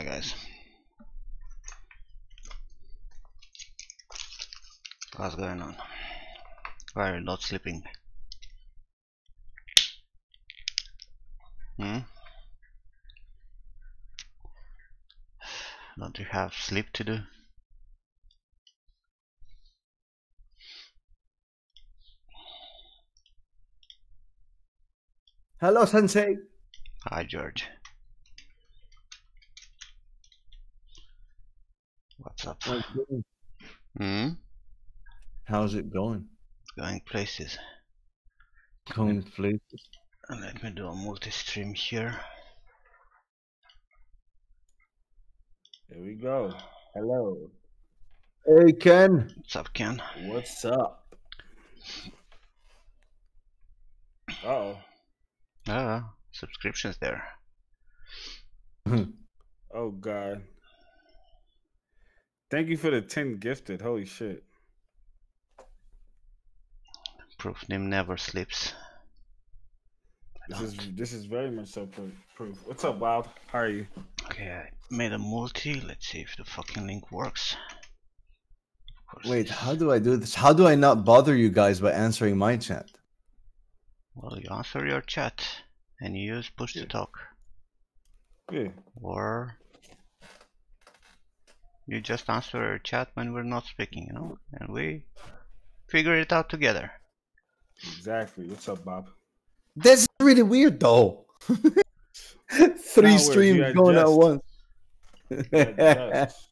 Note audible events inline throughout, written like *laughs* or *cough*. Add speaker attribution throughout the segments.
Speaker 1: Hi guys. What's going on? Why are you not sleeping? Hmm? Don't you have sleep to do?
Speaker 2: Hello, Sensei.
Speaker 1: Hi George. What's up? Hmm?
Speaker 2: How's it going?
Speaker 1: Going places.
Speaker 2: Going places.
Speaker 1: Let me do a multi-stream here.
Speaker 3: There we go. Hello.
Speaker 2: Hey, Ken.
Speaker 1: What's up Ken?
Speaker 3: What's up? Uh oh.
Speaker 1: Ah, subscriptions there. *laughs*
Speaker 3: Oh god. Thank you for the 10 gifted. Holy shit.
Speaker 1: Proof name never sleeps.
Speaker 3: This is this is very much so proof. proof. What's up, Wild? How are you?
Speaker 1: Okay, I made a multi. Let's see if the fucking link works.
Speaker 2: Wait,
Speaker 1: this-
Speaker 2: how do I do this? How do I not bother you guys by answering my chat?
Speaker 1: Well, you answer your chat and you use push to talk,
Speaker 3: Yeah.
Speaker 1: or you just answer your chat when we're not speaking, you know, and we figure it out together.
Speaker 3: Exactly. What's up, Bob?
Speaker 2: This is really weird, though. *laughs* Three
Speaker 3: weird, you
Speaker 2: streams going at once.
Speaker 3: Yes.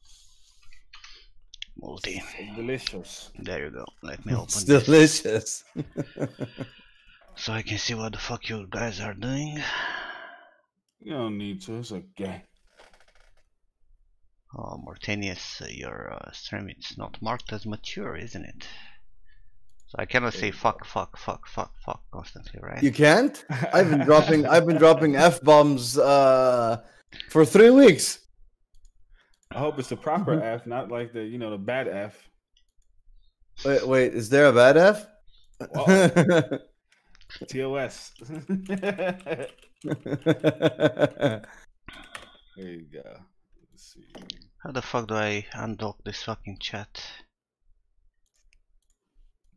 Speaker 1: Multi.
Speaker 3: It's delicious.
Speaker 1: There you go. Let me open
Speaker 2: it's
Speaker 1: this
Speaker 2: delicious. *laughs*
Speaker 1: so I can see what the fuck you guys are doing.
Speaker 3: You don't need to. It's okay.
Speaker 1: Oh, Mortanius, uh, your uh, stream is not marked as mature, isn't it? So I cannot say fuck, fuck, fuck, fuck, fuck constantly, right?
Speaker 2: you can't? *laughs* I've been dropping. I've been dropping f bombs uh, for three weeks.
Speaker 3: I hope it's the proper F, not like the you know the bad F.
Speaker 2: Wait, wait. Is there a bad f?
Speaker 3: TOS. *laughs* *laughs* there you go. Let's see.
Speaker 1: How the fuck do I undock this fucking chat?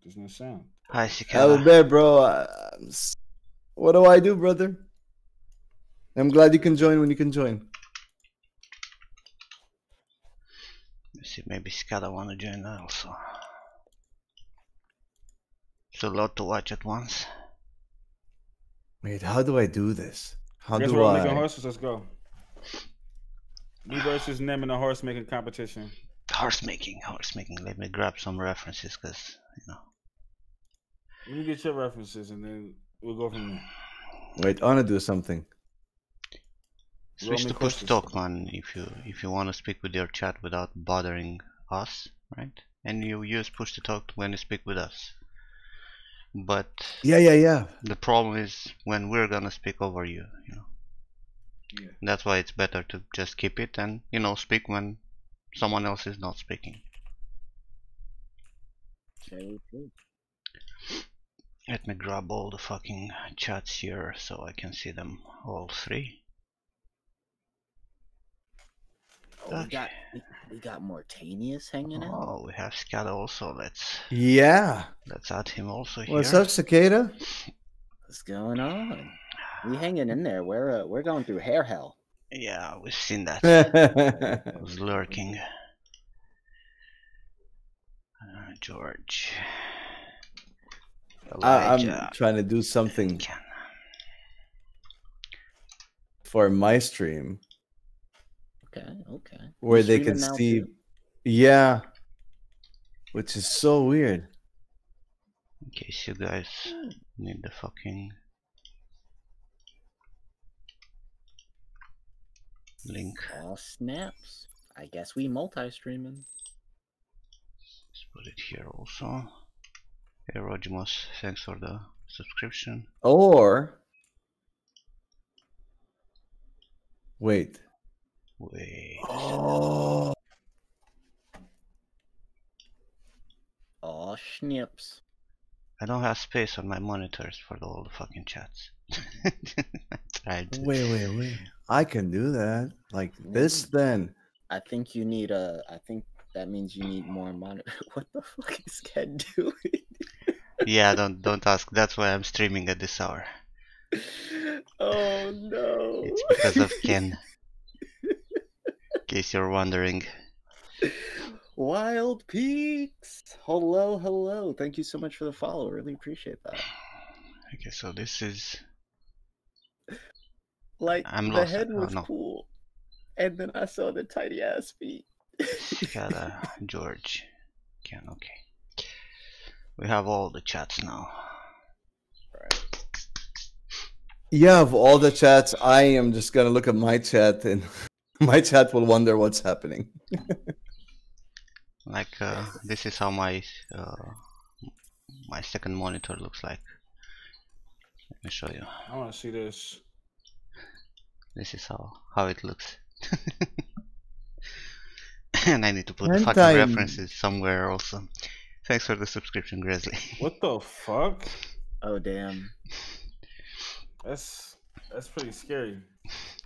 Speaker 3: There's no sound.
Speaker 1: Hi,
Speaker 2: Have a
Speaker 1: Cicala.
Speaker 2: bear, bro. Uh, s- What do I do, brother? I'm glad you can join when you can join.
Speaker 1: Let's see, maybe Cicada wanna join also. It's a lot to watch at once.
Speaker 2: Wait, how do I do this? How
Speaker 3: Guess
Speaker 2: do
Speaker 3: we're
Speaker 2: I?
Speaker 3: making horses. Let's go. Me versus Nem in a horse making competition.
Speaker 1: Horse making, horse making. Let me grab some references, cause you know.
Speaker 3: Let me get your references and then we'll go from there.
Speaker 2: Wait, I wanna do something.
Speaker 1: Switch to push to talk, man. If you if you wanna speak with your chat without bothering us, right? And you use push to talk when you speak with us. But
Speaker 2: Yeah, yeah, yeah.
Speaker 1: the problem is when we're gonna speak over you, you know.
Speaker 3: Yeah.
Speaker 1: That's why it's better to just keep it and you know speak when someone else is not speaking.
Speaker 4: Very true.
Speaker 1: Let me grab all the fucking chats here so I can see them all three.
Speaker 4: Oh, we got we, we got Mortanius hanging out.
Speaker 1: Oh, we have Scala also. Let's
Speaker 2: Yeah.
Speaker 1: let's add him also here.
Speaker 2: What's up, cicada?
Speaker 4: What's going on? We hanging in there. We're uh, we're going through hair hell.
Speaker 1: Yeah, we've seen that.
Speaker 2: yeah, *laughs*
Speaker 1: It was lurking. Uh, George.
Speaker 2: I'm trying to do something
Speaker 1: Ken.
Speaker 2: for my stream
Speaker 4: Okay, okay.
Speaker 2: where
Speaker 4: You
Speaker 2: they can see.
Speaker 4: too?
Speaker 2: Yeah, which is so weird.
Speaker 1: In case you guys need the fucking link.
Speaker 4: Oh snaps! I guess we multi-streaming.
Speaker 1: Let's put it here also. Hey Rogimus, thanks for the subscription.
Speaker 2: Or wait.
Speaker 1: Wait.
Speaker 2: Oh,
Speaker 4: Oh snips!
Speaker 1: I don't have space on my monitors for all the fucking chats. *laughs* Right.
Speaker 2: Wait, wait, wait. I can do that. Like this then.
Speaker 4: I think you need a. I think that means you need more monitor. *laughs* What the fuck is Ken *laughs* doing?
Speaker 1: Yeah, don't don't ask. That's why I'm streaming at this hour. *laughs*
Speaker 4: oh no!
Speaker 1: It's because of Ken. In case you're wondering.
Speaker 4: Wild Peaks. Hello, hello. Thank you so much for the follow. Really appreciate that. *sighs*
Speaker 1: Okay, so this is
Speaker 4: Like
Speaker 1: I'm
Speaker 4: the
Speaker 1: lost.
Speaker 4: head
Speaker 1: Oh,
Speaker 4: was
Speaker 1: no.
Speaker 4: cool, and then I saw the tiny ass feet.
Speaker 1: Cicada *laughs* George. Ken, okay. We have all the chats now.
Speaker 2: Yeah, of all the chats, I am just gonna look at my chat and *laughs* my chat will wonder what's happening. *laughs*
Speaker 1: Like uh, this is how my uh, my second monitor looks like. Let me show you.
Speaker 3: I want to see this.
Speaker 1: This is how how it looks. *laughs* and I need to put the fucking
Speaker 2: Hentai.
Speaker 1: references somewhere also. Thanks for the subscription, Grizzly.
Speaker 3: What the fuck?
Speaker 4: Oh damn!
Speaker 3: That's that's pretty scary.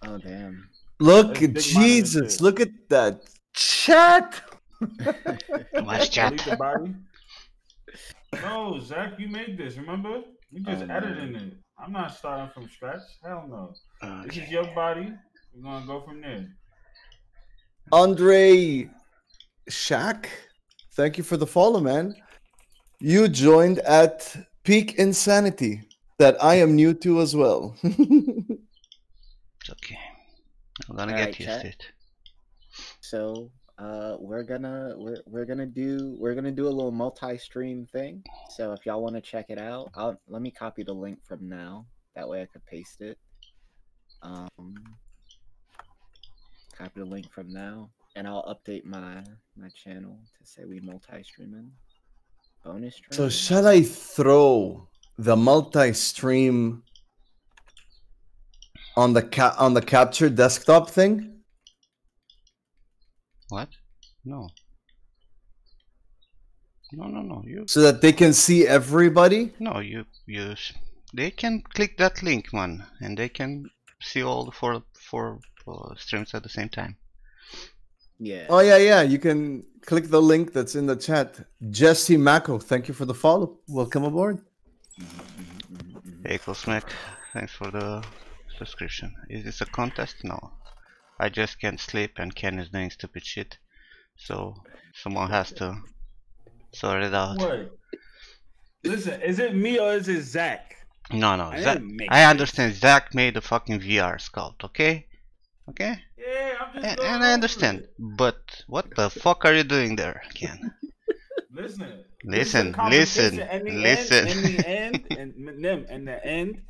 Speaker 4: Oh damn!
Speaker 2: Look,
Speaker 3: That's big monitor
Speaker 2: Jesus, look at that chat. *laughs*
Speaker 1: Too much chat.
Speaker 3: Delete the body. No, Zach, you made this. Remember? You just
Speaker 4: Oh,
Speaker 3: edited
Speaker 4: man.
Speaker 3: it. I'm not starting from scratch. Hell no. Oh, this is your body. We're gonna go from there.
Speaker 2: Andre Shack, thank you for the follow, man. You joined at peak insanity that I am new to as well. *laughs*
Speaker 1: It's okay. I'm gonna
Speaker 4: Alright,
Speaker 1: get used to it.
Speaker 4: So uh, we're gonna we're we're gonna do we're gonna do a little multi-stream thing. So if y'all want to check it out, I'll let me copy the link from now. That way I could paste it. Um, copy the link from now, and I'll update my my channel to say we multi-streaming. Bonus stream.
Speaker 2: so shall I throw the multi-stream on the ca- on the capture desktop thing?
Speaker 1: What? No. No, no, no. You
Speaker 2: So that they can see everybody?
Speaker 1: no. You you. They can click that link, man, and they can see all the four four uh, streams at the same time.
Speaker 4: yeah.
Speaker 2: Oh yeah, yeah. You can click the link that's in the chat. Jesse Mako, thank you for the follow. Welcome aboard.
Speaker 1: Vehicle Smack, thanks for the subscription. Is this a contest? No. I just can't sleep and Ken is doing stupid shit. So someone has to sort it out.
Speaker 3: What? Listen, is it me or is it Zach?
Speaker 1: No, no.
Speaker 3: I
Speaker 1: Zach, I understand. Zach made a fucking VR sculpt, okay? Okay?
Speaker 3: Yeah, I'm just.
Speaker 1: And, and I understand. But what the fuck are you doing there, Ken? *laughs*
Speaker 3: Listen.
Speaker 1: Listen,
Speaker 3: a
Speaker 1: listen,
Speaker 3: competition. In *laughs* the. End, in the end, and them in the end,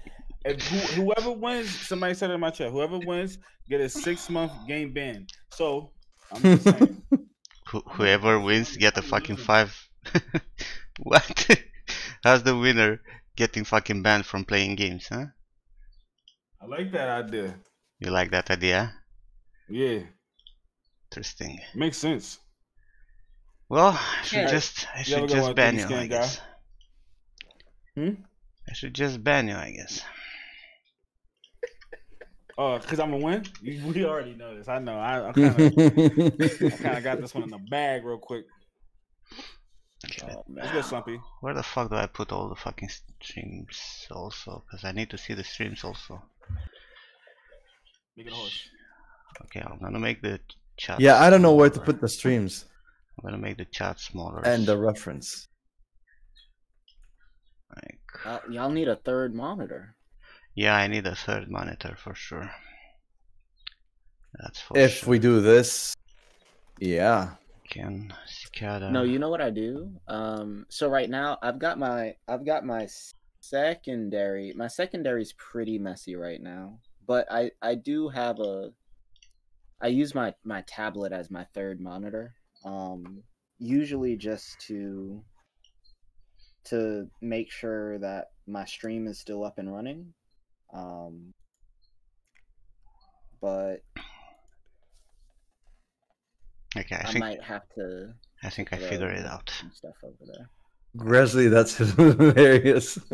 Speaker 3: if who, whoever wins, somebody said it in my chat. Whoever wins get a six month game ban. So I'm just *laughs* saying.
Speaker 1: Who whoever wins get a fucking five. *laughs* what? *laughs* How's the winner getting fucking banned from playing games, huh?
Speaker 3: I like that idea.
Speaker 1: You like that idea?
Speaker 3: Yeah,
Speaker 1: Interesting.
Speaker 3: makes sense.
Speaker 1: Well, I should
Speaker 4: Yeah.
Speaker 1: just I should just ban you, I guess.
Speaker 3: Hmm?
Speaker 1: I should just ban you, I guess.
Speaker 3: Oh, cause I'm gonna win. You- We already know this. I know. I, I kind of, I kind of got this one in the bag real quick.
Speaker 1: Okay,
Speaker 4: Oh,
Speaker 3: Let's go, Slumpy.
Speaker 1: Where the fuck do I put all the fucking streams also? Because I need to see the streams also.
Speaker 3: Make it a horse.
Speaker 1: Okay, I'm gonna make the chat.
Speaker 2: yeah, I don't know where to put the streams
Speaker 1: I'm gonna make the chat smaller.
Speaker 2: and the reference.
Speaker 1: Like,
Speaker 4: Uh, y'all need a third monitor.
Speaker 1: Yeah, I need a third monitor for sure. That's for
Speaker 2: If
Speaker 1: sure.
Speaker 2: we do this, yeah.
Speaker 1: can cicada.
Speaker 4: No, you know what I do? Um, so right now I've got my I've got my secondary. My secondary is pretty messy right now, but I I do have a. I use my my tablet as my third monitor. Um, usually just to to make sure that my stream is still up and running. Um, but
Speaker 1: Okay, I
Speaker 4: I,
Speaker 1: think
Speaker 4: might have to
Speaker 1: I think I
Speaker 4: figure
Speaker 1: figured it out.
Speaker 4: some stuff over there.
Speaker 2: Gresley, that's *laughs* hilarious. *laughs*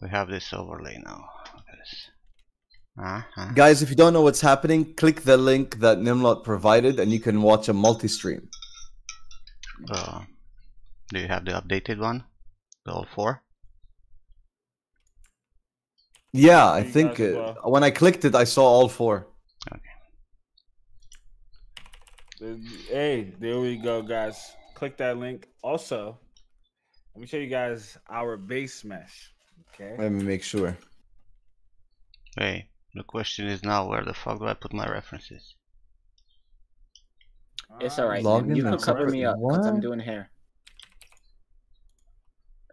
Speaker 1: We have this overlay now. Look at. Uh-huh.
Speaker 2: Guys, if you don't know what's happening, click the link that Nimlot provided and you can watch a multi stream.
Speaker 1: Uh, do you have the updated one? The all four?
Speaker 2: Yeah, I think
Speaker 3: guys,
Speaker 2: uh, when I clicked it, I saw all four.
Speaker 3: Hey, there we go, guys. Click that link. Also, let me show you guys our base mesh. Okay.
Speaker 2: Let me make sure.
Speaker 1: Hey, the question is now where the fuck do I put my references?
Speaker 4: It's all right.
Speaker 2: Log
Speaker 4: Nim.
Speaker 2: in
Speaker 4: You can cover me up because I'm doing hair.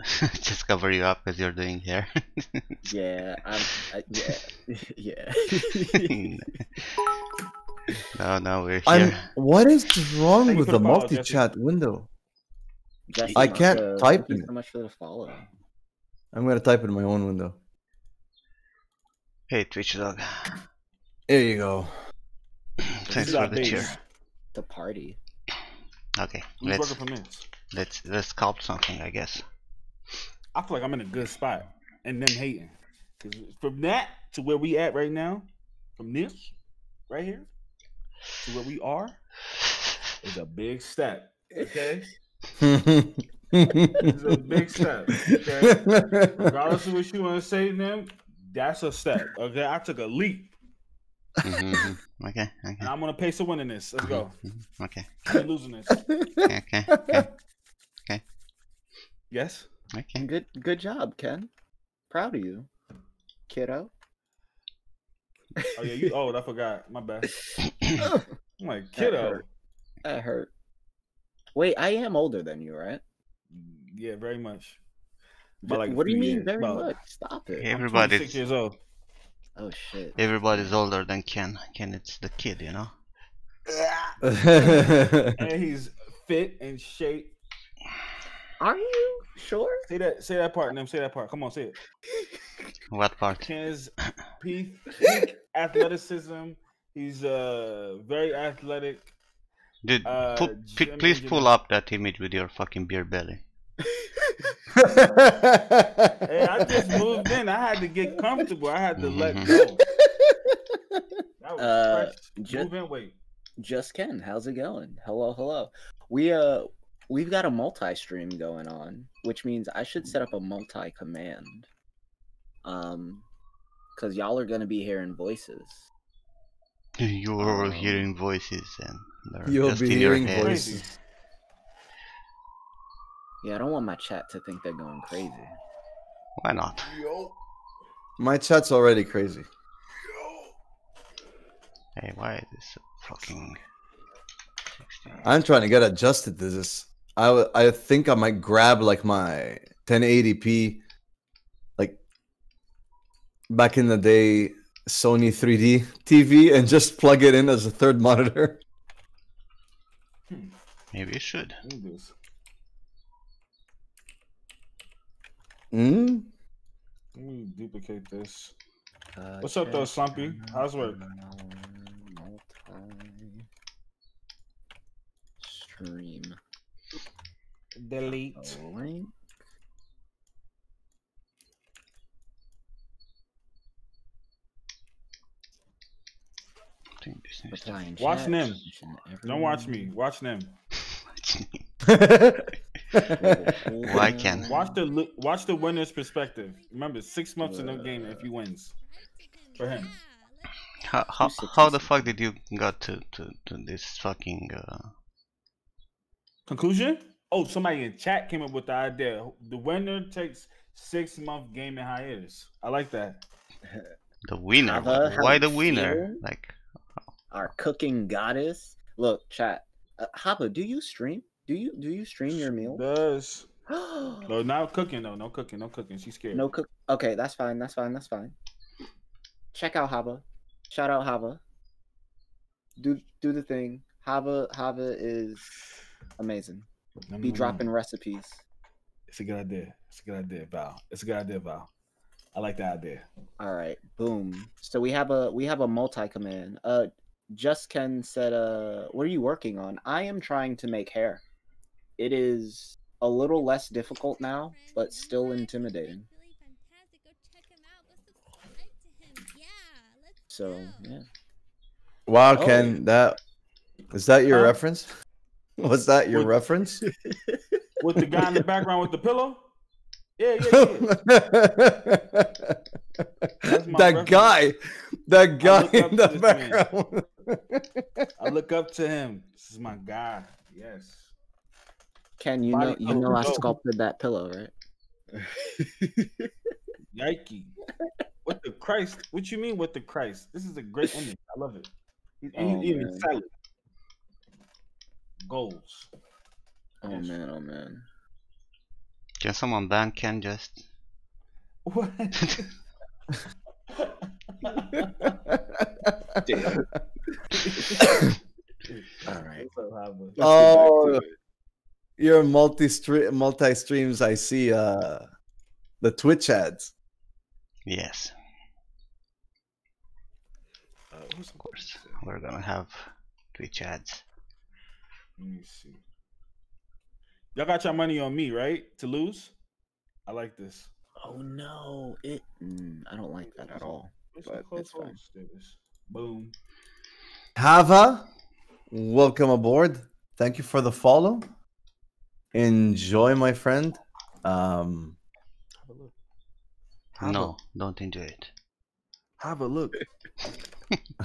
Speaker 4: *laughs*
Speaker 1: Just cover you up as you're doing here. *laughs*
Speaker 4: Yeah, I'm. I, yeah, *laughs* yeah.
Speaker 1: no, no, we're here.
Speaker 2: I'm. What is wrong
Speaker 3: Thank
Speaker 2: with the
Speaker 3: the
Speaker 2: multi chat window?
Speaker 4: Jesse,
Speaker 2: I can't
Speaker 4: you-
Speaker 2: type
Speaker 4: Thank you
Speaker 2: in
Speaker 4: so much for the follow.
Speaker 2: I'm gonna type in my own window.
Speaker 1: Hey, Twitch dog.
Speaker 2: There you go. *clears throat*
Speaker 1: Thanks for the
Speaker 3: base.
Speaker 1: cheer.
Speaker 4: The party.
Speaker 1: Okay, let's
Speaker 3: working for Mints?
Speaker 1: let's let's sculpt something, I guess.
Speaker 3: I feel like I'm in a good spot, and them hating. 'Cause from that to where we at right now, from this right here to where we are, is a big step. Okay, *laughs* it's a big step. Okay, regardless of what you want to say, them, that's a step. Okay, I took a leap,
Speaker 1: Mhm, mhm. Okay, okay,
Speaker 3: and I'm gonna pay to win in this. Let's go.
Speaker 1: mhm, okay,
Speaker 3: I'm losing this.
Speaker 1: okay, okay, okay,
Speaker 3: Yes.
Speaker 1: Okay.
Speaker 4: Good, good job, Ken. Proud of you, kiddo.
Speaker 3: Oh yeah, you old. I forgot. My bad. *coughs*
Speaker 4: that
Speaker 3: I'm like kiddo.
Speaker 4: hurt. That hurt. Wait, I am older than you, right?
Speaker 3: Mm, yeah, very much. But like,
Speaker 4: what do you mean
Speaker 3: years.
Speaker 4: very
Speaker 3: About-
Speaker 4: much? Stop it.
Speaker 1: Yeah.
Speaker 3: I'm
Speaker 1: Everybody's-
Speaker 3: 26 years old.
Speaker 4: Oh shit.
Speaker 1: Everybody's older than Ken. Ken, it's the kid, you know. *laughs*
Speaker 3: and he's fit and shape.
Speaker 4: Are you sure?
Speaker 3: Say that. Say that part. Them. Say that part. Come on, say it.
Speaker 1: What part?
Speaker 3: Ken's *clears throat* peak, peak athleticism. He's uh very athletic.
Speaker 1: Dude,
Speaker 3: Uh,
Speaker 1: pu- p- please
Speaker 3: Engineer.
Speaker 1: pull up that image with your fucking beer belly.
Speaker 3: Hey, I just moved in. I had to get comfortable. I had to let
Speaker 1: Mhm.
Speaker 3: go. That was
Speaker 4: Uh,
Speaker 3: fresh.
Speaker 4: ju-
Speaker 3: Move in. Wait.
Speaker 4: Just Ken, how's it going? Hello, hello. We uh we've got a multi-stream going on, which means I should set up a multi-command. Um cuz y'all are going to be hearing voices. *laughs*
Speaker 1: You're
Speaker 4: Um,
Speaker 1: hearing voices and they're
Speaker 2: You'll
Speaker 1: just
Speaker 2: be
Speaker 1: in your
Speaker 2: hearing
Speaker 1: head.
Speaker 2: voices.
Speaker 4: Yeah, I don't want my chat to think they're going crazy.
Speaker 1: Why not?
Speaker 2: My chat's already crazy.
Speaker 1: Hey, why is this fucking
Speaker 2: I'm trying to get adjusted to this. I w- I think I might grab like my 1080p, like back in the day Sony 3D TV, and just plug it in as a third monitor.
Speaker 1: Maybe you should.
Speaker 3: Let me do this.
Speaker 2: Mm?
Speaker 3: Let me duplicate this.
Speaker 4: Uh,
Speaker 3: What's up, though, Slumpy? How's work?
Speaker 4: Multi stream
Speaker 3: Delete.
Speaker 4: link.
Speaker 1: I think this needs to
Speaker 4: Reply in
Speaker 3: Watch
Speaker 4: them.
Speaker 3: Don't watch me. Watch them. *laughs*
Speaker 1: Why can't- *laughs*
Speaker 3: Watch the watch the winner's perspective. Remember, six months in the game if he wins. For him.
Speaker 1: How, how, how the fuck did you got to, to, to this fucking uh,
Speaker 3: Conclusion? Oh, somebody in chat came up with the idea. The winner takes six month gaming hiatus. I like that. *laughs*
Speaker 1: the winner?
Speaker 4: Have a-
Speaker 1: Why the winner?
Speaker 4: feeling?
Speaker 1: Like
Speaker 4: Our cooking goddess. Look, chat. Uh, Hava, do you stream? Do you do you stream your meal?
Speaker 3: Does
Speaker 4: no *gasps*
Speaker 3: no not cooking though. No cooking. No cooking. She's scared.
Speaker 4: No cook. Okay, that's fine. That's fine. That's fine. Check out Hava. Shout out Hava. Do do the thing. Hava Hava is amazing.
Speaker 3: No, no,
Speaker 4: Be
Speaker 3: no, no.
Speaker 4: dropping recipes.
Speaker 3: It's a good idea. It's a good idea, Val. It's a good idea, Val. I like that idea.
Speaker 4: All right, boom. So we have a we have a multi command. Uh, just Ken said, uh, what are you working on? I am trying to make hair. It is a little less difficult now, but still intimidating. So yeah.
Speaker 2: Wow,
Speaker 4: Oh.
Speaker 2: Ken, that is that your
Speaker 3: Huh?
Speaker 2: reference? *laughs* Was that your
Speaker 3: What-
Speaker 2: reference? *laughs*
Speaker 3: With the guy in the background with the pillow? Yeah, yeah, yeah.
Speaker 2: That
Speaker 3: reference.
Speaker 2: guy, that guy in the
Speaker 3: this man.
Speaker 2: background.
Speaker 3: I look up to him. This is my guy. Yes.
Speaker 4: Ken, you
Speaker 3: Body
Speaker 4: know you
Speaker 3: pillow,
Speaker 4: know I sculpted that pillow, right?
Speaker 3: Yikey. What the Christ? What you mean with the Christ? This is a great image. I love it. He's, and
Speaker 4: Oh,
Speaker 3: he's even
Speaker 4: man.
Speaker 3: silent. Goals.
Speaker 4: Oh man, oh man.
Speaker 1: Can someone ban Ken just?
Speaker 3: What? *laughs*
Speaker 4: Damn. All right.
Speaker 3: What's up, Hava?
Speaker 2: oh, your multi multi streams. I see. Uh, the Twitch ads.
Speaker 1: Yes,
Speaker 3: Uh, who's-
Speaker 1: of course. We're gonna have Twitch ads.
Speaker 3: Let me see. Y'all got your money on me, right? To lose? I like this.
Speaker 4: Oh no, it. Mm, I don't like that at all.
Speaker 3: It's
Speaker 4: But it's fine.
Speaker 3: close. There it is. Boom.
Speaker 2: Hava, welcome aboard. Thank you for the follow. Enjoy, my friend. Um,
Speaker 3: Have a look. Have
Speaker 1: No, don't enjoy it.
Speaker 3: Have a look.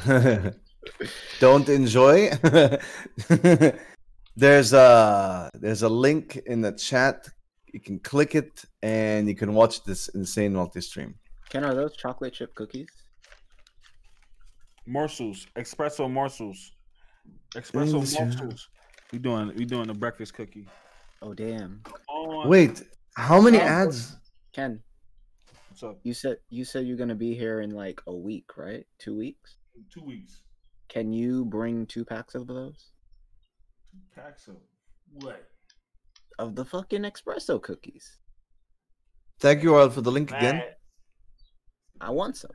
Speaker 3: *laughs*
Speaker 2: don't enjoy. *laughs* there's a there's a link in the chat. You can click it and you can watch this insane multi stream.
Speaker 4: Ken, are those chocolate chip cookies?
Speaker 3: Morsels. Espresso morsels. Espresso morsels. We doing we doing a breakfast cookie.
Speaker 4: Oh damn.
Speaker 3: On.
Speaker 2: Wait, how many
Speaker 3: Oh.
Speaker 2: ads?
Speaker 4: Ken,
Speaker 3: What's up?
Speaker 4: you said you said you're gonna be here in like a week, right? Two weeks.
Speaker 3: Two weeks.
Speaker 4: Can you bring two packs of those?
Speaker 3: Packs of what?
Speaker 4: Of the fucking espresso cookies.
Speaker 2: Thank you all for the link again.
Speaker 4: I want some.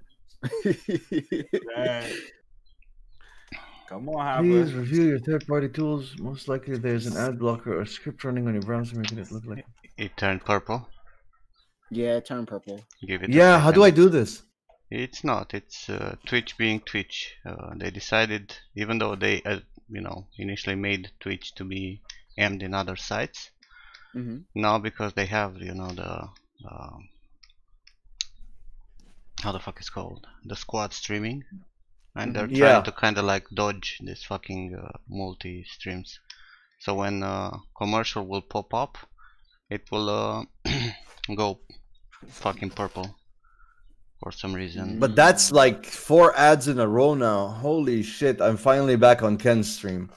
Speaker 3: Come on,
Speaker 2: Please
Speaker 3: Hava.
Speaker 2: review your third-party tools. Most likely, there's an ad blocker or script running on your browser making it look like. *laughs*
Speaker 1: It turned purple.
Speaker 4: yeah, turn purple.
Speaker 1: Give it.
Speaker 2: Yeah, how do I do this?
Speaker 1: It's not. It's uh, Twitch being Twitch. Uh, they decided, even though they, uh, you know, initially made Twitch to be aimed in other sites,
Speaker 4: hmm
Speaker 1: now because they have, you know, the uh, how the fuck is called the squad streaming, and they're
Speaker 2: Mhm.
Speaker 1: trying
Speaker 2: Yeah.
Speaker 1: to kind of like dodge this fucking uh, multi streams. So when uh, commercial will pop up, it will uh, *clears throat* go fucking purple for some reason.
Speaker 2: But that's like four ads in a row now. Holy shit! I'm finally back on Ken's stream.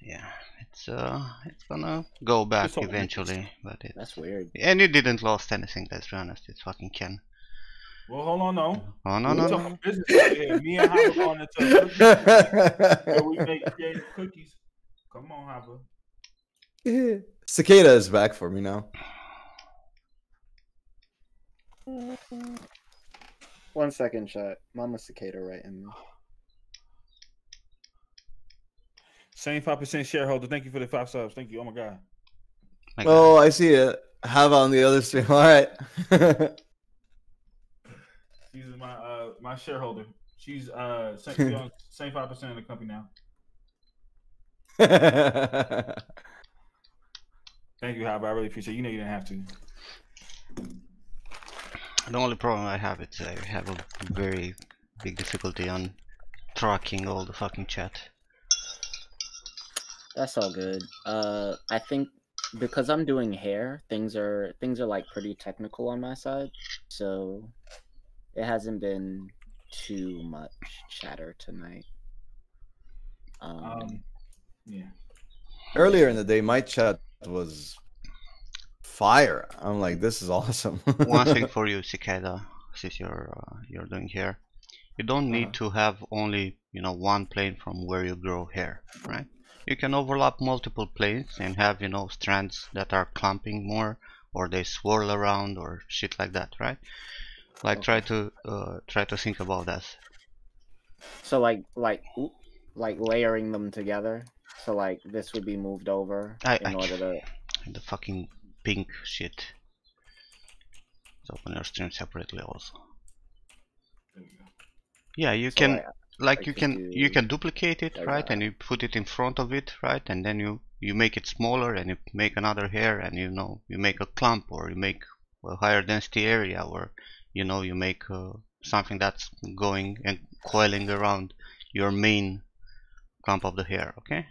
Speaker 1: Yeah, it's uh, it's gonna go back
Speaker 3: It's
Speaker 1: eventually, but it.
Speaker 4: That's weird.
Speaker 1: And you didn't lost anything. Let's be honest. It's fucking Ken.
Speaker 3: Well, hold on, no.
Speaker 1: Oh no
Speaker 3: we
Speaker 1: no no.
Speaker 3: business over here. Me and Hava going into a where we make creative cookies. Come on, Hava. *laughs*
Speaker 2: Cicada is back for me now. *laughs*
Speaker 4: One second, chat. Mama cicada writing me.
Speaker 3: Same five percent shareholder. Thank you for the five subs. Thank you. Oh my god.
Speaker 1: My God.
Speaker 2: Oh, I see it. Have on the other stream. *laughs* All right. *laughs*
Speaker 3: She's my uh my shareholder. She's uh same *laughs* same five percent of the company now. Thank you, Hava. I really appreciate. it. You know you didn't have to.
Speaker 1: The only problem I have is I have a very big difficulty on tracking all the fucking chat.
Speaker 4: That's all good. Uh, I think because I'm doing hair, things are things are like pretty technical on my side, so it hasn't been too much chatter tonight. Um,
Speaker 3: Um, yeah.
Speaker 2: Earlier in the day, my chat was fire. I'm like, this is *laughs* awesome.
Speaker 1: One thing *laughs* for you, Cicada, since you're uh, you're doing hair, you don't need to have only you know one plane from where you grow hair, right? You can overlap multiple planes and have you know strands that are clumping more, or they swirl around, or shit like that, right? Like try to uh, try to think about that.
Speaker 4: so like like like layering them together. So like this would be moved over
Speaker 1: I-
Speaker 4: in
Speaker 1: I-
Speaker 4: order to.
Speaker 1: The fucking pink shit. So open your stream separately also.
Speaker 3: There we go.
Speaker 1: Yeah, you
Speaker 4: So
Speaker 1: can
Speaker 4: I-
Speaker 1: like
Speaker 4: I
Speaker 1: you can you
Speaker 4: do
Speaker 1: can duplicate it
Speaker 4: like
Speaker 1: right
Speaker 4: that.
Speaker 1: and you put it in front of it right and then you you make it smaller and you make another hair and you know you make a clump or you make a higher density area or you know you make uh, something that's going and coiling around your main clump of the hair okay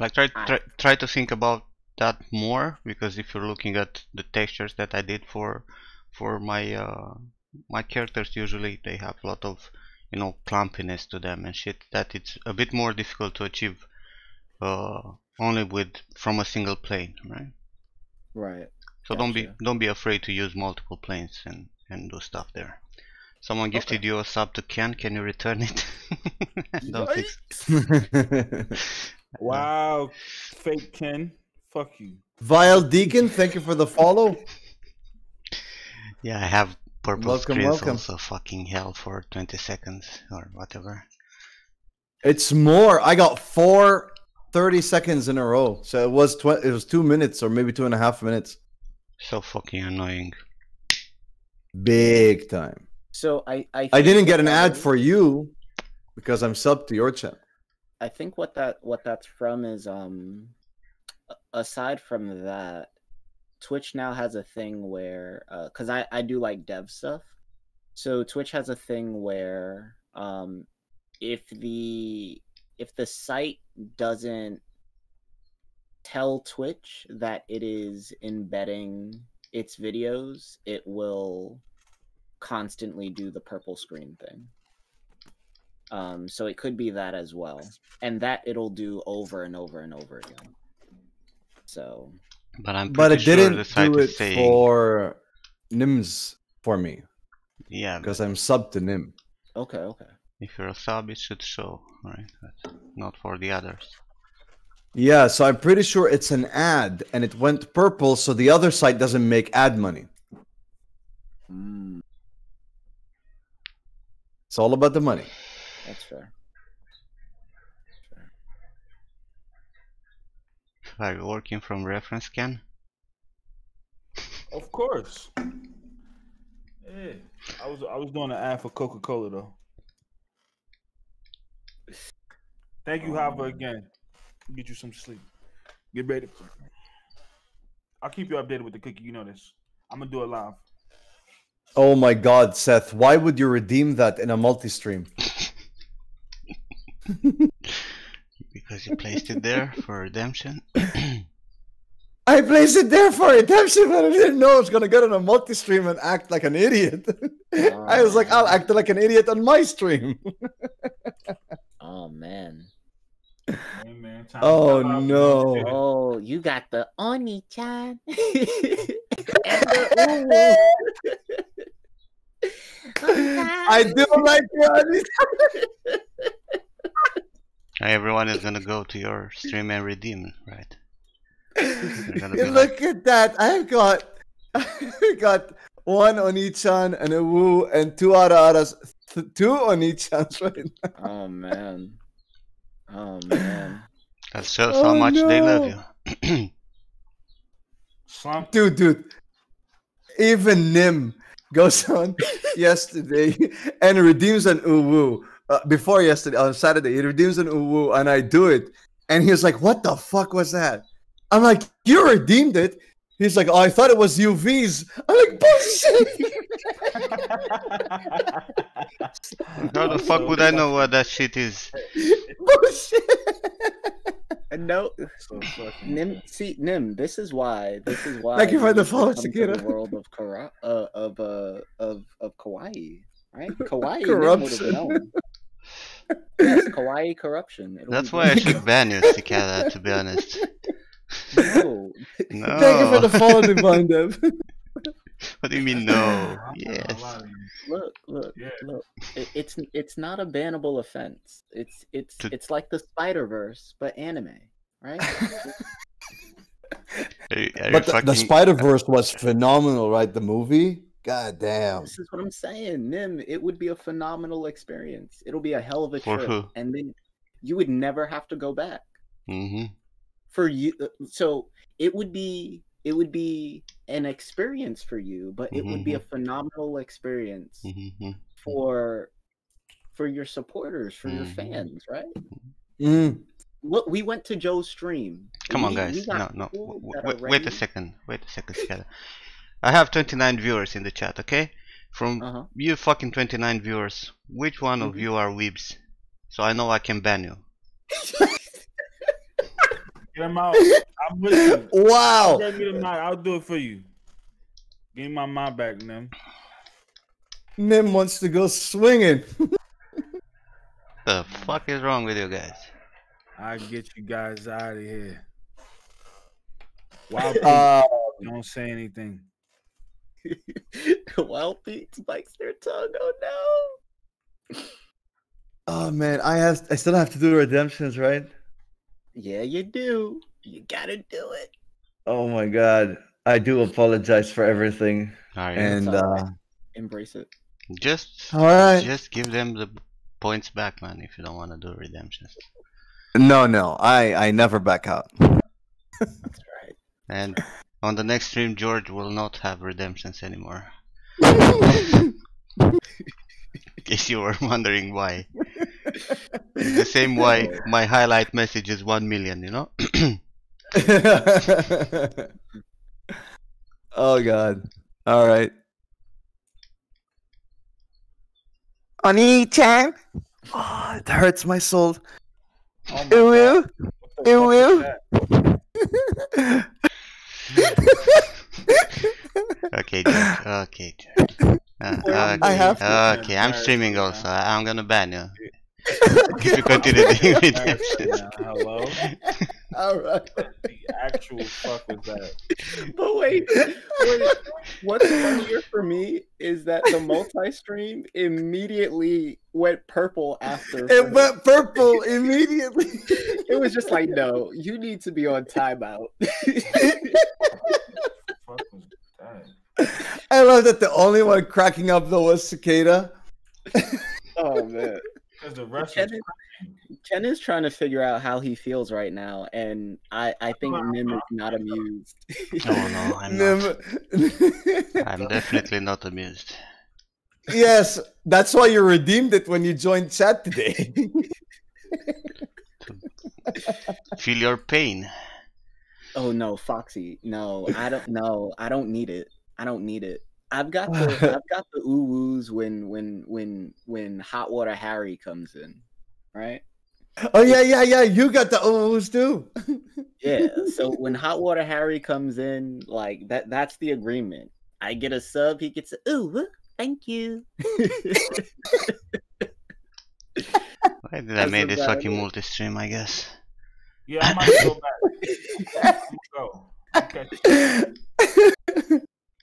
Speaker 1: like try try, try to think about that more because if you're looking at the textures that I did for for my uh, my characters usually they have a lot of you know clumpiness to them and shit that it's a bit more difficult to achieve uh, only with from a single plane right
Speaker 4: right.
Speaker 1: so don't be don't be afraid to use multiple planes and and do stuff there someone gifted
Speaker 4: Okay.
Speaker 1: you a sub to Ken can you return it *laughs* so. *laughs*
Speaker 3: Wow, fake Ken. Fuck you.
Speaker 2: Vile Deacon, thank you for the follow.
Speaker 1: yeah I have purple
Speaker 2: Welcome,
Speaker 1: screens
Speaker 2: welcome.
Speaker 1: also fucking hell for 20 seconds or whatever
Speaker 2: It's more. I got four 30 seconds in a row. So it was tw- it was two minutes or maybe two and a half minutes.
Speaker 1: so fucking annoying
Speaker 2: Big time.
Speaker 4: So I I,
Speaker 2: I didn't get an ad for you because I'm sub to your channel.
Speaker 4: I think what that what that's from is um aside from that Twitch now has a thing where uh cuz I I do like dev stuff. So Twitch has a thing where um if the if the site doesn't tell Twitch that it is embedding its videos, it will constantly do the purple screen thing. Um, so it could be that as well, and that it'll do over and over and over again. So
Speaker 1: but I'm
Speaker 2: But it
Speaker 1: sure
Speaker 2: didn't
Speaker 1: the site
Speaker 2: do
Speaker 1: is
Speaker 2: it
Speaker 1: saying
Speaker 2: for Nims for me
Speaker 1: yeah
Speaker 2: because I'm sub to Nim.
Speaker 4: okay, okay,
Speaker 1: If you're a sub, it should show, right? But not for the others.
Speaker 2: Yeah, so I'm pretty sure it's an ad and it went purple, so the other site doesn't make ad money.
Speaker 4: mm,
Speaker 2: It's all about the money.
Speaker 4: That's fair.
Speaker 1: Are you working from reference scan?
Speaker 3: Of course. Yeah. I was I was doing an ad for Coca Cola though. Thank you, Hava, um, again. Get you some sleep. Get ready. I'll keep you updated with the cookie. You know this. I'm gonna do it live.
Speaker 2: Oh my god, Seth, why would you redeem that in a multi-stream?
Speaker 1: Because you placed it there for redemption. *clears throat*
Speaker 2: I placed it there for redemption, but I didn't know I was gonna get on a multi-stream and act like an idiot. *laughs* I was like, I'll act like an idiot on my stream. *laughs*
Speaker 4: Oh man.
Speaker 3: Hey, man,
Speaker 2: Oh, no.
Speaker 4: Oh, you got the Oni-chan. *laughs* and the
Speaker 2: I do like that.
Speaker 1: Everyone is gonna go to your stream and redeem, right? They're gonna be *laughs* like,
Speaker 2: Look at that. I've got *laughs* I got one Oni-chan and a Woo and two Araras. Th- two Oni-chans *laughs* right now.
Speaker 4: Oh man. Oh man.
Speaker 1: that shows
Speaker 2: Oh,
Speaker 1: how much they love you. *clears throat*
Speaker 3: Slump.
Speaker 2: Dude, dude. Even Nim goes on yesterday and redeems an Uwu. Uh, before yesterday, on Saturday, he redeems an Uwu and I do it. And he was like, What the fuck was that? I'm like, You redeemed it? He's like, Oh, I thought it was UVs. I'm like, Bullshit. *laughs*
Speaker 1: How the fuck would I know what that shit is? *laughs*
Speaker 2: Bullshit.
Speaker 4: No,
Speaker 3: So
Speaker 4: Nim. See, Nim. This is why. This is why.
Speaker 2: Thank you for the
Speaker 4: to
Speaker 2: follow,
Speaker 4: come to
Speaker 2: Shakira.
Speaker 4: The world of Kara- uh, of uh, of of Kawaii, right? *laughs* Kawaii Nim would have
Speaker 2: Corruption.
Speaker 4: Known. Yes, *laughs* Kawaii corruption. It'll
Speaker 1: That's
Speaker 4: be
Speaker 1: why I
Speaker 4: good.
Speaker 1: should ban you, Cicada, to be honest.
Speaker 4: No,
Speaker 1: No.
Speaker 2: Thank you for the follow, Divine Dev. *laughs*
Speaker 1: What do you mean no? Yes.
Speaker 3: gonna lie to you.
Speaker 4: look, look,
Speaker 3: Yeah.
Speaker 4: look. It, it's it's not a bannable offense. It's it's
Speaker 1: To-
Speaker 4: it's like the Spider Verse, but anime, right? *laughs*
Speaker 1: Are you, are you
Speaker 2: But the,
Speaker 1: fucking...
Speaker 2: the Spider Verse was phenomenal, right? The movie. God damn.
Speaker 4: This is what I'm saying, Nim. It would be a phenomenal experience. It'll be a hell of a
Speaker 1: For
Speaker 4: trip,
Speaker 1: who?
Speaker 4: and then you would never have to go back
Speaker 1: hmm
Speaker 4: for you. uh, So it would be it would be an experience for you, but it would be a phenomenal experience
Speaker 1: Mhm.
Speaker 4: for for your supporters, for your
Speaker 1: Mhm.
Speaker 4: fans, right?
Speaker 2: Mm.
Speaker 4: Look, we went to Joe's stream.
Speaker 1: Come on,
Speaker 4: We- we
Speaker 1: guys. No, no.
Speaker 4: food
Speaker 1: w-
Speaker 4: that
Speaker 1: w-
Speaker 4: are
Speaker 1: wait a second. Wait a second. I have 29 viewers in the chat, okay? From
Speaker 4: Uh-huh.
Speaker 1: you fucking 29 viewers, which one of
Speaker 4: Mhm.
Speaker 1: you are weebs? So I know I can ban you. *laughs*
Speaker 3: Get him out. I'm with you.
Speaker 2: Wow.
Speaker 3: Get me the mic. I'll do it for you. Give me my mind back, man.
Speaker 2: Nim wants to go swinging. *laughs*
Speaker 1: The fuck is wrong with you guys?
Speaker 3: I get you guys out of here. Wow,
Speaker 2: Uh,
Speaker 3: don't say anything. *laughs*
Speaker 4: Wild Peaks bites their tongue. Oh no.
Speaker 2: oh man, I have. I still have to do the redemptions, right?
Speaker 4: Yeah, you do. You gotta do it.
Speaker 2: Oh my god, I do apologize for everything.
Speaker 1: Are you?
Speaker 2: And uh,
Speaker 4: Embrace it.
Speaker 1: just,
Speaker 2: all right.
Speaker 1: just give them the points back, man. If you don't want to do redemptions.
Speaker 2: No, no, I I never back out.
Speaker 4: That's right.
Speaker 1: And on the next stream, George will not have redemptions anymore. *laughs* In case you were wondering why. It's the same why my highlight message is 1 million, you know? *laughs*
Speaker 2: oh god. All right. Oni-chan. Ah, oh, it hurts my soul.
Speaker 3: Oh my
Speaker 2: Ew,
Speaker 3: God, what the *laughs* fuck is
Speaker 2: ew.
Speaker 3: that? *laughs*
Speaker 1: okay, George. Okay, George. Uh, okay,
Speaker 2: I have
Speaker 1: okay, I'm streaming also. I'm gonna ban you. If you continue doing redemptions. *laughs*
Speaker 3: Yeah, hello.
Speaker 2: All right.
Speaker 3: The actual fuck was that?
Speaker 4: But wait, wait, what's funnier for me is that the multi-stream immediately went purple after.
Speaker 2: It
Speaker 4: him.
Speaker 2: went purple immediately.
Speaker 4: It was just like, no, you need to be on timeout.
Speaker 3: Fuck was that?
Speaker 2: I love that the only one cracking up though was Cicada.
Speaker 4: oh man,
Speaker 3: Because the rest
Speaker 4: Ken is, Ken is trying to figure out how he feels right now, and I I think Nim is not amused.
Speaker 1: Oh no, I'm *laughs* not.
Speaker 2: Nim- *laughs*
Speaker 1: I'm definitely not amused.
Speaker 2: yes, that's why you redeemed it when you joined chat today. *laughs*
Speaker 1: Feel your pain.
Speaker 4: Oh no, Foxy. No, I don't know. I don't need it. I don't need it. I've got the *laughs* I've got the ooh woos when when when when Hot Water Harry comes in. Right?
Speaker 2: oh yeah, yeah, yeah. You got the O's too. *laughs*
Speaker 4: Yeah. *laughs* So when Hot Water Harry comes in, like that that's the agreement. I get a sub, he gets a ooh, thank you.
Speaker 1: Why did I
Speaker 4: That's
Speaker 1: make this fucking multi-stream, I guess?
Speaker 3: Yeah, I might go back. go. Okay.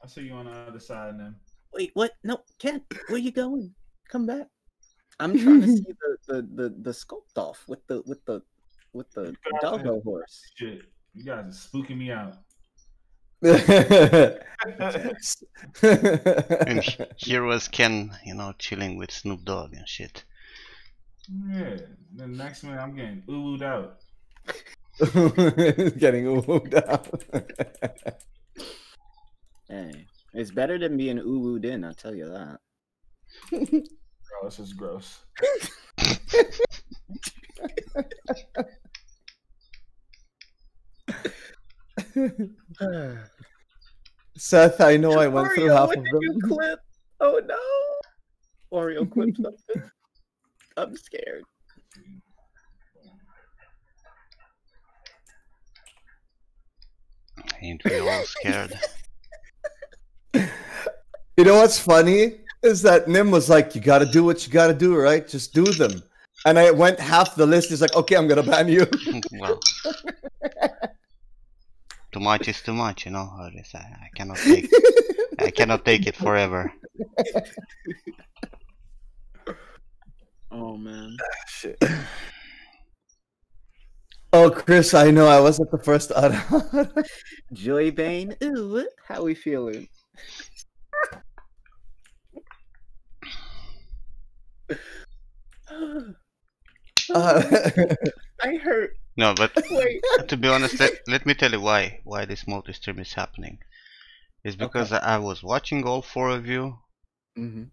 Speaker 3: I'll see you on the other side then.
Speaker 4: Wait, what? No, Ken, where you going? Come back. I'm trying to *laughs* see the the the, the sculpt off with the with the with the doggo horse.
Speaker 3: Shit. You guys are spooking me out. *laughs*
Speaker 1: And here was Ken, you know, chilling with Snoop Dogg and shit.
Speaker 3: Yeah. The next minute I'm getting oohed out. *laughs*
Speaker 2: Getting oohed out.
Speaker 4: Hey, it's better than being ooh wooed in. I'll tell you that.
Speaker 3: Bro, this is gross.
Speaker 2: Seth, I know I went through half of them.
Speaker 4: clip? Oh no! Oreo clip *laughs* something. I'm scared.
Speaker 1: I ain't we all scared? *laughs*
Speaker 2: You know what's funny is that Nim was like, "You got to do what you got to do, right? Just do them." And I went half the list. He's like, "Okay, I'm gonna ban you." *laughs*
Speaker 1: well, too much is too much, you know. Or is I, uh, I cannot take, I cannot take it forever. *laughs*
Speaker 4: Oh man.
Speaker 2: Ah, shit. Oh, Chris, I know I wasn't the first out. *laughs*
Speaker 4: Joy Bane. Ooh, how we feeling?
Speaker 2: Uh, *laughs*
Speaker 4: I hurt.
Speaker 1: No, but *laughs*
Speaker 4: Wait.
Speaker 1: to be honest, let, let me tell you why why this multi-stream is happening. It's because I was watching all four of you,
Speaker 4: hmm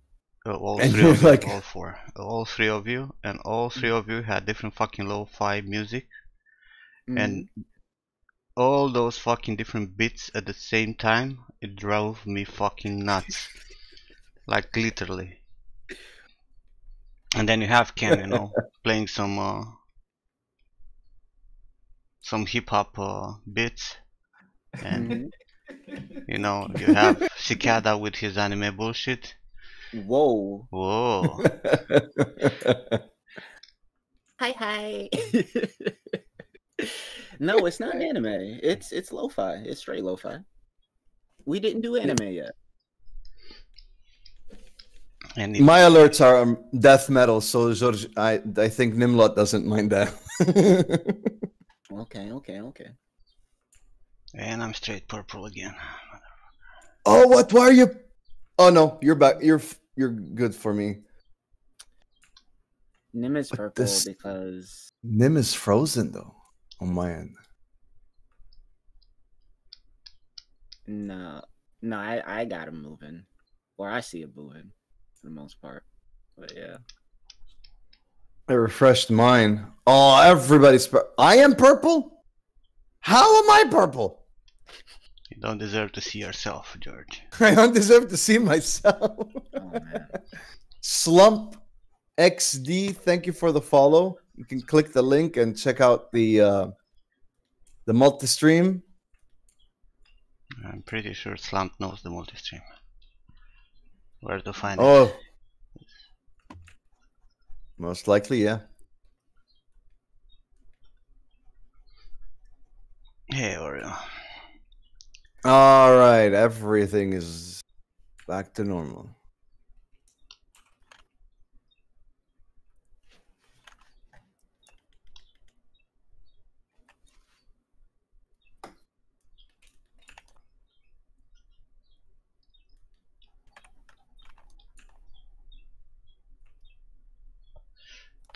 Speaker 1: uh, all
Speaker 2: And
Speaker 1: three
Speaker 2: you're
Speaker 1: of you, all four, all three of you, and all three of you had different fucking lo-fi music,
Speaker 4: Mm-hmm.
Speaker 1: and all those fucking different beats at the same time. It drove me fucking nuts, *laughs* like literally. And then you have Ken, you know, *laughs* playing some uh, some hip hop uh, beats, and
Speaker 4: Mhm.
Speaker 1: you know you have Cicada *laughs* with his anime bullshit.
Speaker 4: Whoa.
Speaker 1: Whoa.
Speaker 4: Hi hi. No, it's not anime. It's it's lo-fi. It's straight lo-fi. We didn't do anime yet.
Speaker 1: And
Speaker 2: My alerts are um, death metal, so George, I I think Nimlot doesn't mind that. *laughs*
Speaker 4: Okay, okay, okay.
Speaker 1: and I'm straight purple again.
Speaker 2: oh, what? Why are you? Oh no, you're back. You're you're good for me.
Speaker 4: Nim is purple
Speaker 2: this-
Speaker 4: because
Speaker 2: Nim is frozen though on my end.
Speaker 4: no, no, I I got him moving, or I see it moving for the most part. But yeah,
Speaker 2: I refreshed mine. Oh, everybody's. Pur- I am purple. How am I purple?
Speaker 1: You don't deserve to see yourself, George. *laughs*
Speaker 2: I don't deserve to see myself.
Speaker 4: oh man, *laughs*
Speaker 2: Slump XD, thank you for the follow. You can click the link and check out the uh, the multi stream.
Speaker 1: I'm pretty sure Slump knows the multi-stream. Where to find it?
Speaker 2: Oh, most likely, yeah.
Speaker 1: Hey, Oreo.
Speaker 2: All right, everything is back to normal.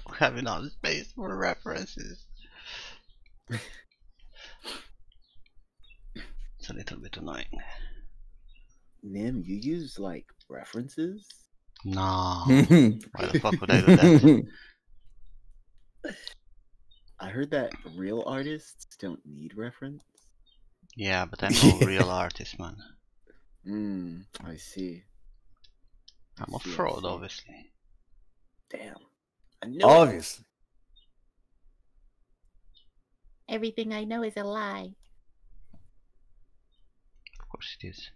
Speaker 1: Don't have enough space for references. it's a little bit annoying.
Speaker 4: Nim, you use like references?
Speaker 1: No. *laughs* Why the fuck would I do that?
Speaker 4: I heard that real artists don't need reference.
Speaker 1: Yeah, but I'm *laughs* no real artist, man.
Speaker 4: Hmm, I see. I
Speaker 1: I'm a fraud, obviously.
Speaker 4: Damn. I knew it.
Speaker 2: Obviously.
Speaker 5: Everything I know is a lie.
Speaker 1: Of course it is.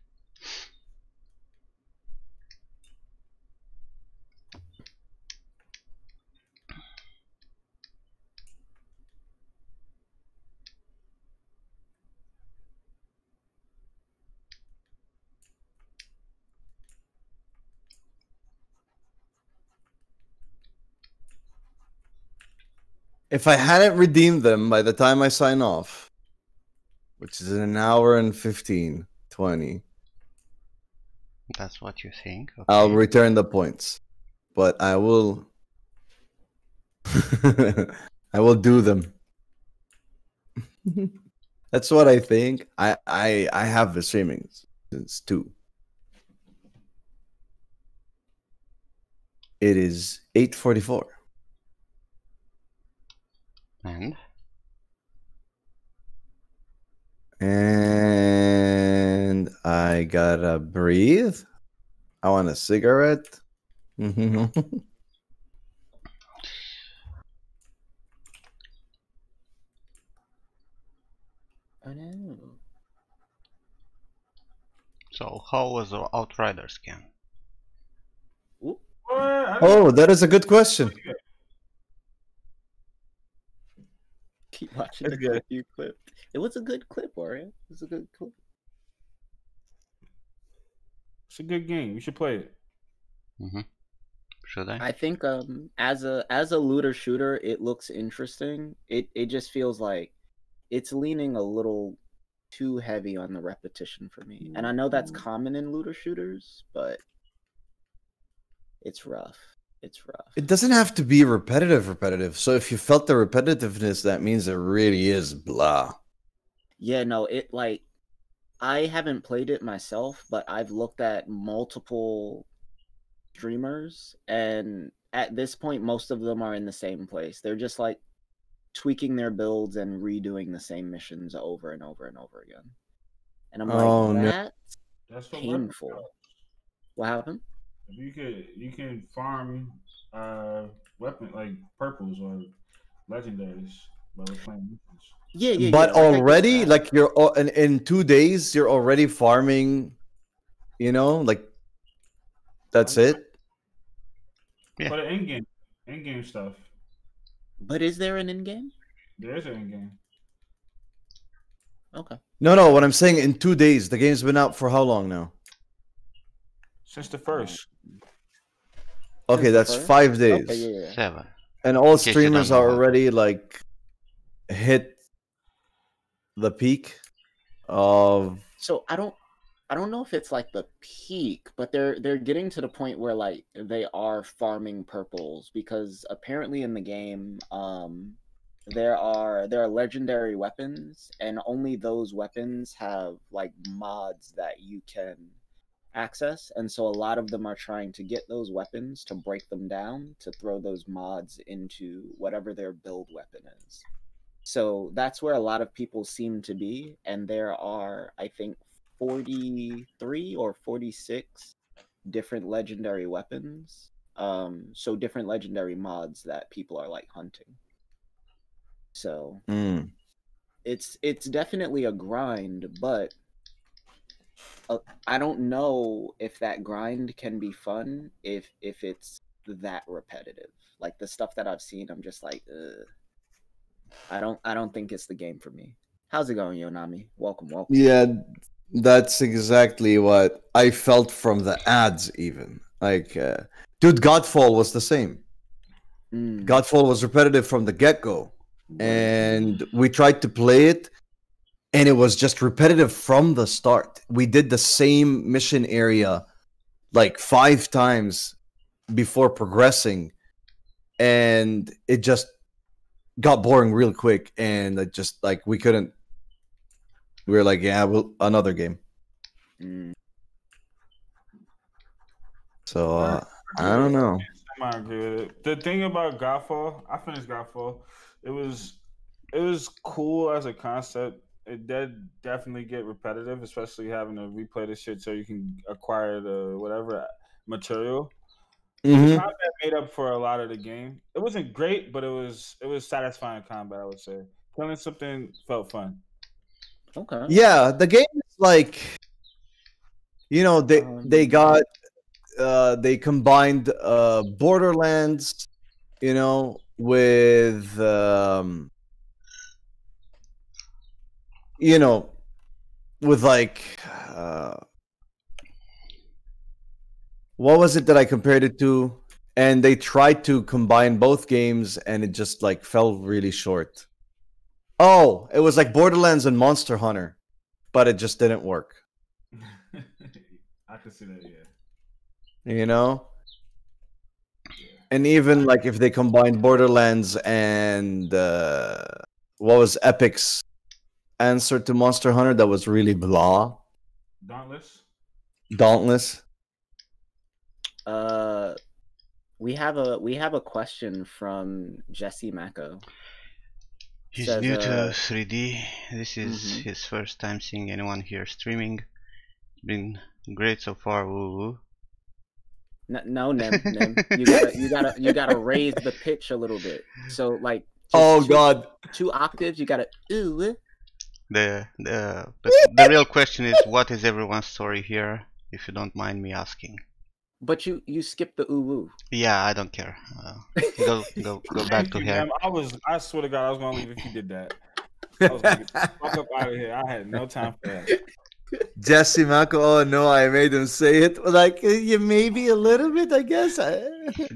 Speaker 2: If I hadn't redeemed them by the time I sign off, which is in an hour and 15, 20,
Speaker 1: That's what you think. Okay.
Speaker 2: I'll return the points. But I will. *laughs* I will do them. *laughs* That's what I think. I I I have the streaming since two. It is eight forty four.
Speaker 1: And
Speaker 2: And I gotta breathe. I want a cigarette. Mhm. *laughs*
Speaker 4: I know.
Speaker 1: so how was the Outrider scan?
Speaker 3: What? I didn't-
Speaker 2: oh, that is a good question.
Speaker 4: Keep watching
Speaker 3: That's
Speaker 4: the
Speaker 3: good.
Speaker 4: clip you clipped. It was a good clip, Warrior. It was a good clip.
Speaker 3: It's a good game. You should play it.
Speaker 1: Mm-hmm. Should I?
Speaker 4: I think um as a as a looter shooter, it looks interesting. It it just feels like it's leaning a little too heavy on the repetition for me. And I know that's common in looter shooters, but it's rough. It's rough.
Speaker 2: It doesn't have to be repetitive, repetitive. So if you felt the repetitiveness, that means it really is blah.
Speaker 4: Yeah, no, it like I haven't played it myself, but I've looked at multiple streamers and at this point most of them are in the same place. They're just like tweaking their builds and redoing the same missions over and over and over again. And I'm
Speaker 2: Oh,
Speaker 4: like,
Speaker 2: no.
Speaker 4: that's
Speaker 3: That's
Speaker 4: painful. what happened?
Speaker 3: Are. You could you can farm uh weapon like purples or legendaries while playing missions.
Speaker 4: Yeah, yeah.
Speaker 2: but
Speaker 4: yeah, like, I get
Speaker 2: already, like you're al- in, in two days, you're already farming. You know, like that's it.
Speaker 1: Yeah.
Speaker 3: But in game in game stuff.
Speaker 4: But is there an in game?
Speaker 3: There is an in game.
Speaker 4: Okay.
Speaker 2: No, no. What I'm saying, in two days, the game's been out for how long now?
Speaker 3: Since the first.
Speaker 2: Okay, that's five days,
Speaker 4: Okay, yeah, yeah.
Speaker 1: Seven.
Speaker 2: and all
Speaker 1: case you don't
Speaker 2: streamers are already like hit the peak of
Speaker 4: So I don't I don't know if it's like the peak, but they're they're getting to the point where like they are farming purples because apparently in the game um there are there are legendary weapons and only those weapons have like mods that you can access and so a lot of them are trying to get those weapons to break them down to throw those mods into whatever their build weapon is. So that's where a lot of people seem to be, and there are, I think, 43 or 46 different legendary weapons. Um, so different legendary mods that people are like hunting. So
Speaker 2: Mm.
Speaker 4: it's it's definitely a grind, but uh, I don't know if that grind can be fun if if it's that repetitive. Like the stuff that I've seen, I'm just like, Ugh. I don't I don't think it's the game for me. How's it going, Yonami? Welcome, welcome.
Speaker 2: Yeah, that's exactly what I felt from the ads. Even like, uh, dude, Godfall was the same.
Speaker 4: Mm,
Speaker 2: Godfall was repetitive from the get go, and we tried to play it, and it was just repetitive from the start. We did the same mission area like five times before progressing, and it just got boring real quick. And it just like we couldn't. We were like, yeah, well, another game.
Speaker 4: mm.
Speaker 2: So uh, I don't know.
Speaker 3: I agree with it. The thing about Godfall, I finished Godfall. It was it was cool as a concept. It did definitely get repetitive, especially having to replay the shit so you can acquire the whatever material.
Speaker 2: Mhm.
Speaker 3: Combat made up for a lot of the game. It wasn't great, but it was it was satisfying combat. I would say killing something felt fun.
Speaker 4: Okay.
Speaker 2: Yeah, the game is like, you know, they they
Speaker 4: Um,
Speaker 2: got uh they combined uh Borderlands, you know, with um you know, with like uh what was it that I compared it to? And they tried to combine both games and it just like fell really short. Oh, it was like Borderlands and Monster Hunter, but it just didn't work. *laughs*
Speaker 3: I could see that. Yeah.
Speaker 2: You know? And even like if they combined Borderlands and uh, what was Epic's answer to Monster Hunter, that was really blah,
Speaker 3: Dauntless.
Speaker 2: dauntless.
Speaker 4: Uh, we have a we have a question from Jesse Mako.
Speaker 1: He's
Speaker 4: Says,
Speaker 1: new
Speaker 4: uh,
Speaker 1: to 3D. This is
Speaker 4: mhm.
Speaker 1: his first time seeing anyone here streaming. Been great so far. Woo woo.
Speaker 4: N- no, Nim, *laughs* Nim, you gotta you gotta you gotta raise the pitch a little bit. So like, just
Speaker 2: Oh
Speaker 4: two,
Speaker 2: god.
Speaker 4: two octaves. You gotta ooh.
Speaker 1: The the the, the real question is what is everyone's story here? If you don't mind me asking.
Speaker 4: But you you skipped the ooh ooh.
Speaker 1: Yeah, I don't care. Uh, go go go *laughs* back to
Speaker 3: you,
Speaker 1: here.
Speaker 3: ma'am. I was. I swear to God, I was gonna leave if you did that. I was gonna get the fuck up out of here. I had no time for that.
Speaker 2: Jesse Mako, oh no, I made him say it. Like uh, you maybe a little bit, I guess.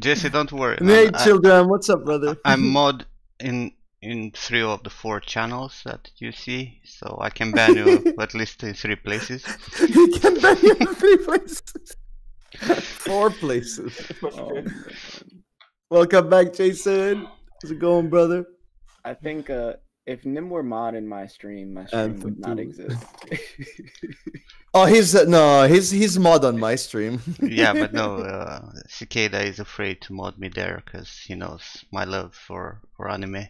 Speaker 1: Jesse, don't worry.
Speaker 2: Hey,
Speaker 1: man. I-
Speaker 2: children, what's up, brother?
Speaker 1: I'm mod in in three of the four channels that you see, so I can ban you *laughs* at least in three places.
Speaker 2: you can ban you in three places. *laughs* Four places.
Speaker 3: But
Speaker 4: Oh,
Speaker 3: you did.
Speaker 4: man.
Speaker 2: Welcome back, Jason. How's it going, brother?
Speaker 4: I think uh, if Nim were mod in my stream, my stream
Speaker 2: Anthem
Speaker 4: would not
Speaker 2: two.
Speaker 4: exist. *laughs*
Speaker 2: Oh, he's uh, no, he's he's mod on my stream. *laughs*
Speaker 1: yeah, but no, *laughs* uh, Cicada is afraid to mod me there because he knows my love for for anime.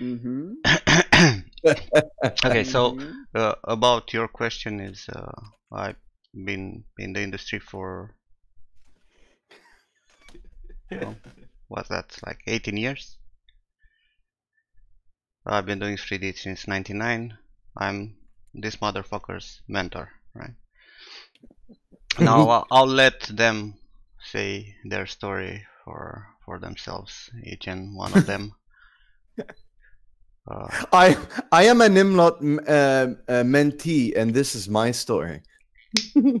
Speaker 4: mm-hmm. *coughs*
Speaker 1: okay, so
Speaker 4: Mhm.
Speaker 1: uh, about your question is uh, I've been in the industry for Oh. what's that like 18 years. I've been doing 3D since 99. I'm this motherfucker's mentor, right? *laughs* now I'll, I'll let them say their story for for themselves, each and one of them. *laughs* Uh,
Speaker 2: I I am a Nimlot uh, uh, mentee, and this is my story. *laughs*
Speaker 4: we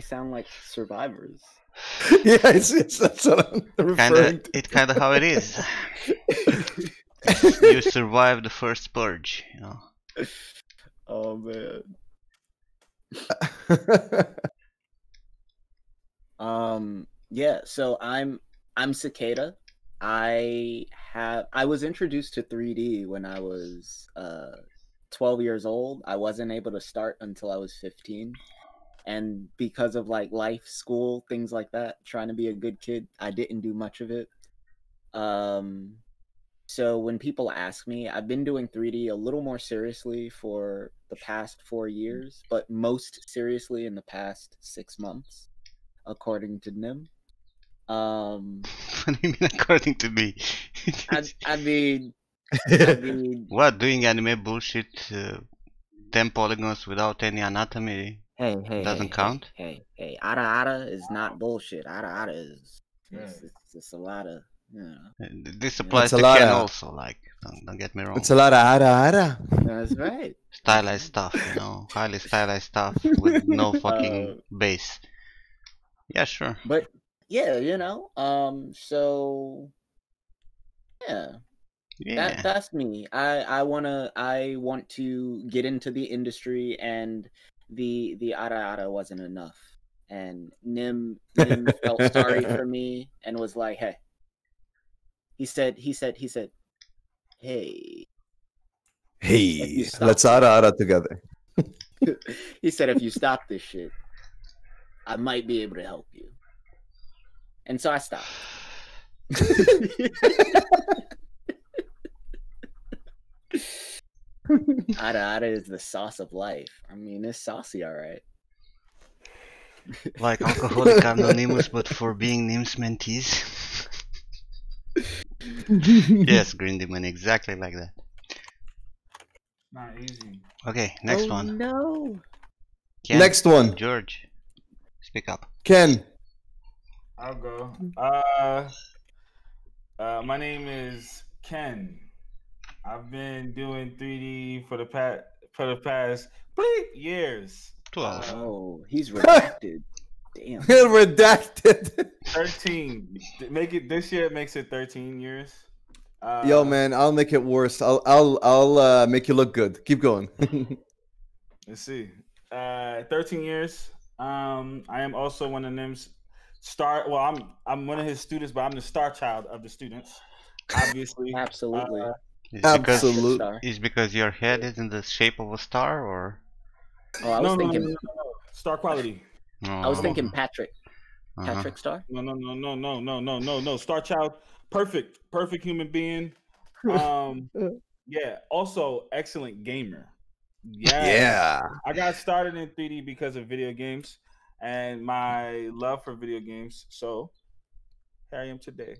Speaker 4: sound like survivors. *laughs*
Speaker 2: yeah, it's, it's that's what I'm referring
Speaker 1: kinda, it kinda how it is. *laughs* you survived the first purge, you know.
Speaker 4: Oh man. *laughs* Um yeah, so I'm I'm Cicada. I have I was introduced to 3D when I was uh 12 years old. I wasn't able to start until I was 15. And because of like life, school, things like that, trying to be a good kid, I didn't do much of it. Um so when people ask me, I've been doing 3D a little more seriously for the past 4 years, but most seriously in the past 6 months according to Nim. Um, *laughs*
Speaker 1: what do you mean according to me?
Speaker 4: I, I *laughs* mean, I mean,
Speaker 1: what, doing anime bullshit, uh, 10 polygons without any anatomy
Speaker 4: hey, hey,
Speaker 1: doesn't
Speaker 4: hey,
Speaker 1: count?
Speaker 4: Hey, hey, hey, Ada Ada is not bullshit. Ada Ada is,
Speaker 3: Right.
Speaker 4: it's, it's, it's a lot of, you know.
Speaker 1: Uh, This applies
Speaker 2: a
Speaker 1: to
Speaker 2: lot
Speaker 1: Ken
Speaker 2: of-
Speaker 1: also, like, don't, don't get me wrong.
Speaker 2: it's a lot of ara ara.
Speaker 4: That's right.
Speaker 1: Stylized stuff, you know, highly *laughs* stylized stuff with no fucking
Speaker 4: Uh,
Speaker 1: base. Yeah, sure.
Speaker 4: But yeah, you know, um, so yeah,
Speaker 1: Yeah.
Speaker 4: that that's me. I I wanna I want to get into the industry, and the the Ada Ada wasn't enough. And Nim *laughs* Nim felt sorry for me and was like, "Hey," he said. He said. He said, "Hey."
Speaker 2: Hey, let's ara ara together. *laughs*
Speaker 4: he said, "If you stop this shit, I might be able to help you." And so I stopped. *laughs* Ada Ada is the sauce of life. I mean, it's saucy, all right.
Speaker 1: Like Alcoholic *laughs* Anonymous, but for being Nim's mentees. yes, Green Demon, exactly like that.
Speaker 3: Not easy.
Speaker 1: Okay, next
Speaker 5: oh,
Speaker 1: one.
Speaker 5: No.
Speaker 1: Ken,
Speaker 2: Next one,
Speaker 1: George, speak up.
Speaker 2: Ken.
Speaker 3: I'll go. Uh, uh, my name is Ken. I've been doing 3D for the past for the past bleep years.
Speaker 1: 12.
Speaker 4: Oh, he's *laughs* redacted. Damn. *laughs*
Speaker 2: Redacted.
Speaker 3: 13. Make it this year It makes it 13 years. Uh,
Speaker 2: Yo, man, I'll make it worse. I'll I'll I'll uh, make you look good. Keep going. *laughs*
Speaker 3: Let's see. Uh, 13 years. Um, I am also one of them's star. Well, I'm I'm one of his students, but I'm the star child of the students. Obviously,
Speaker 4: Absolutely.
Speaker 3: Uh,
Speaker 1: Is because is because your head is in the shape of a star, or
Speaker 4: Oh, I was
Speaker 3: no, no, no,
Speaker 4: thinking.
Speaker 3: no, no, no. star quality.
Speaker 1: no?
Speaker 4: I was thinking Patrick.
Speaker 1: Uh-huh.
Speaker 4: Patrick Star.
Speaker 3: No, no, no, no, no, no, no, no, no. Star child, perfect, perfect human being. Um, *laughs* yeah. Also, excellent gamer. Yeah.
Speaker 2: yeah.
Speaker 3: I got started in 3D because of video games and my love for video games. So here I am today.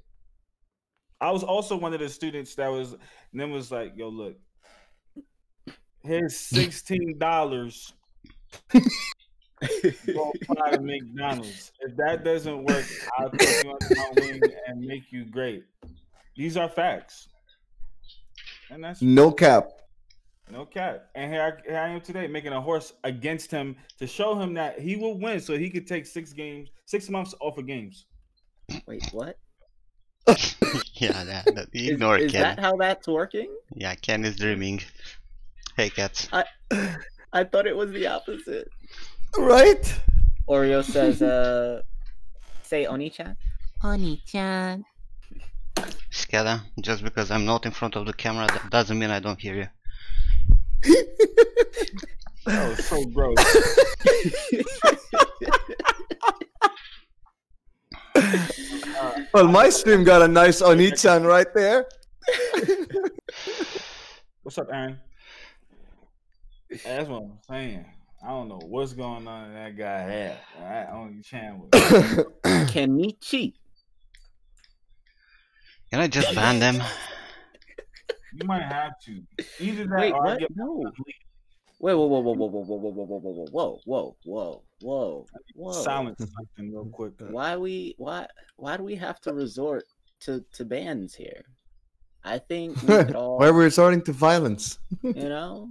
Speaker 3: I was also one of the students that was and then was like, yo, look, here's *laughs* sixteen dollars. Go *laughs* apply to McDonald's. If that doesn't work, I'll take you under my wing and make you great. These are facts. And that's
Speaker 2: No cap.
Speaker 3: no cap. And here I, here I am today making a horse against him to show him that he will win so he could take six games, six months off of games.
Speaker 4: Wait, what? *laughs* *laughs*
Speaker 1: yeah, that, that,
Speaker 4: Is,
Speaker 1: ignore
Speaker 4: is
Speaker 1: Ken.
Speaker 4: that how that's working?
Speaker 1: Yeah, Ken is dreaming. Hey, cats.
Speaker 4: I *laughs* thought it was the opposite.
Speaker 2: Right?
Speaker 4: Oreo says, uh, *laughs* Say Oni-chan.
Speaker 5: Oni-chan.
Speaker 1: Cicada, just because I'm not in front of the camera, that doesn't mean I don't hear you.
Speaker 3: That was so gross. *laughs*
Speaker 2: Well, my stream got a nice Oni-chan right there. *laughs*
Speaker 3: What's up, Aaron? That's what I'm saying. I don't know what's going on in that guy head. All right, on your channel.
Speaker 4: Kenichi.
Speaker 1: Can I just ban them?
Speaker 3: You might have to. Either that
Speaker 4: Wait,
Speaker 3: or I get
Speaker 4: No. Wait, whoa, whoa, whoa, whoa, whoa, whoa, whoa, whoa, whoa, whoa, whoa, whoa, whoa, whoa, whoa.
Speaker 3: silence something real quick.
Speaker 4: Why we why why do we have to resort to to bans here? I think we could all
Speaker 2: Where we're resorting to violence.
Speaker 4: you know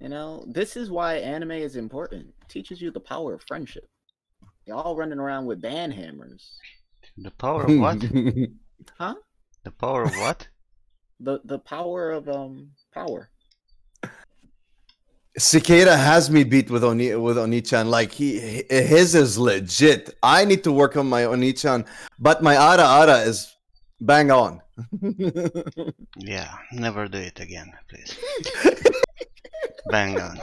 Speaker 4: you know this is why anime is important teaches you the power of friendship y'all running around with ban hammers
Speaker 1: The power of what?
Speaker 4: huh
Speaker 1: The power of what?
Speaker 4: the the power of um power
Speaker 2: Cicada has me beat with Oni with Oni-chan. Like he, he- his is legit. I need to work on my Oni-chan, but my Ara Ara is bang on. *laughs*
Speaker 1: Yeah, never do it again, please. *laughs* Bang on.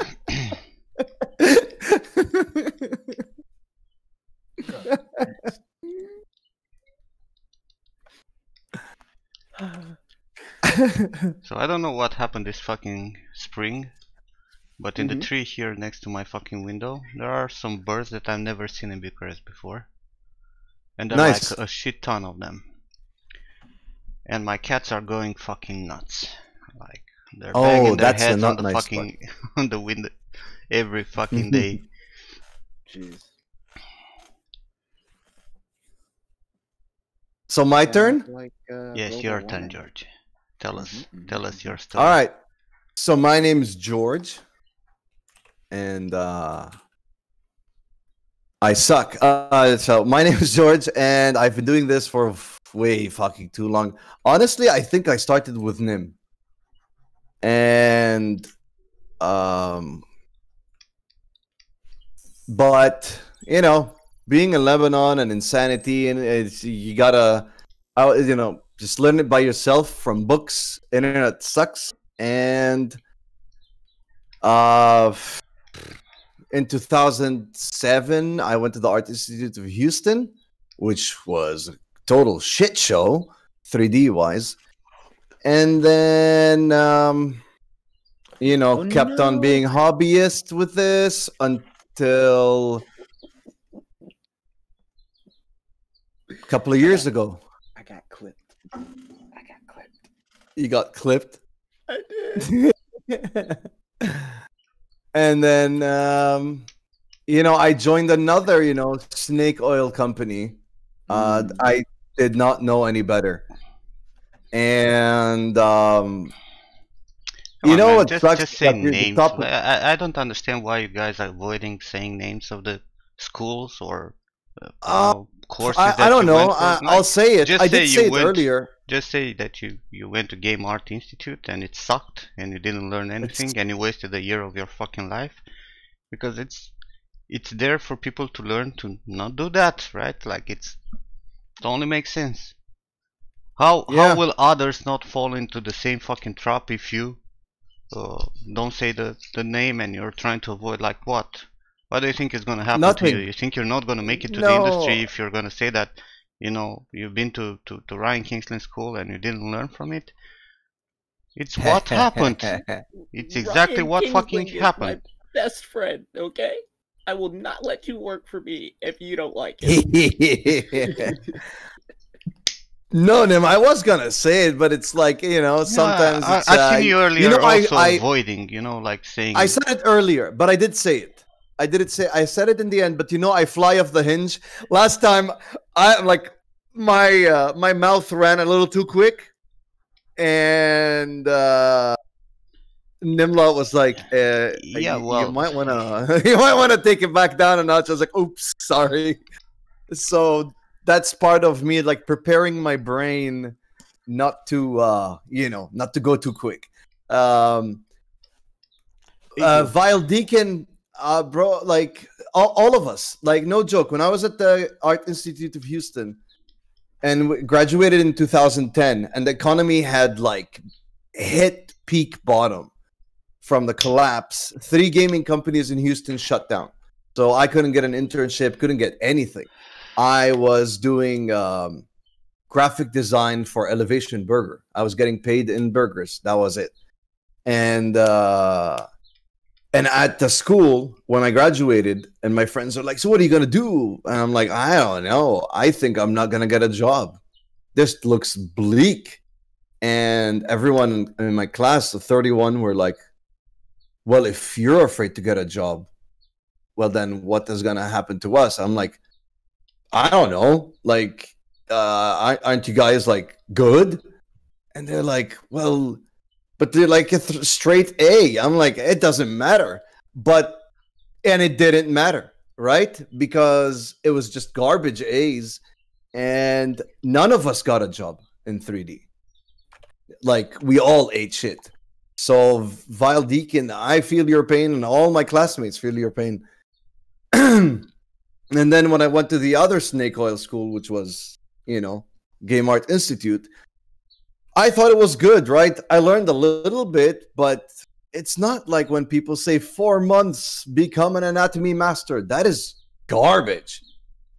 Speaker 1: *laughs* So I don't know what happened this fucking spring, but in
Speaker 4: Mhm.
Speaker 1: the tree here next to my fucking window, there are some birds that I've never seen in Bucharest before. And there are
Speaker 2: Nice.
Speaker 1: like a shit ton of them. And my cats are going fucking nuts. Like they're
Speaker 2: Oh,
Speaker 1: banging their
Speaker 2: that's a
Speaker 1: heads on
Speaker 2: not
Speaker 1: the
Speaker 2: nice
Speaker 1: fucking *laughs* on the window every fucking day. *laughs*
Speaker 4: jeez
Speaker 2: so my turn.
Speaker 4: Like, uh,
Speaker 1: yes, your turn,
Speaker 4: warming.
Speaker 1: George. Tell us,
Speaker 4: Mhm,
Speaker 1: tell
Speaker 4: mhm,
Speaker 1: us your story.
Speaker 2: All right. So my name is George, and uh, I suck. Uh, so my *laughs* name is George, and I've been doing this for way fucking too long. Honestly, I think I started with Nim, and um, but you know, being in Lebanon and insanity, and it's you gotta, I, you know, just learn it by yourself from books. Internet sucks, and uh, in 2007, I went to the Art Institute of Houston, which was a total shit show, 3D wise, and then um, you know,
Speaker 4: Oh,
Speaker 2: kept on being hobbyist with this until a couple of years ago.
Speaker 4: i got clipped. I got clipped.
Speaker 2: You got clipped.
Speaker 4: i did *laughs*
Speaker 2: and then um you know i joined another you know snake oil company uh
Speaker 4: Mm.
Speaker 2: i did not know any better and um you
Speaker 1: on,
Speaker 2: know
Speaker 1: man,
Speaker 2: what
Speaker 1: just,
Speaker 2: sucks
Speaker 1: just say
Speaker 2: that the- the
Speaker 1: names. I, I- don't understand why you guys are avoiding saying names of the schools or uh,
Speaker 2: Uh,
Speaker 1: courses.
Speaker 2: I, I don't know. I, I'll say it
Speaker 1: just
Speaker 2: i
Speaker 1: say
Speaker 2: did
Speaker 1: you
Speaker 2: say it
Speaker 1: went-
Speaker 2: earlier
Speaker 1: just say that you you went to Game Art Institute and it sucked and you didn't learn anything and you wasted a year of your fucking life because it's it's there for people to learn to not do that, right? Like it's it only makes sense. How
Speaker 2: Yeah.
Speaker 1: how will others not fall into the same fucking trap if you uh, don't say the the name and you're trying to avoid like what? What do you think is gonna happen to you? You think you're not gonna make it to the industry if you're gonna say that you know you've been to, to, to Ryan Kingslien school and you didn't learn from it? It's what *laughs* happened. It's exactly
Speaker 4: Ryan
Speaker 1: what fucking happened.
Speaker 4: my best friend okay i will not let you work for me if you don't like it *laughs*
Speaker 2: no nim i was gonna say it but it's like you know sometimes
Speaker 1: yeah,
Speaker 2: it's,
Speaker 1: I, I've
Speaker 2: uh,
Speaker 1: seen you earlier
Speaker 2: know, I-
Speaker 1: also
Speaker 2: I-
Speaker 1: avoiding, you know, like saying
Speaker 2: I said it earlier, but I did say it. I didn't say I said it in the end, but you know I fly off the hinge. Last time I like my uh, my mouth ran a little too quick, and uh, Nimlot was like, uh,
Speaker 1: Yeah,
Speaker 2: you,
Speaker 1: well- *laughs*
Speaker 2: you might want to you might want to take it back down a notch." I was like, "Oops, sorry." So that's part of me, like preparing my brain not to, uh, you know, not to go too quick. Um, uh, Vile Deacon, uh, bro, like all, all of us, like no joke. When I was at the Art Institute of Houston and graduated in 2010, and the economy had like hit peak bottom from the collapse, three gaming companies in Houston shut down. So I couldn't get an internship, couldn't get anything. I was doing um, graphic design for Elevation Burger. I was getting paid in burgers. That was it. And uh, and at the school when I graduated, and my friends are like, "So what are you gonna do?" And I'm like, "I don't know. I think I'm not gonna get a job. This looks bleak." And everyone in my class, the 31, were like, "Well, if you're afraid to get a job, well, then what is gonna happen to us?" I'm like, "I don't know. Like, uh, aren't you guys like good?" And they're like, "Well." But they're like a straight A. I'm like, it doesn't matter. But and it didn't matter, right? Because it was just garbage A's, and none of us got a job in 3D. Like we all ate shit. So Vile Deacon, I feel your pain, and all my classmates feel your pain. *clears throat* and then when I went to the other snake oil school, which was, you know, Game Art Institute, I thought it was good, right? I learned a little bit, but it's not like when people say four months become an anatomy master. That is garbage.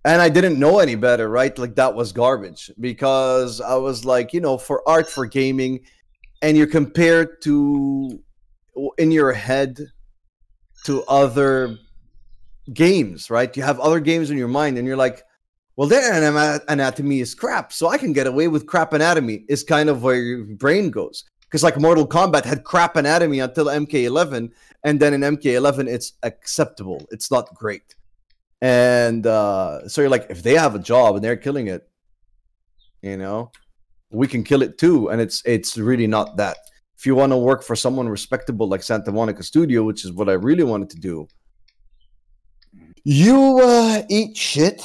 Speaker 2: And I didn't know any better, right? Like that was garbage because I was like, you know, for art, for gaming, and you're compared to in your head to other games, right? You have other games in your mind, and you're like, well, their anatomy is crap, so I can get away with crap anatomy. Is kind of where your brain goes. Because like Mortal Kombat had crap anatomy until MK11, and then in MK11 it's acceptable. It's not great, and uh, so you're like, if they have a job and they're killing it, you know, we can kill it too. And it's it's really not that. If you want to work for someone respectable like Santa Monica Studio, which is what I really wanted to do, you uh, eat shit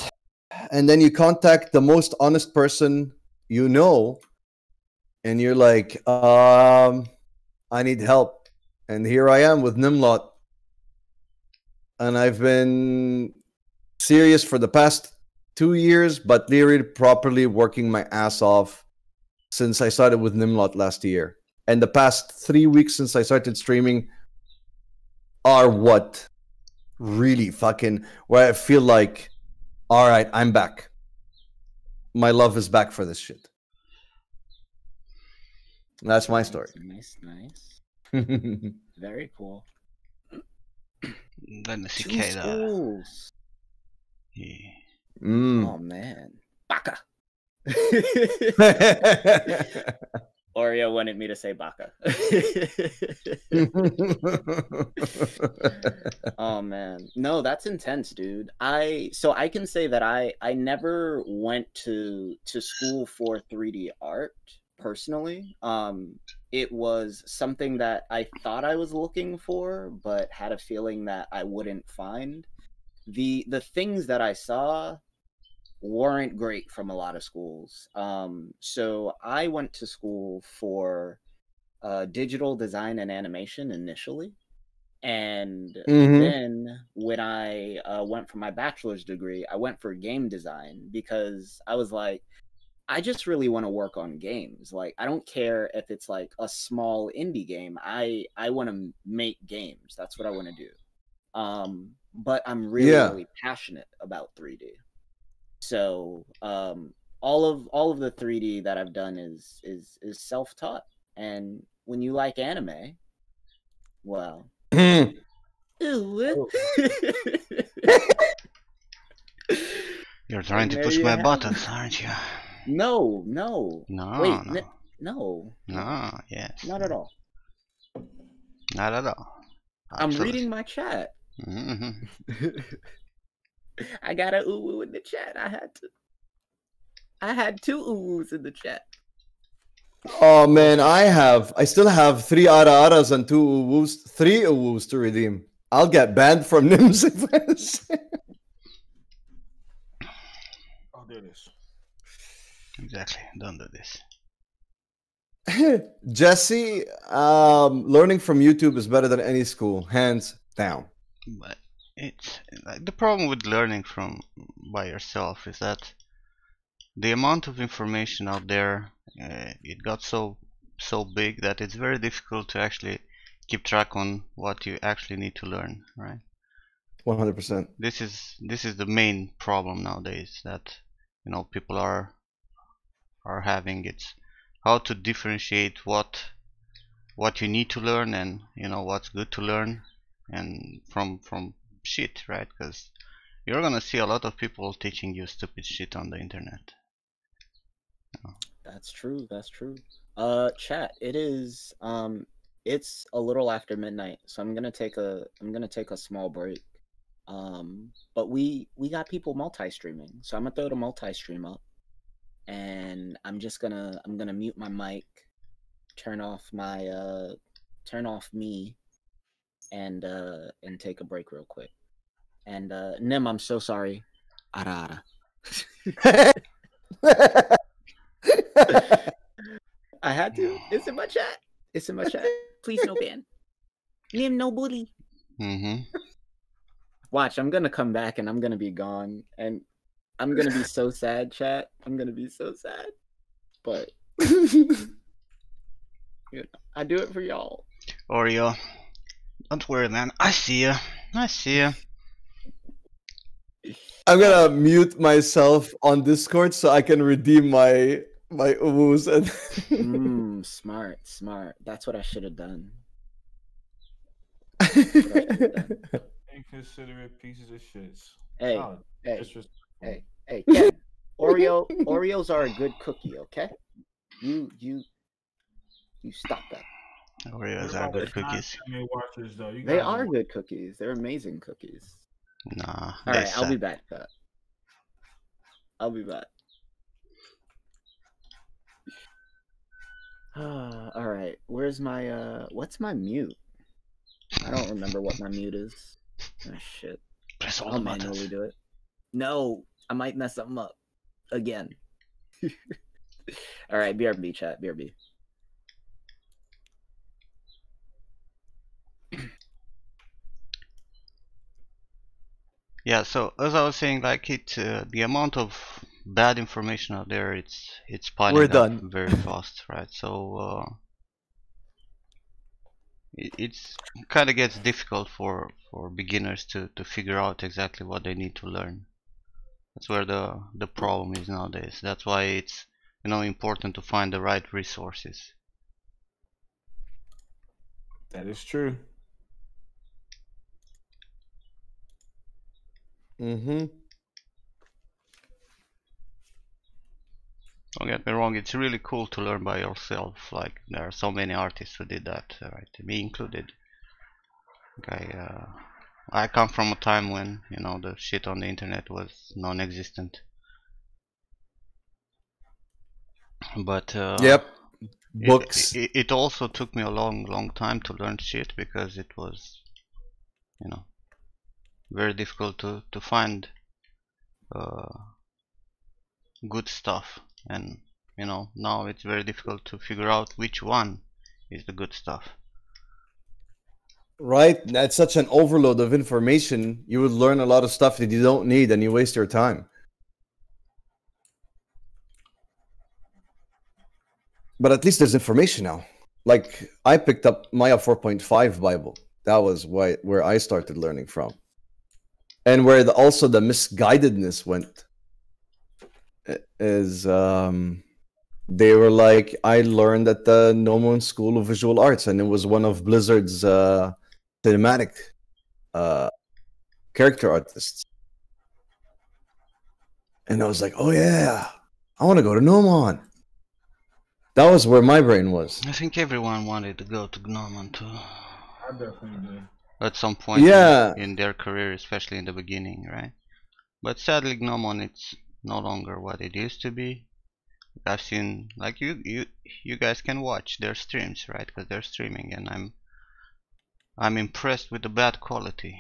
Speaker 2: and then you contact the most honest person you know and you're like um i need help. And here i am with nimlot. And i've been serious for the past two years but literally properly working my ass off since i started with nimlot last year. And the past three weeks since i started streaming are what really fucking where i feel like all right, I'm back. My love is back for this shit. That's my story.
Speaker 4: Nice, nice. *laughs* Very cool.
Speaker 1: Then the
Speaker 4: Two
Speaker 1: cicada.
Speaker 4: schools.
Speaker 1: Yeah.
Speaker 2: Mm.
Speaker 4: Oh man, Baka. *laughs* *laughs* Oreo wanted me to say Baka. *laughs* oh man, no, that's intense, dude. I so I can say that I I never went to to school for 3D art personally. Um, it was something that I thought I was looking for, but had a feeling that I wouldn't find. the The things that I saw weren't great from a lot of schools. Um, so I went to school for uh, digital design and animation initially. And
Speaker 2: Mhm.
Speaker 4: then when I uh, went for my bachelor's degree, I went for game design because I was like, I just really want to work on games. Like, I don't care if it's like a small indie game. I I want to make games. That's what I want to do. Um, but I'm really
Speaker 2: Yeah.
Speaker 4: really passionate about 3D. So um, all of all of the 3D that I've done is is is self taught. And when you like anime, well. *laughs*
Speaker 1: You're trying to push my
Speaker 4: have
Speaker 1: buttons, aren't you?
Speaker 4: no, no,
Speaker 1: No,
Speaker 4: Wait,
Speaker 1: no,
Speaker 4: n- no,
Speaker 1: no, yes,
Speaker 4: not at all.
Speaker 1: not at all.
Speaker 4: I'm reading my chat.
Speaker 1: Mhm. *laughs* *laughs*
Speaker 4: I got a ooh ooh in the chat. I had to. I had two ooh oohs in the chat.
Speaker 2: oh man, I have I still have three ara aras and two uwus, three uwus to redeem. I'll get banned from Nims if I say-
Speaker 3: Oh, there it is.
Speaker 1: Exactly. Don't do this. *laughs*
Speaker 2: Jesse, um, learning from YouTube is better than any school, hands down.
Speaker 1: But it's like the problem with learning from by yourself is that the amount of information out there uh, it got so so big that it's very difficult to actually keep track on what you actually need to learn right
Speaker 2: One hundred percent.
Speaker 1: this is this is the main problem nowadays that you know people are are having it's how to differentiate what what you need to learn and you know what's good to learn and from from shit right because you're gonna see a lot of people teaching you stupid shit on the internet
Speaker 4: That's true. That's true. Uh, chat. It is. Um, it's a little after midnight, so I'm gonna take a. I'm gonna take a small break. Um, but we we got people multi-streaming, so I'm gonna throw the multi-stream up, and I'm just gonna I'm gonna mute my mic, turn off my uh, turn off me, and uh, and take a break real quick. And uh, Nim, I'm so sorry. Ara ara. *laughs* I had to. It's in my chat. It's in my chat. Please no ban. Nim no bully.
Speaker 1: mm-hmm
Speaker 4: Watch, I'm gonna come back and I'm gonna be gone, and I'm gonna be so sad, chat. I'm gonna be so sad, but *laughs* you know, I do it for y'all.
Speaker 1: oreo don't worry man i see you i see you
Speaker 2: I'm gonna mute myself on Discord so I can redeem my my woos and
Speaker 4: Mm, *laughs* smart, smart. That's what I should have done. *laughs*
Speaker 3: Inconsiderate pieces of shits.
Speaker 4: Hey,
Speaker 3: Oh,
Speaker 4: hey,
Speaker 3: disrespectful.
Speaker 4: hey, hey, Ken. Oreo, Oreos are a good cookie. Okay, you, you, you stop that.
Speaker 1: Oreos
Speaker 3: What
Speaker 1: are
Speaker 3: about
Speaker 1: good cookies
Speaker 3: watchers, though?
Speaker 4: They are
Speaker 3: know.
Speaker 4: good cookies. They're amazing cookies.
Speaker 1: nah
Speaker 4: All right, they I'll be back. Cut. I'll be back. All right, where's my uh? What's my mute? I don't remember what my mute is. Oh shit!
Speaker 1: press all
Speaker 4: I'll
Speaker 1: the buttons
Speaker 4: manually do it. No, I might mess something up again. *laughs* All right, BRB chat, BRB.
Speaker 1: Yeah, so as I was saying, like it, uh, the amount of bad information out there, it's it's piling
Speaker 2: We're
Speaker 1: up
Speaker 2: done.
Speaker 1: very fast, right? So uh, it, it's kind of gets difficult for for beginners to to figure out exactly what they need to learn. That's where the the problem is nowadays. That's why it's you know important to find the right resources.
Speaker 3: That is true.
Speaker 2: Mm-hmm.
Speaker 1: Don't get me wrong, it's really cool to learn by yourself. Like there are so many artists who did that, right? Me included. Okay, uh, I come from a time when you know the shit on the internet was non-existent. But uh,
Speaker 2: Yep.
Speaker 1: it-
Speaker 2: Books.
Speaker 1: It, it also took me a long, long time to learn shit because it was, you know, very difficult to to find uh, good stuff, and you know now it's very difficult to figure out which one is the good stuff.
Speaker 2: Right? That's such an overload of information. You would learn a lot of stuff that you don't need and you waste your time. But at least there's information now. Like I picked up Maya 4.5 Bible. That was why, where I started learning from. And where the, also the misguidedness went is um they were like I learned at the Gnomon School of Visual Arts and it was one of Blizzard's uh cinematic uh character artists. And I was like, "Oh yeah, I want to go to Gnomon." That was where my brain was.
Speaker 1: I think everyone wanted to go to Gnomon too
Speaker 3: I definitely did.
Speaker 1: At some point in-
Speaker 2: Yeah.
Speaker 1: in, their career, especially in the beginning, right? But sadly, Gnomon it's no longer what it used to be. I've seen like you you you guys can watch their streams, right? Because they're streaming, and I'm I'm impressed with the bad quality.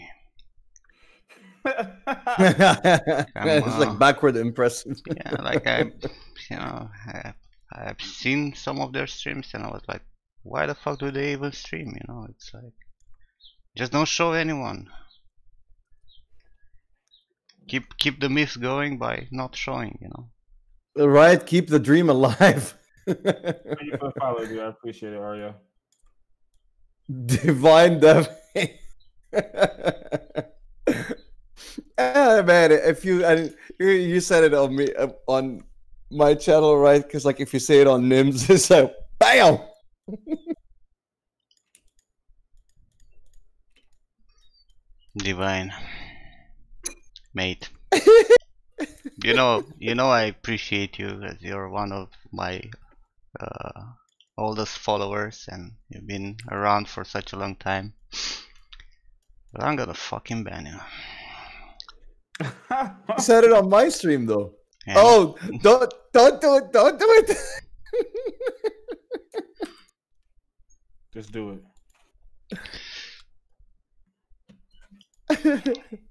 Speaker 1: *laughs*
Speaker 2: it's like backward impressive.
Speaker 1: Yeah, like I, you know, I, I've seen some of their streams, and I was like, why the fuck do they even stream? You know, it's like just don't show anyone. keep keep the myth going by not showing. You know.
Speaker 2: Right? Keep the dream alive.
Speaker 3: Thank you for the follow, dude. I appreciate it, Ario.
Speaker 2: Divine Dev. ah, man, if you and you you said it on me uh, on my channel, right? Because like if you say it on Nims, *laughs* it's like bam.
Speaker 1: Divine, mate. *laughs* you know, you know, I appreciate you as you're one of my uh, oldest followers, and you've been around for such a long time. But I'm gonna fucking ban you. *laughs*
Speaker 2: You said it on my stream though.
Speaker 1: And
Speaker 2: Oh, don't don't do it! Don't do it!
Speaker 3: Just do it. *laughs* *laughs*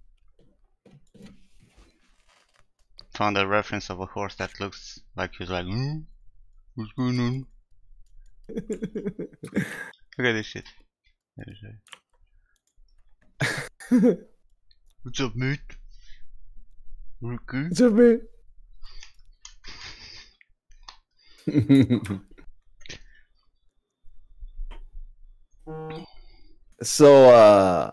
Speaker 1: found a reference of a horse that looks like he's like, hmm? what's going on? *laughs* Look at this shit. There it is. *laughs* What's up, mate? Okay.
Speaker 2: It's a bit. so uh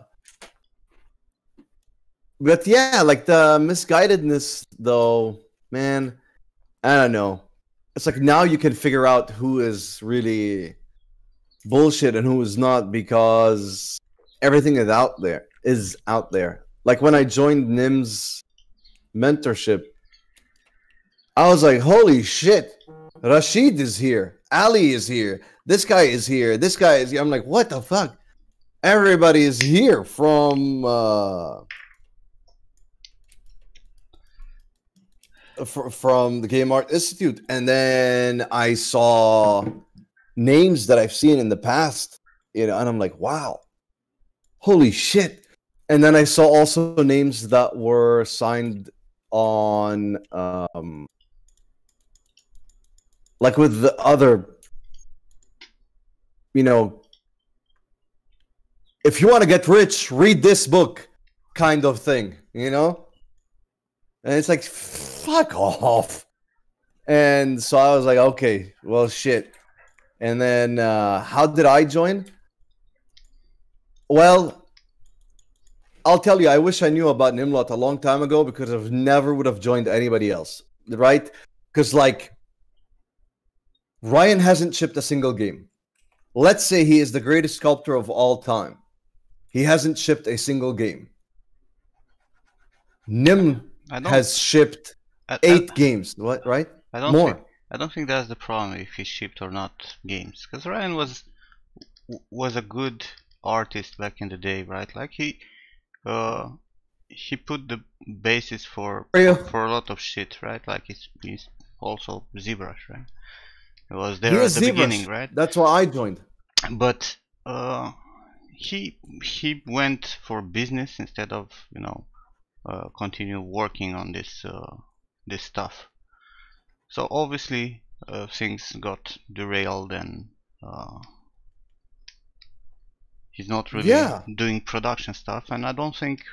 Speaker 2: but yeah like the misguidedness though man i don't know. It's like now you can figure out who is really bullshit and who is not because everything is out there is out there. Like when i joined nim's mentorship i was like holy shit rashid is here ali is here this guy is here this guy is here. I'm like what the fuck? Everybody is here from uh fr- from the game art institute and then i saw names that i've seen in the past you know and i'm like wow holy shit. And then i saw also names that were signed on um like with the other you know if you want to get rich read this book kind of thing you know and it's like fuck off. And so i was like okay well shit. And then uh how did i join? Well i'll tell you i wish i knew about nimlot a long time ago because i never would have joined anybody else right? Because like ryan hasn't shipped a single game. Let's say he is the greatest sculptor of all time. He hasn't shipped a single game. Nim. Has shipped
Speaker 1: I, I-
Speaker 2: eight games what right
Speaker 1: I don't
Speaker 2: more
Speaker 1: Think, I don't think that's the problem if he shipped or not games, because Ryan was was a good artist back in the day, right? Like he, uh, he put the basis for
Speaker 2: Yeah.
Speaker 1: for a lot of shit, right? Like he's he's also ZBrush, right? He was
Speaker 2: He
Speaker 1: there at the
Speaker 2: ZBrush.
Speaker 1: beginning, right?
Speaker 2: that's why i joined
Speaker 1: but uh, he he went for business instead of you know uh, continue working on this uh, this stuff. So obviously uh, things got derailed and uh, he's not really
Speaker 2: Yeah.
Speaker 1: doing production stuff. And I don't think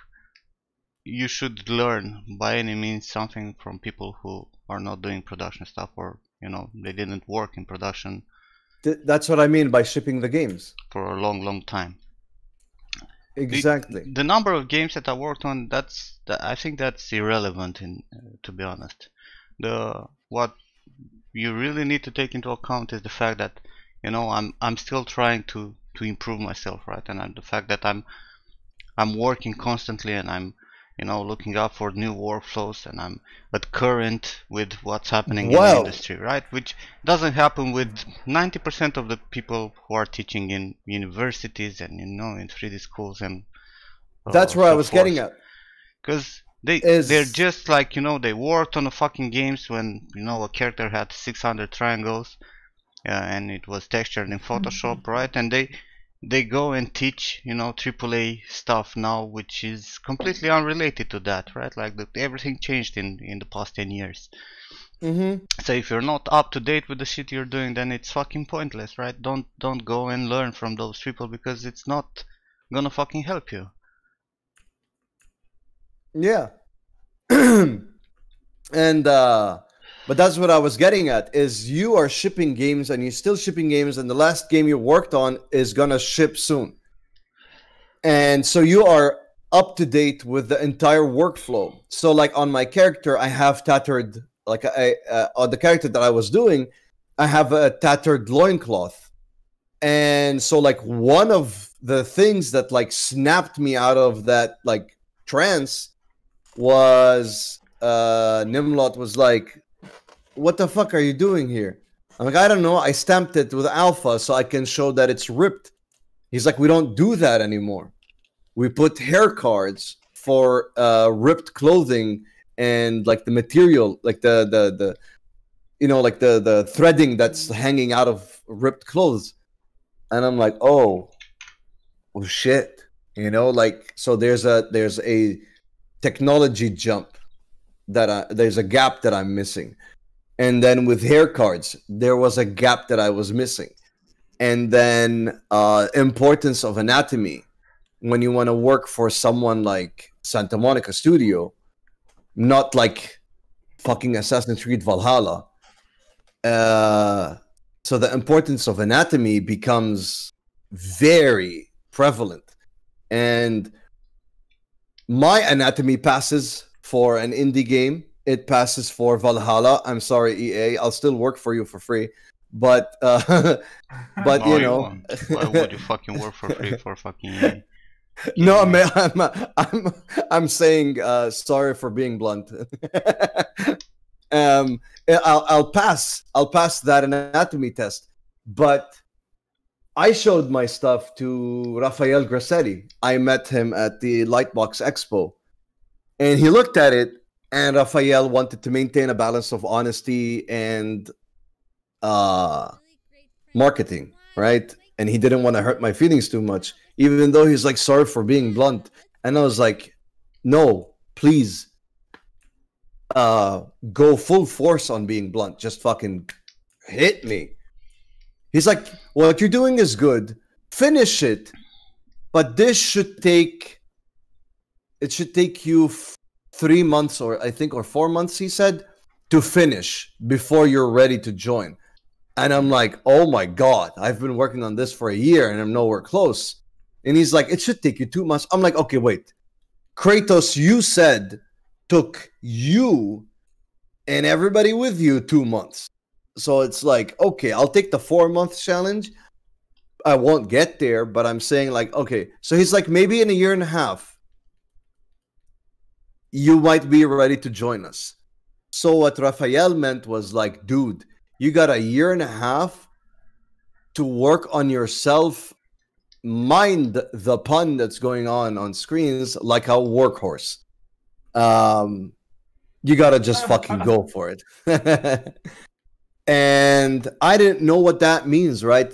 Speaker 1: you should learn by any means something from people who are not doing production stuff or you know they didn't work in production
Speaker 2: Th- that's what i mean by shipping the games
Speaker 1: for a long long time
Speaker 2: exactly
Speaker 1: The, number of games that I worked on, that's that, I think that's irrelevant. In uh, to be honest, the what you really need to take into account is the fact that you know I'm I'm still trying to to improve myself, right? And I'm, the fact that I'm I'm working constantly and I'm you know looking out for new workflows and I'm at current with what's happening in the industry, right? Which doesn't happen with 90% of the people who are teaching in universities and you know in 3D schools and uh,
Speaker 2: that's where i
Speaker 1: so
Speaker 2: was getting at
Speaker 1: Because they
Speaker 2: Is-
Speaker 1: they're just like you know they worked on the fucking games when you know a character had 600 triangles, uh, and it was textured in Photoshop, right? And they they go and teach you know AAA stuff now, which is completely unrelated to that, right? Like the, everything changed in in the past 10 years.
Speaker 2: mm-hmm.
Speaker 1: So if you're not up to date with the shit you're doing, then it's fucking pointless, right? Don't don't go and learn from those people because it's not gonna fucking help you.
Speaker 2: Yeah. *clears throat* and uh but that's what I was getting at is you are shipping games and you're still shipping games and the last game you worked on is gonna ship soon. And so you are up to date with the entire workflow. So like on my character, I have tattered like I uh, on the character that I was doing, I have a tattered loincloth. And so like one of the things that like snapped me out of that like trance was uh Nimlot was like, What the fuck are you doing here? I'm like, I don't know. I stamped it with alpha so I can show that it's ripped. He's like, We don't do that anymore. We put hair cards for uh ripped clothing and like the material, like the the the you know, like the the threading that's hanging out of ripped clothes. And I'm like, oh, oh shit. You know, like so there's a there's a technology jump that I, there's a gap that I'm missing. And then with hair cards, there was a gap that I was missing. And then uh importance of anatomy when you want to work for someone like Santa Monica Studio, not like fucking Assassin's Creed Valhalla. Uh, so the importance of anatomy becomes very prevalent, and my anatomy passes for an indie game. It passes for Valhalla. I'm sorry, EA. I'll still work for you for free, but uh, *laughs* but
Speaker 1: No,
Speaker 2: you know,
Speaker 1: won't. Why would you fucking work for free for fucking EA? *laughs*
Speaker 2: no, I'm, I'm, I'm, I'm saying uh, sorry for being blunt. *laughs* um, I'll, I'll pass. I'll pass that anatomy test. But I showed my stuff to Rafael Grassetti. I met him at the Lightbox Expo, and he looked at it. And Rafael wanted to maintain a balance of honesty and uh, marketing, right? And he didn't want to hurt my feelings too much, even though he's like sorry for being blunt. And I was like, no, please, uh, go full force on being blunt. Just fucking hit me. He's like, what you're doing is good. Finish it, but this should take. It should take you three months, or I think, or four months. He said to finish before you're ready to join. And I'm like, oh my God, I've been working on this for a year and I'm nowhere close. And he's like, it should take you two months. I'm like, okay, wait. Kratos, you said took you and everybody with you two months. So it's like, okay, I'll take the four month challenge. I won't get there, but I'm saying, like, okay. So he's like, maybe in a year and a half, you might be ready to join us. So what Rafael meant was like, dude, you got a year and a half to work on yourself mind the pun that's going on on screens like a workhorse. Um you gotta just *laughs* fucking go for it. *laughs* And i didn't know what that means right?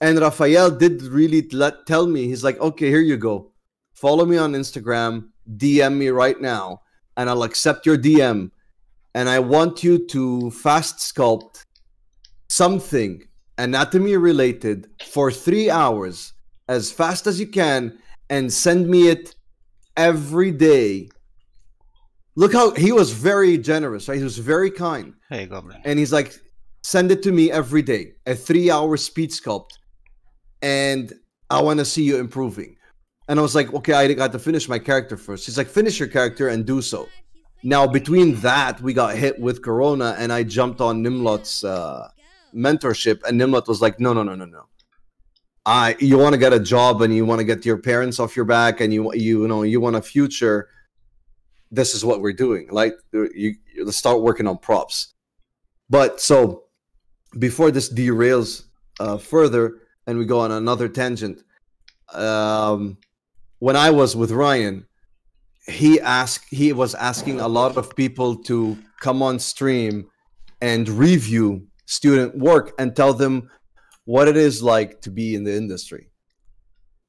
Speaker 2: And rafael did really let tell me he's like okay here you go. Follow me on instagram dm me right now and i'll accept your dm and i want you to fast sculpt something anatomy related for three hours as fast as you can and send me it every day. Look how he was very generous, right? He was very kind.
Speaker 1: Hey, Goblin.
Speaker 2: And he's like, send it to me every day, a three hour speed sculpt. And I want to see you improving. And I was like, okay, I got to finish my character first. He's like, finish your character and do so. Now, between that, we got hit with Corona, and I jumped on Nimlot's uh, mentorship, and Nimlot was like, no, no, no, no, no. I you want to get a job and you want to get your parents off your back and you you, you know you want a future. This is what we're doing. Like you, you let's start working on props. But so before this derails uh, further and we go on another tangent, um, when I was with Ryan, he asked he was asking a lot of people to come on stream and review student work and tell them what it is like to be in the industry.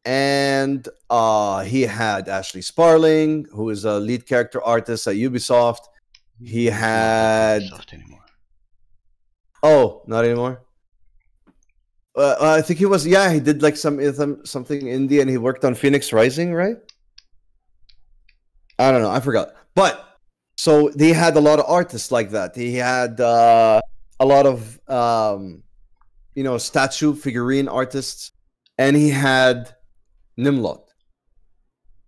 Speaker 2: And uh, he had Ashley Sparling, who is a lead character artist at Ubisoft. He had
Speaker 1: Soft anymore.
Speaker 2: oh, not anymore. Uh, I think he was yeah. He did like some some something indie, and he worked on Phoenix Rising, right? I don't know. I forgot. But so he had a lot of artists like that. He had uh, a lot of um, you know statue figurine artists, and he had Nimlot.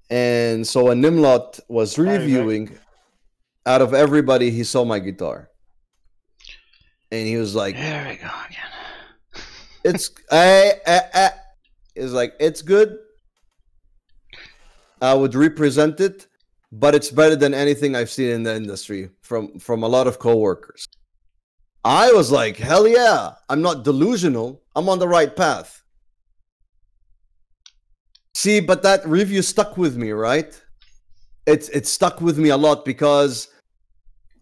Speaker 2: And so when Nimlot was reviewing, out of everybody, he saw my guitar, and he was like,
Speaker 1: "There we go again.
Speaker 2: "It's I, I, I is like it's good. I would represent it, but it's better than anything I've seen in the industry from from a lot of coworkers." I was like, "Hell yeah! I'm not delusional. I'm on the right path." See, but that review stuck with me, right? It's it stuck with me a lot because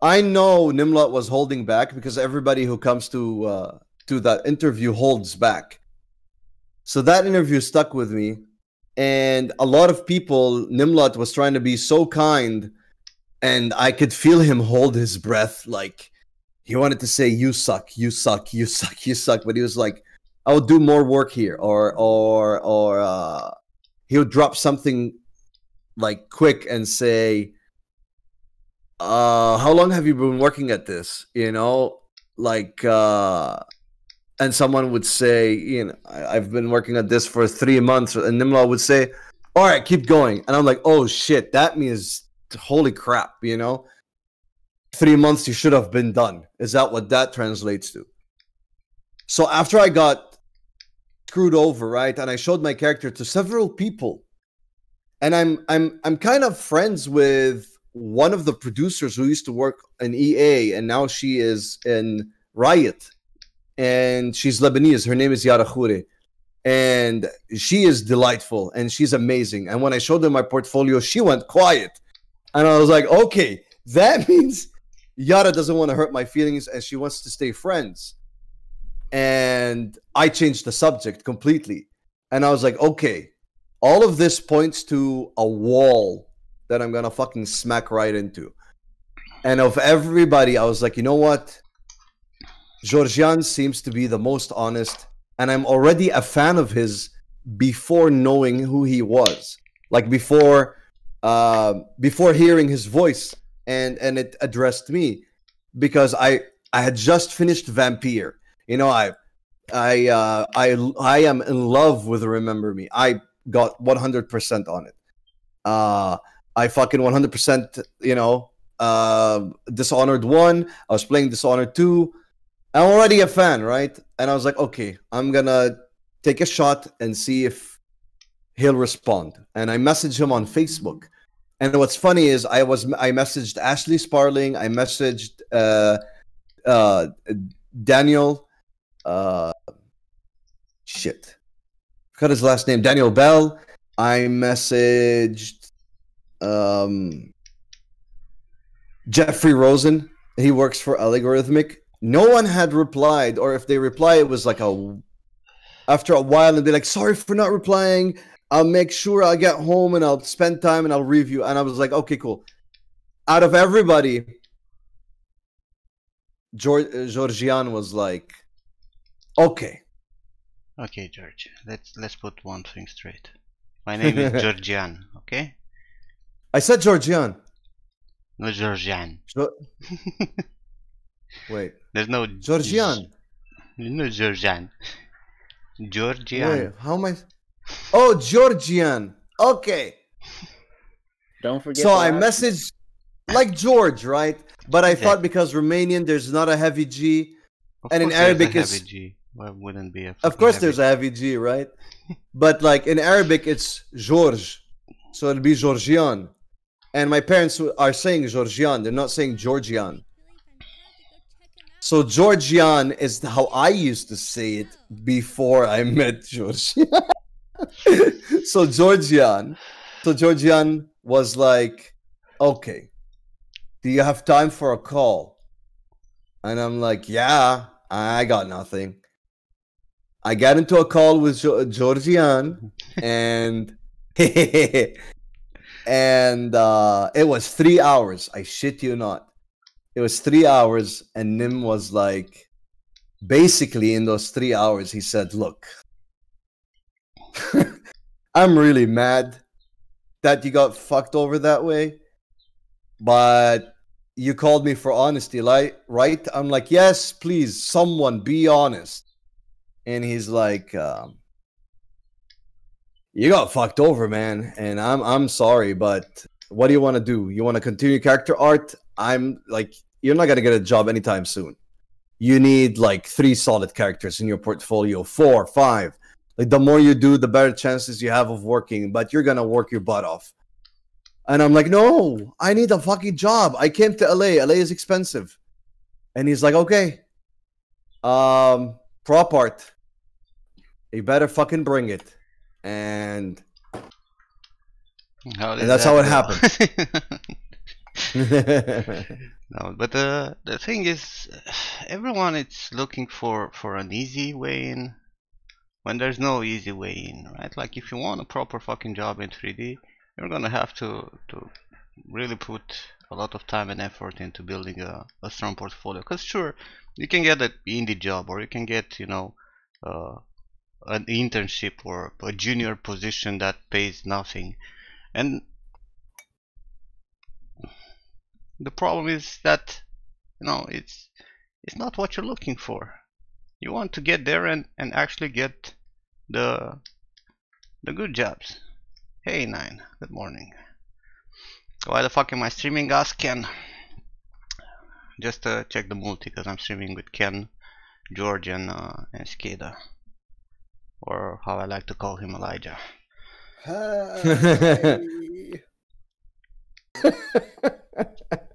Speaker 2: I know Nimlot was holding back because everybody who comes to uh, to that interview holds back. So that interview stuck with me, and a lot of people, Nimlot was trying to be so kind, and I could feel him hold his breath, like he wanted to say, "You suck, you suck, you suck, you suck," but he was like, "I'll do more work here," or or or uh, he would drop something like quick and say, uh, "How long have you been working at this?" You know, like uh and someone would say you know i've been working on this for three months. And nimlot would say all right keep going. And i'm like oh shit. That means holy crap you know? Three months you should have been done. Is that what that translates to? So after i got screwed over right and i showed my character to several people and i'm i'm i'm kind of friends with one of the producers who used to work in ea and now she is in riot and she's Lebanese. Her name is Yara Khouri. And she is delightful and she's amazing. And when I showed her my portfolio, she went quiet. And I was like, okay, that *laughs* means Yara doesn't want to hurt my feelings and she wants to stay friends. And I changed the subject completely. And I was like, okay, all of this points to a wall that I'm going to fucking smack right into. And of everybody, I was like, you know what? Georgian seems to be the most honest, and I'm already a fan of his before knowing who he was. Like before, uh, before hearing his voice, and and it addressed me because I I had just finished Vampyr. You know, I I uh, I I am in love with Remember Me. I got 100% on it. Uh, I fucking 100%. You know, uh, Dishonored one. I was playing Dishonored two. I'm already a fan, right? And I was like, okay, I'm gonna take a shot and see if he'll respond. And I messaged him on Facebook. And what's funny is I was I messaged Ashley Sparling, I messaged uh, uh, Daniel, uh, shit, got his last name, Daniel Bell. I messaged um, Jeffrey Rosen. He works for Allegorithmic no one had replied or if they reply it was like a after a while and be like sorry for not replying i'll make sure i'll get home and i'll spend time and i'll review and i was like okay cool out of everybody Geor- uh, georgian was like okay
Speaker 1: Okay, George. Let's let's put one thing straight. My name is *laughs* Georgian. Okay,
Speaker 2: i said georgian
Speaker 1: no Georgian.
Speaker 2: Jo- *laughs* wait
Speaker 1: There's no
Speaker 2: georgian
Speaker 1: No Georgian. Georgian.
Speaker 2: wait how am i oh georgian okay
Speaker 4: Don't forget.
Speaker 2: so
Speaker 4: the
Speaker 2: I
Speaker 4: last-
Speaker 2: messaged like George, right? But I thought because Romanian there's not a heavy G.
Speaker 1: Of
Speaker 2: and in
Speaker 1: course there's a
Speaker 2: Arabic
Speaker 1: heavy
Speaker 2: is-
Speaker 1: G. Why wouldn't be a
Speaker 2: Of course there's a heavy G, right? but like in Arabic it's George. So it'll be Georgian. And my parents are saying Georgian, they're not saying Georgian. So Georgian is how I used to say it before I met Georgian. *laughs* so Georgian, so Georgian was like, okay, do you have time for a call? And I'm like, yeah, I got nothing. I got into a call with jo- Georgian and *laughs* and uh, it was three hours. I shit you not. It was three hours, and Nim was like, basically in those three hours, he said, "Look, *laughs* I'm really mad that you got fucked over that way, but you called me for honesty, like right? I'm like, yes, please, someone be honest. And he's like, um, you got fucked over, man. And I'm I'm sorry, but what do you want to do? You want to continue character art? I'm like, you're not gonna get a job anytime soon. You need like three solid characters in your portfolio, four, five. Like the more you do, the better chances you have of working, but you're gonna work your butt off. And I'm like, no, I need a fucking job. I came to LA. LA is expensive. And he's like, okay. Um, prop art. You better fucking bring it. And And that's
Speaker 1: that
Speaker 2: how it happened. *laughs* *laughs*
Speaker 1: no, but the the thing is, *sighs* everyone is looking for for an easy way in, when there's no easy way in, right? Like if you want a proper fucking job in 3D, you're gonna have to to really put a lot of time and effort into building a, a strong portfolio. Cause sure, you can get an indie job, or you can get you know. Uh, an internship or a junior position that pays nothing and the problem is that you know it's it's not what you're looking for. You want to get there and and actually get the the good jobs. Hey nine. Good morning. Why the fuck am i streaming? Ask ken. Just uh, check the multi because i'm streaming with ken george and uh, and Cicada or how i like to call him elijah *laughs* *laughs*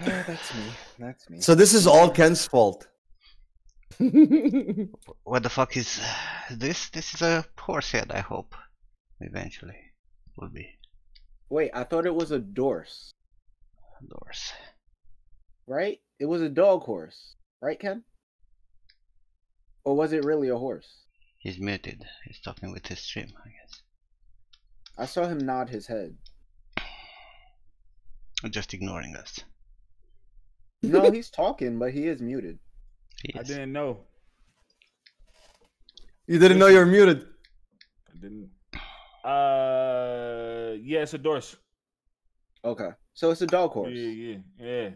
Speaker 1: Oh,
Speaker 4: that's me. That's me.
Speaker 2: so this is all Ken's fault. *laughs*
Speaker 1: what the fuck is this this is a horse head i hope eventually will be
Speaker 4: Wait, I thought it was a dorse,
Speaker 1: doors
Speaker 4: right? It was a dog horse, right, Ken? Or was it really a horse?
Speaker 1: he's muted he's talking with his stream i guess
Speaker 4: I saw him nod his head.
Speaker 1: Just ignoring us
Speaker 4: No, he's talking, but he is muted.
Speaker 1: he
Speaker 3: I didn't know.
Speaker 2: You didn't know you're muted.
Speaker 3: I didn't. Uh, yeah, it's a Dorse.
Speaker 4: Okay, so it's a dog horse.
Speaker 3: yeah, yeah. yeah.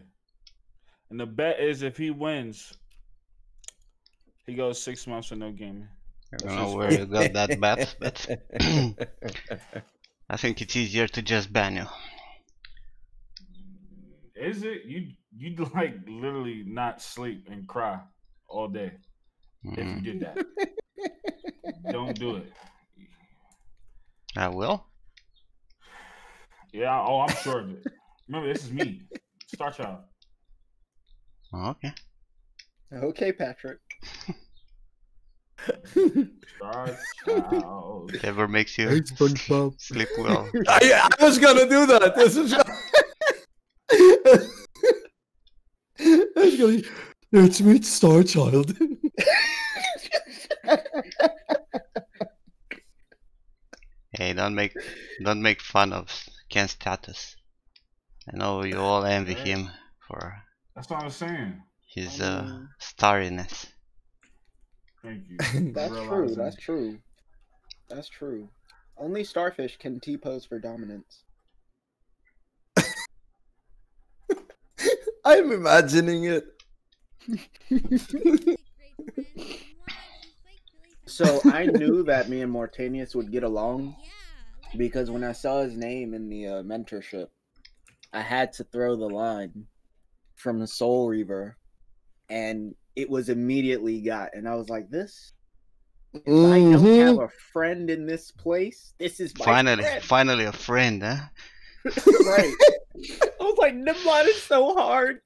Speaker 3: And the bet is if he wins, he goes six months with no gaming.
Speaker 1: i don't know
Speaker 3: his
Speaker 1: where you got that bet but *laughs* *clears throat* i think it's easier to just ban you
Speaker 3: Is it you? You'd *laughs* like literally not sleep and cry all day if you did that. Mm-hmm. Don't do it.
Speaker 1: i will
Speaker 3: Yeah. Oh, I'm sure of it. Remember, this is me, Star Child.
Speaker 1: Oh, okay
Speaker 4: Okay, Patrick.
Speaker 3: Star *laughs* Child.
Speaker 1: whatever makes you sleep well *laughs*
Speaker 2: I, I was gonna do that. This is. I was gonna. It's me, Star Child.
Speaker 1: hey don't make don't make fun of ken's status i know you all envy
Speaker 3: Right.
Speaker 1: him for
Speaker 3: That's what I'm saying.
Speaker 1: his
Speaker 4: I
Speaker 1: uh starriness
Speaker 3: Thank you. *laughs*
Speaker 4: That's true. That's true. That's true. Only starfish can T pose for dominance.
Speaker 2: I'm imagining it.
Speaker 4: So I knew that me and Mortanius would get along because when I saw his name in the uh, mentorship, I had to throw the line from the Soul Reaver, and it was immediately got. And I was like, "This, if I don't
Speaker 2: Mhm.
Speaker 4: have a friend in this place. This is my
Speaker 1: finally
Speaker 4: friend."
Speaker 1: finally a friend huh *laughs*
Speaker 4: right. I was like, Nimlot is so hard.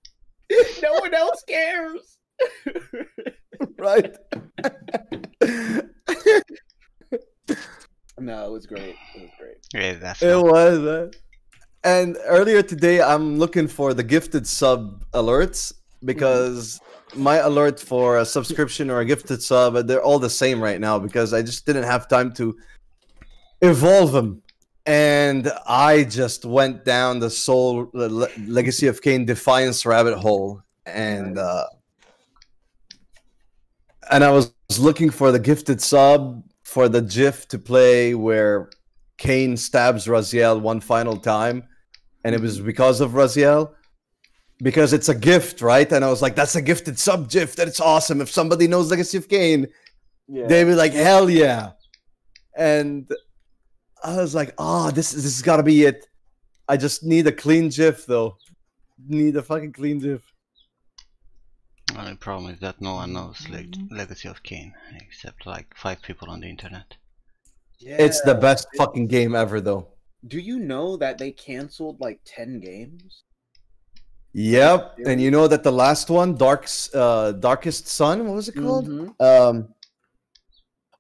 Speaker 4: No one else cares. *laughs*
Speaker 2: right. *laughs*
Speaker 4: no, it was great. It was great.
Speaker 1: yeah that's
Speaker 2: It
Speaker 1: not-
Speaker 2: was. uh, And earlier today, I'm looking for the gifted sub alerts because my alert for a subscription or a gifted sub, they're all the same right now because I just didn't have time to evolve them. And I just went down the soul the Le- legacy of Kain defiance rabbit hole, and uh, and I was looking for the gifted sub for the GIF to play where Kain stabs Raziel one final time, and it was because of Raziel. because it's a gift, right? And I was like, that's a gifted sub and it's awesome. If somebody knows Legacy of Kain,
Speaker 4: Yeah.
Speaker 2: they'd be like, hell yeah. And I was like, oh, this is, this has got to be it. I just need a clean GIF though. Need a fucking clean GIF.
Speaker 1: Only problem is that no one knows Leg- Legacy of Kain except like five people on the internet.
Speaker 2: It's the best fucking game ever though.
Speaker 4: Do you know that they canceled like ten games?
Speaker 2: Yep. And you know that the last one, Dark's uh Darkest Sun, what was it called?
Speaker 4: Mhm.
Speaker 2: Um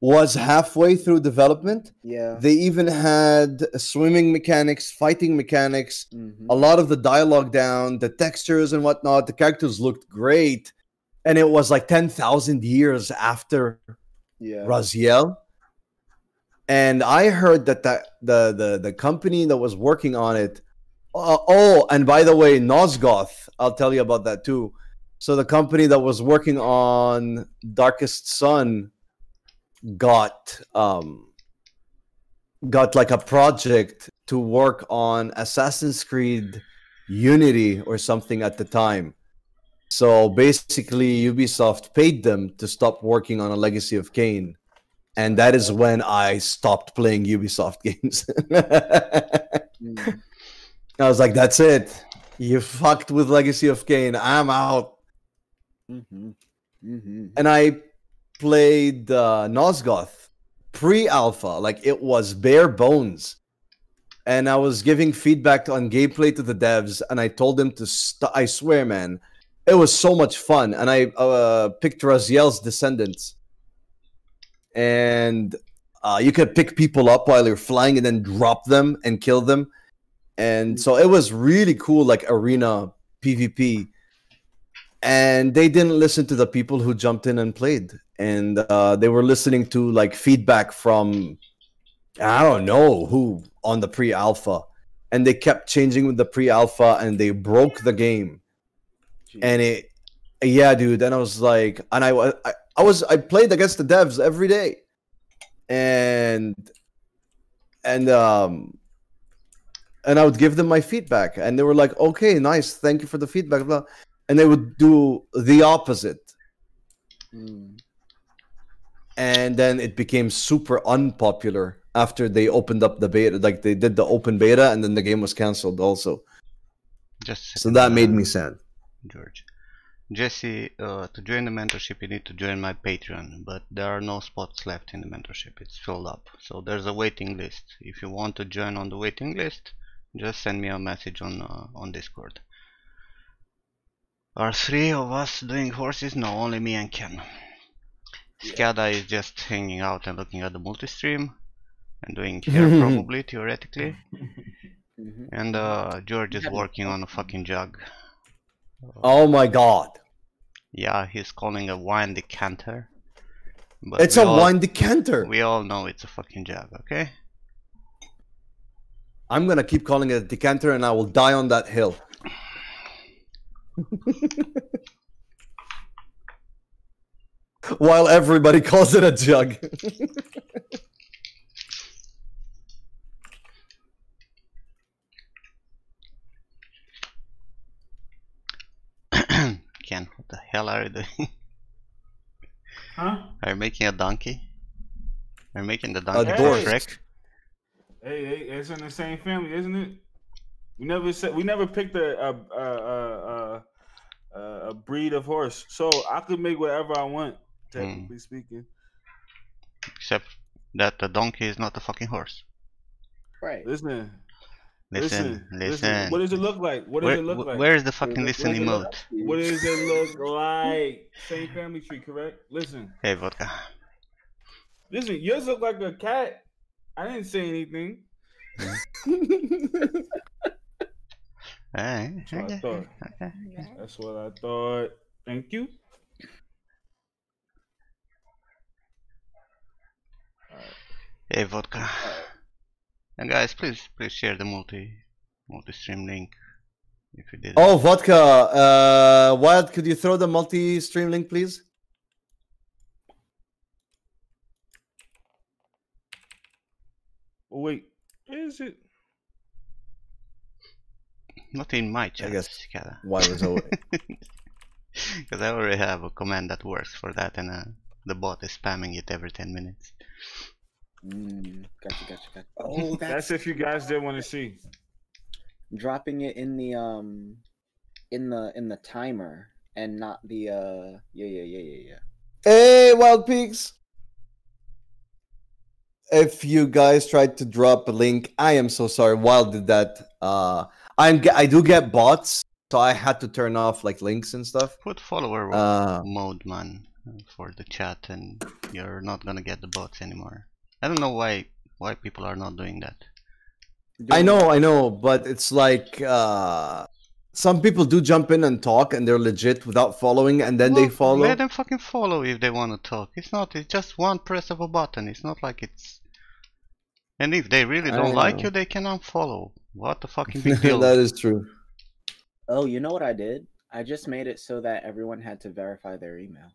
Speaker 2: was halfway through development.
Speaker 4: Yeah.
Speaker 2: They even had swimming mechanics, fighting mechanics,
Speaker 4: Mhm.
Speaker 2: a lot of the dialogue down, the textures and whatnot. The characters looked great. And it was like 10,000 years after
Speaker 4: Yeah.
Speaker 2: Raziel. And I heard that the, the, the, the company that was working on it. Uh, oh, and by the way, Nosgoth, I'll tell you about that too. So the company that was working on Darkest Sun got um got like a project to work on Assassin's Creed Unity or something at the time. So basically Ubisoft paid them to stop working on a Legacy of Kain. And that is when I stopped playing Ubisoft *laughs* games. I was like, that's it. You fucked with Legacy of Kain. I'm out.
Speaker 4: Mhm. Mhm.
Speaker 2: and I played uh, Nosgoth pre-alpha, like it was bare bones, and I was giving feedback on gameplay to the devs, and I told them to I swear, man, it was so much fun, and I uh, picked Raziel's descendants, and uh, you could pick people up while you're flying and then drop them and kill them, and so it was really cool, like arena PvP and they didn't listen to the people who jumped in and played. And uh, they were listening to like feedback from i don't know who on the pre-alpha. And they kept changing with the pre-alpha and they broke the game. And it yeah dude. And i was like and i i, I was i played against the devs every day. And and um and i would give them my feedback. And they were like okay nice. Thank you for the feedback blah. And they would do the opposite
Speaker 4: Mm.
Speaker 2: and then it became super unpopular after they opened up the beta like they did the open beta and then the game was canceled also
Speaker 1: Just
Speaker 2: so
Speaker 1: second,
Speaker 2: that made
Speaker 1: uh,
Speaker 2: me sad
Speaker 1: George. Jesse, uh, to join the mentorship, you need to join my Patreon, but there are no spots left in the mentorship. It's filled up. So there's a waiting list. If you want to join on the waiting list, just send me a message on uh, on Discord. Are three of us doing horses? No, only me and Ken. Cicada is just hanging out and looking at the multi-stream and doing hair *laughs* probably theoretically.
Speaker 4: Mhm.
Speaker 1: And uh, George is working on a fucking jug.
Speaker 2: oh my god
Speaker 1: Yeah, he's calling a wine decanter. But
Speaker 2: it's a
Speaker 1: all,
Speaker 2: wine decanter
Speaker 1: We all know it's a fucking jug, okay?
Speaker 2: i'm gonna keep calling it a decanter and i will die on that hill *laughs* while everybody calls it a jug *coughs*
Speaker 1: Ken, what the hell are you doing? *laughs*
Speaker 3: Huh?
Speaker 1: are you making a donkey? Are you making the donkey for
Speaker 2: dork.
Speaker 1: Shrek?
Speaker 3: Hey, hey, it's in the same family, isn't it? We never said we never picked a a a, a, a, a breed of horse, so I could make whatever I want. Technically hmm. speaking,
Speaker 1: Except that the donkey is not a fucking horse.
Speaker 4: Right.
Speaker 3: listen,
Speaker 1: Listen,
Speaker 3: listen,
Speaker 1: listen.
Speaker 3: What does it look like? What does
Speaker 1: Where,
Speaker 3: it look like?
Speaker 1: where is the fucking
Speaker 4: Where-
Speaker 1: listen
Speaker 3: where's it
Speaker 1: emote?
Speaker 3: What does it look like? Same family tree, correct? Listen,
Speaker 1: Hey, vodka.
Speaker 3: listen. Yours look like a cat. I didn't say anything. Hmm. *laughs*
Speaker 1: Hey,
Speaker 3: That's what I thought.
Speaker 1: okay.
Speaker 3: That's what I thought. Thank you.
Speaker 1: Hey, vodka. And guys, please, please share the multi, multi-stream link if you did.
Speaker 2: Oh, vodka. Uh, Wild, could you throw the multi-stream link, please?
Speaker 3: Oh wait, is it?
Speaker 1: Not in my chat,
Speaker 2: guess-
Speaker 1: Cicada.
Speaker 2: Why was *laughs* away?
Speaker 1: Because I already have a command that works for that, and uh, the bot is spamming it every 10 minutes.
Speaker 4: Mm, gotcha, gotcha, gotcha. *laughs* Oh,
Speaker 3: That's
Speaker 4: that's
Speaker 3: if you guys did want to see.
Speaker 4: dropping it in the um, in the in the timer and not the uh, yeah, yeah, yeah, yeah, yeah.
Speaker 2: Hey, Wild Peaks. If you guys tried to drop a link, I am so sorry. Wild did that. Uh, I'm I do get bots, so I had to turn off like links and stuff.
Speaker 1: Put follower
Speaker 2: Uh,
Speaker 1: mode, man, for the chat, and you're not gonna get the bots anymore. I don't know why why people are not doing that.
Speaker 2: I know, I know, but it's like uh, some people do jump in and talk, and they're legit without following, and then they follow.
Speaker 1: Let them fucking follow if they want to talk. It's not. It's just one press of a button. It's not like it's. And if they really
Speaker 2: I
Speaker 1: don't like
Speaker 2: know.
Speaker 1: you, they can unfollow. What the fucking *laughs* big deal?
Speaker 2: that is true.
Speaker 4: Oh, you know what I did? I just made it so that everyone had to verify their email.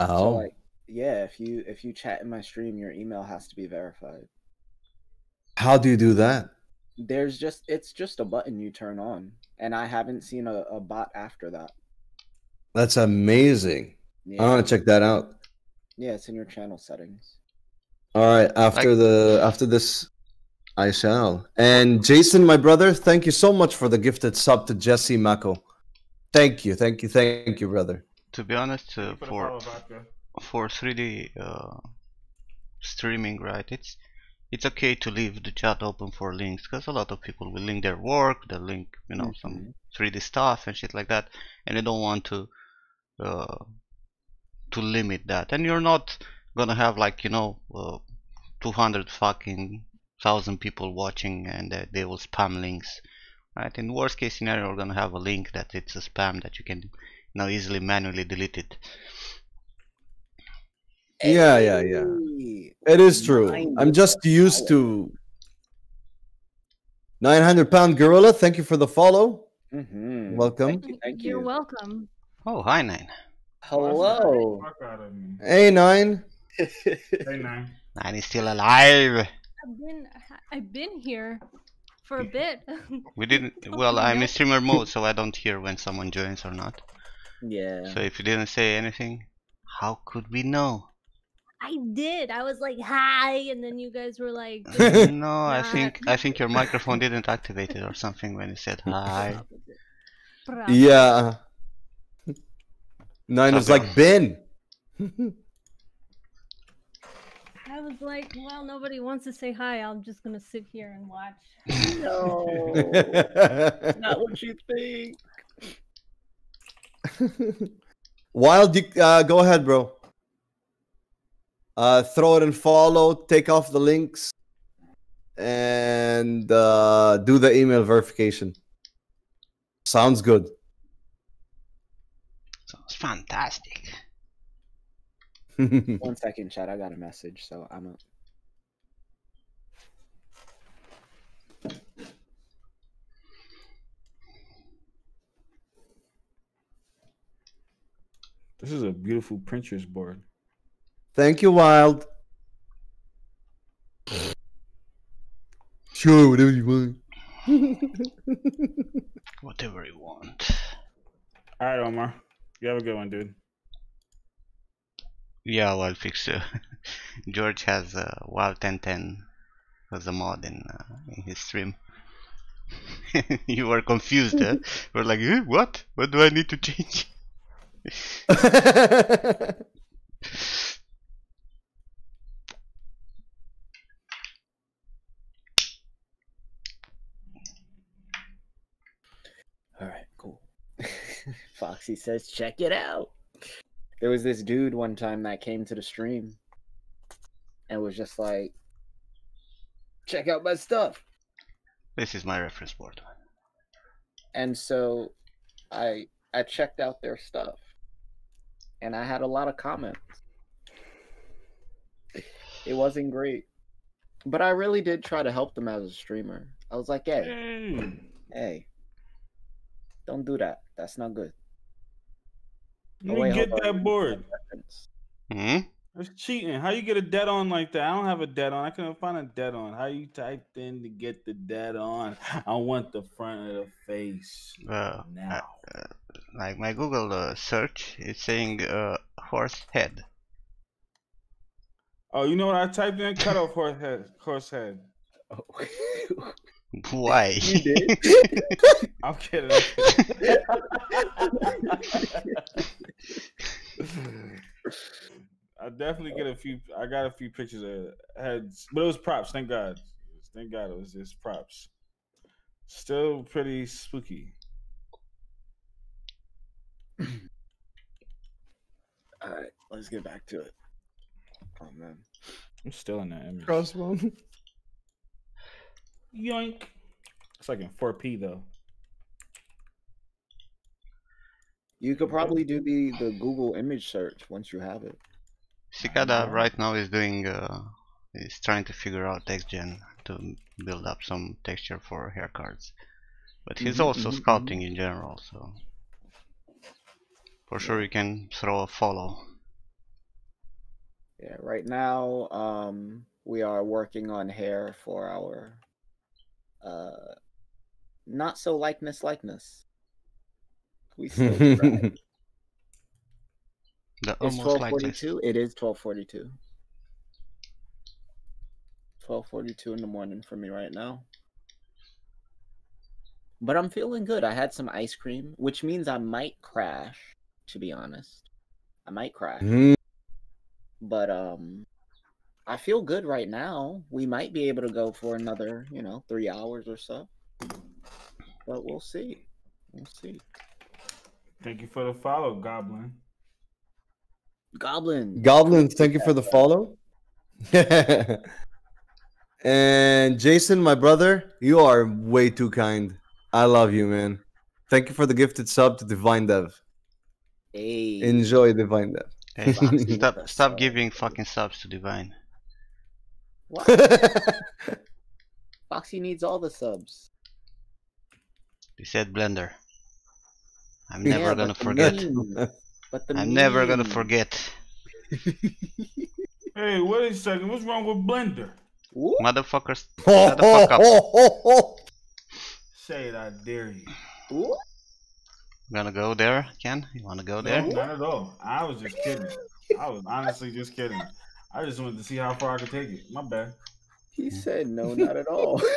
Speaker 4: So
Speaker 2: Oh,
Speaker 4: like, yeah, if you if you chat in my stream, your email has to be verified.
Speaker 2: how do you do that?
Speaker 4: There's just it's just a button you turn on, and I haven't seen a, a bot after that.
Speaker 2: That's amazing.
Speaker 4: Yeah,
Speaker 2: I want to check that out.
Speaker 4: yeah, it's in your channel settings.
Speaker 2: All right, after the after this, I shall. And Jason, my brother, thank you so much for the gifted sub to Jesse Mako. Thank you, thank you, thank you, brother.
Speaker 1: To be honest, uh,
Speaker 3: Thank you the
Speaker 1: for for 3D uh, streaming, right? It's it's okay to leave the chat open for links because a lot of people will link their work, they'll link you know some 3D stuff and shit like that, and they don't want to uh, to limit that. And you're not gonna have like you know uh, 200 fucking thousand people watching and uh, they will spam links, right? In worst case scenario, you're gonna have a link that it's a spam that you can you know easily manually delete it.
Speaker 2: Yeah, yeah, yeah. It is true. I'm just used to 900 pound gorilla. Thank you for the follow.
Speaker 4: Mhm.
Speaker 2: Welcome.
Speaker 4: Thank you. Thank
Speaker 6: You're welcome.
Speaker 1: Oh, hi Nine.
Speaker 4: Hello.
Speaker 3: Fuck out of me.
Speaker 2: Hey, nine.
Speaker 3: Hey, nine. *laughs*
Speaker 1: Nine is still alive.
Speaker 6: I've been I've been here for a bit.
Speaker 1: We *laughs* didn't. Well, I'm in streamer mode, so I don't hear when someone joins or not.
Speaker 4: yeah.
Speaker 1: So if you didn't say anything, how could we know?
Speaker 6: I did. I was like, "Hi," and then you guys were like, *laughs*
Speaker 1: no, I think I think your microphone didn't activate it or something when you said hi.
Speaker 2: Yeah. Nine was like Ben.
Speaker 6: I was like, "Well, nobody wants to say hi. I'm just gonna sit here and watch."
Speaker 4: No. *laughs* Not what you think. *laughs*
Speaker 2: Wild, you, uh, go ahead, bro. Uh, throw it and follow. Take off the links, and uh, do the email verification. Sounds good.
Speaker 1: Sounds fantastic. *laughs*
Speaker 4: One second, chat. I got a message, so I'm up.
Speaker 3: This is a beautiful Pinterest board.
Speaker 2: Thank you, Wild. Sure, whatever you want. *laughs*
Speaker 1: Whatever you want.
Speaker 3: All right, Omar. You have a good one, dude.
Speaker 1: Yeah, well, fix uh, *laughs* George has uh, WoW 1010 as a mod in, uh, in his stream. *laughs* you were confused, huh? *laughs* You were like, eh, what? What do I need to change?
Speaker 4: All right, cool. Foxy says, check it out. There was this dude one time that came to the stream and was just like, check out my stuff.
Speaker 1: This is my reference board.
Speaker 4: And so I I checked out their stuff and I had a lot of comments. It wasn't great. But I really did try to help them as a streamer. I was like, hey,
Speaker 3: Hey.
Speaker 4: hey, don't do that. That's not good.
Speaker 3: You
Speaker 4: Oh, wait,
Speaker 3: get that board.
Speaker 4: Reference.
Speaker 1: Hmm?
Speaker 3: That's cheating. How you get a dead on like that? I don't have a dead on. I couldn't find a dead on. How you typed in to get the dead on? I want the front of the face
Speaker 1: Uh,
Speaker 3: now.
Speaker 1: like my Google uh, search is saying uh, horse head.
Speaker 3: Oh, you know what I typed in? Cut off horse head. Horse head. *laughs*
Speaker 1: Why? *laughs*
Speaker 4: You did? *laughs*
Speaker 3: I'm kidding. I definitely get a few. I got a few pictures of heads, but it was props. Thank God. Thank God it was just props. Still pretty spooky.
Speaker 4: All right, let's get back to it. Oh man.
Speaker 3: I'm still in that image.
Speaker 2: Crossbone.
Speaker 3: Yoink. It's like in 4P though.
Speaker 4: You could probably do the the Google image search once you have it.
Speaker 1: Cicada right now is doing uh, is trying to figure out XGen to build up some texture for hair cards, but he's
Speaker 4: Mhm,
Speaker 1: also
Speaker 4: mhm,
Speaker 1: sculpting in general, so for sure you can throw a follow.
Speaker 4: Yeah, right now, um, we are working on hair for our uh not so likeness likeness. We *laughs* still.
Speaker 1: The
Speaker 4: It's twelve
Speaker 1: like
Speaker 4: forty two. It is twelve forty two. Twelve forty two in the morning for me right now. But I'm feeling good. I had some ice cream, which means I might crash, to be honest. I might crash.
Speaker 2: Mm,
Speaker 4: But um I feel good right now. We might be able to go for another, you know, three hours or so. But we'll see. We'll see.
Speaker 3: Thank you for the follow, Goblin.
Speaker 4: Goblin.
Speaker 2: Goblin, thank you for the follow. *laughs* and Jason, my brother, you are way too kind. I love you, man. Thank you for the gifted sub to Divine Dev.
Speaker 4: Hey.
Speaker 2: Enjoy Divine Dev.
Speaker 1: Hey, *laughs* stop stop giving fucking subs to Divine.
Speaker 4: What? *laughs* Foxy needs all the subs.
Speaker 1: He said Blender. I'm
Speaker 2: Yeah,
Speaker 1: never gonna forget.
Speaker 4: meme- But the
Speaker 1: I'm never gonna forget. *laughs*
Speaker 3: Hey, wait a second. What's wrong with Blender?
Speaker 4: Whoop.
Speaker 1: Motherfuckers, *laughs* shut the fuck up.
Speaker 3: Say it, I dare you.
Speaker 4: Whoop.
Speaker 1: Gonna go there, Ken? You wanna go
Speaker 3: No,
Speaker 1: there?
Speaker 3: not at all. I was just kidding. I was honestly just kidding. I just wanted to see how far I could take it. My bad.
Speaker 4: He hmm. said no, not at all. *laughs*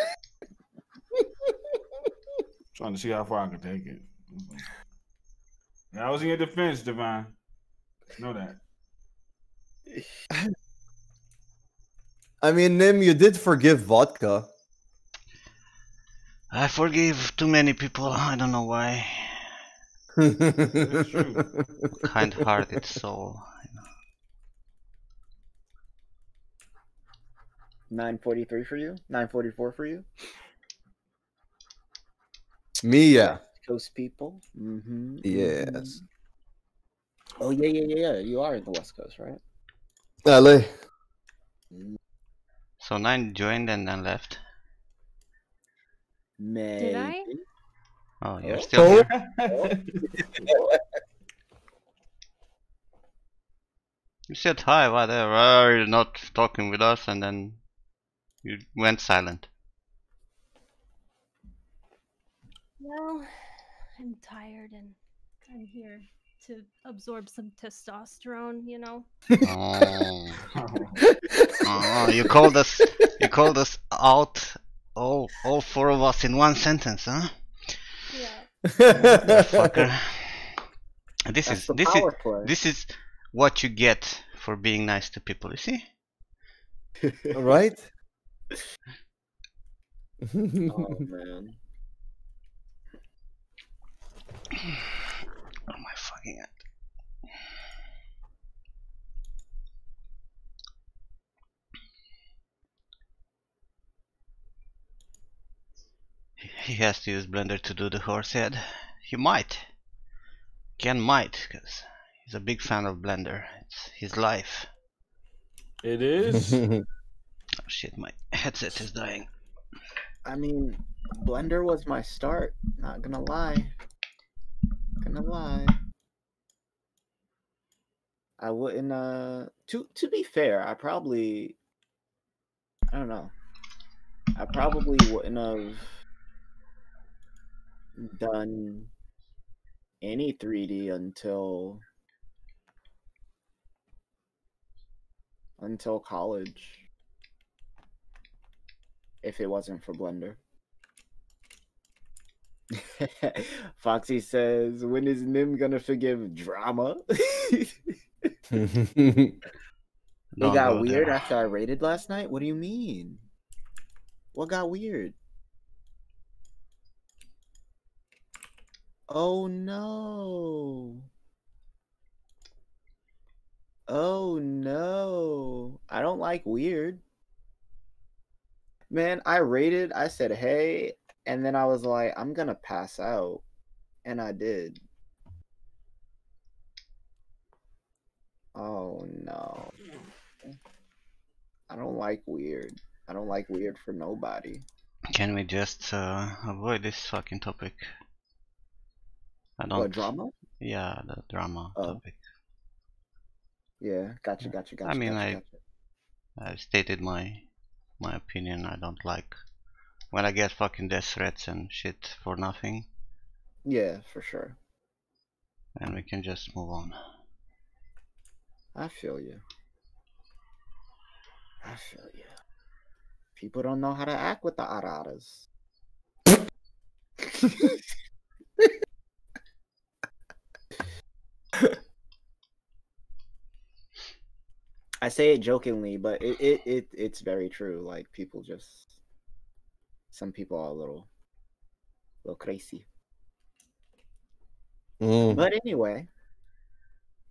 Speaker 3: Trying to see how far I could take it. Yeah, I was in your defense, Divine. Know that. *laughs*
Speaker 2: I mean, Nim, you did forgive vodka.
Speaker 1: I forgive too many people. I don't know why. *laughs* Kind-hearted soul.
Speaker 4: Nine forty three for you. Nine forty four for you.
Speaker 2: Me, yeah.
Speaker 4: Coast people. Mm-hmm.
Speaker 2: Yes.
Speaker 4: Oh yeah, yeah, yeah, yeah. You are in the West Coast, right?
Speaker 2: LA.
Speaker 1: So nine joined and then left.
Speaker 4: Maybe.
Speaker 6: I?
Speaker 1: Oh, you're
Speaker 4: Oh.
Speaker 1: still
Speaker 2: Oh.
Speaker 1: here. *laughs* You said hi, whatever. Are you not talking with us? And then you went silent.
Speaker 6: Well, I'm tired and I'm here to absorb some testosterone, you know?
Speaker 1: Oh. oh. oh, you called us. You called us out. All, all four of us in one sentence, huh?
Speaker 6: Yeah.
Speaker 1: Fucker. This
Speaker 4: That's
Speaker 1: is this is
Speaker 4: power play.
Speaker 1: this is what you get for being nice to people. You see?
Speaker 2: right?
Speaker 4: Oh *laughs* man.
Speaker 1: Oh my fucking god. He- He has to use Blender to do the horse head. He might. Ken might, because he's a big fan of Blender. It's his life.
Speaker 3: It is. *laughs*
Speaker 1: Oh shit, my headset is dying.
Speaker 4: I mean, Blender was my start. Not gonna lie. Gonna lie. I wouldn't. Uh, to to be fair, I probably. I don't know. I probably wouldn't have done any 3D until until college. If it wasn't for Blender. *laughs* Foxy says, "When is Nim gonna forgive drama?" *laughs* *laughs* it got
Speaker 1: go
Speaker 4: weird after I raided last night. What do you mean? What got weird? Oh no. Oh no. I don't like weird. Man, I rated, I said, hey, and then I was like, I'm gonna pass out. And I did. Oh no. I don't like weird. I don't like weird for nobody.
Speaker 1: Can we just uh, avoid this fucking topic? I don't.
Speaker 4: What drama?
Speaker 1: Yeah, the drama
Speaker 4: Oh.
Speaker 1: topic.
Speaker 4: Yeah, gotcha, gotcha, gotcha.
Speaker 1: I mean,
Speaker 4: gotcha,
Speaker 1: I-
Speaker 4: gotcha.
Speaker 1: I stated my my opinion. I don't like when I get fucking death threats and shit for nothing,
Speaker 4: Yeah, for sure.
Speaker 1: and we can just move on.
Speaker 4: I feel you. I feel you. People don't know how to act with the araras. *laughs* I say it jokingly, but it, it, it it's very true. Like people just some people are a little little crazy.
Speaker 2: Mm.
Speaker 4: But anyway,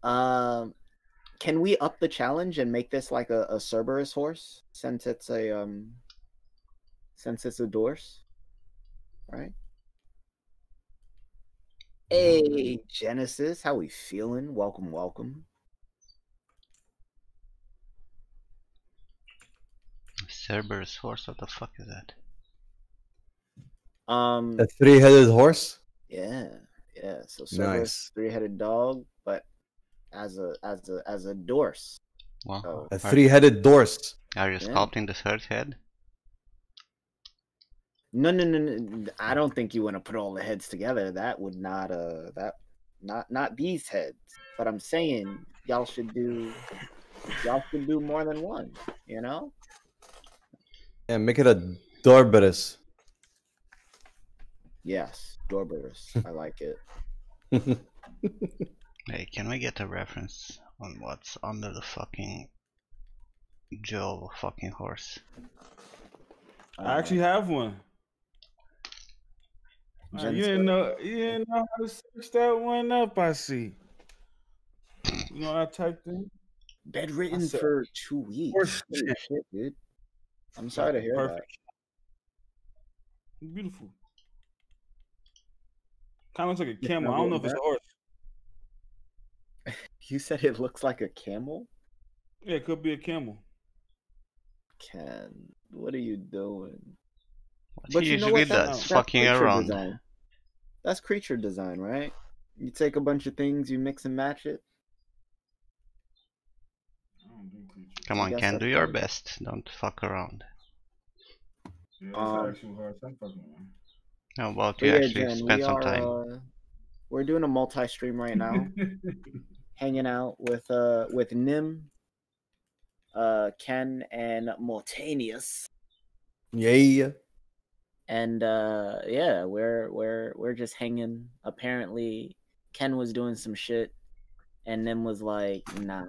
Speaker 4: um, can we up the challenge and make this like a, a Cerberus horse since it's a um, since it's a Dorse, right? Hey Genesis, how we feeling? Welcome, welcome.
Speaker 1: Cerberus horse, what the fuck is that?
Speaker 4: Um,
Speaker 2: A three-headed horse.
Speaker 4: yeah, yeah. So Cerberus,
Speaker 2: Nice.
Speaker 4: three-headed dog, but as a as a as a Dorse.
Speaker 1: Well,
Speaker 4: So
Speaker 2: A three-headed dorse.
Speaker 1: are you
Speaker 4: Yeah.
Speaker 1: sculpting the third head?
Speaker 4: No, no, no, no. I don't think you want to put all the heads together. That would not, uh, that, not, not these heads. But I'm saying y'all should do, y'all should do more than one. You know?
Speaker 2: Yeah, make it a Dorberus.
Speaker 4: Yes, Dorberus. I like it. *laughs*
Speaker 1: Hey, can we get a reference on what's under the fucking Joe fucking horse?
Speaker 3: I actually have one. Uh, you didn't know you didn't know how to search that one up, I see. You know what I typed in?
Speaker 4: bedridden
Speaker 3: said-
Speaker 4: for two weeks.
Speaker 3: Horse
Speaker 4: Holy
Speaker 3: shit.
Speaker 4: shit, dude. I'm sorry to hear
Speaker 3: Perfect. Beautiful. Kind of looks like a
Speaker 4: Yeah,
Speaker 3: camel. I don't know if it's a horse. *laughs*
Speaker 4: You said it looks like a camel.
Speaker 3: Yeah, it could be a camel.
Speaker 4: Ken, what are you doing?
Speaker 1: What
Speaker 4: But
Speaker 1: he
Speaker 4: you know what? That-
Speaker 1: does,
Speaker 4: that's
Speaker 1: fucking
Speaker 4: creature
Speaker 1: around.
Speaker 4: Design. That's creature design, right? You take a bunch of things, you mix and match it.
Speaker 3: I don't do creatures.
Speaker 1: Come on,
Speaker 4: guess
Speaker 1: Ken, do your best. Don't fuck around.
Speaker 3: Yeah, it's
Speaker 4: Um,
Speaker 3: an actual horse. I'm fucking with
Speaker 1: How about
Speaker 4: But
Speaker 1: you
Speaker 4: yeah,
Speaker 1: actually
Speaker 4: Jen,
Speaker 1: spend some
Speaker 4: are,
Speaker 1: time?
Speaker 4: Uh, we're doing a multi-stream right now, *laughs* hanging out with uh with Nim, uh Ken, and Mortanius.
Speaker 2: Yeah.
Speaker 4: and uh yeah we're we're we're just hanging apparently ken was doing some shit and Nim was like nah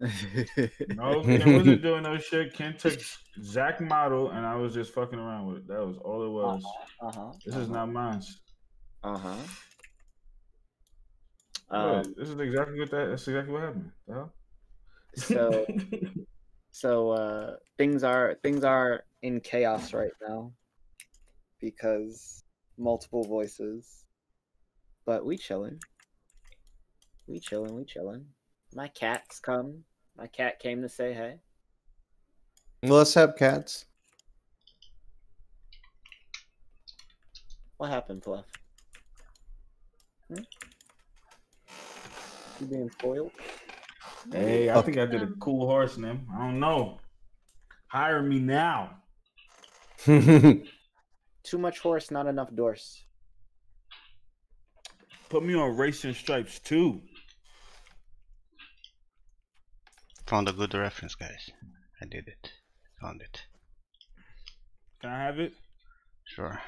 Speaker 3: no, *laughs* Ken wasn't doing no shit. Ken took Zach model, and I was just fucking around with it. That was all it was.
Speaker 4: uh-huh
Speaker 3: This is not mine.
Speaker 4: uh-huh
Speaker 3: Look,
Speaker 4: um
Speaker 3: this is exactly what that. That's exactly what happened. The hell?
Speaker 4: so *laughs* so uh things are things are in chaos right now because multiple voices but we chilling we chilling we chilling my cat's come my cat came to say hey
Speaker 2: Well, let's have cats.
Speaker 4: What happened, Fluff? Hmm? You being spoiled?
Speaker 3: Hey, I think I did a cool horse, man. I don't know. Hire me now. *laughs*
Speaker 4: Too much horse, not enough dorse.
Speaker 3: Put me on racing stripes too.
Speaker 1: Found a good reference, guys. I did it. Found it.
Speaker 3: Can I have it?
Speaker 1: Sure.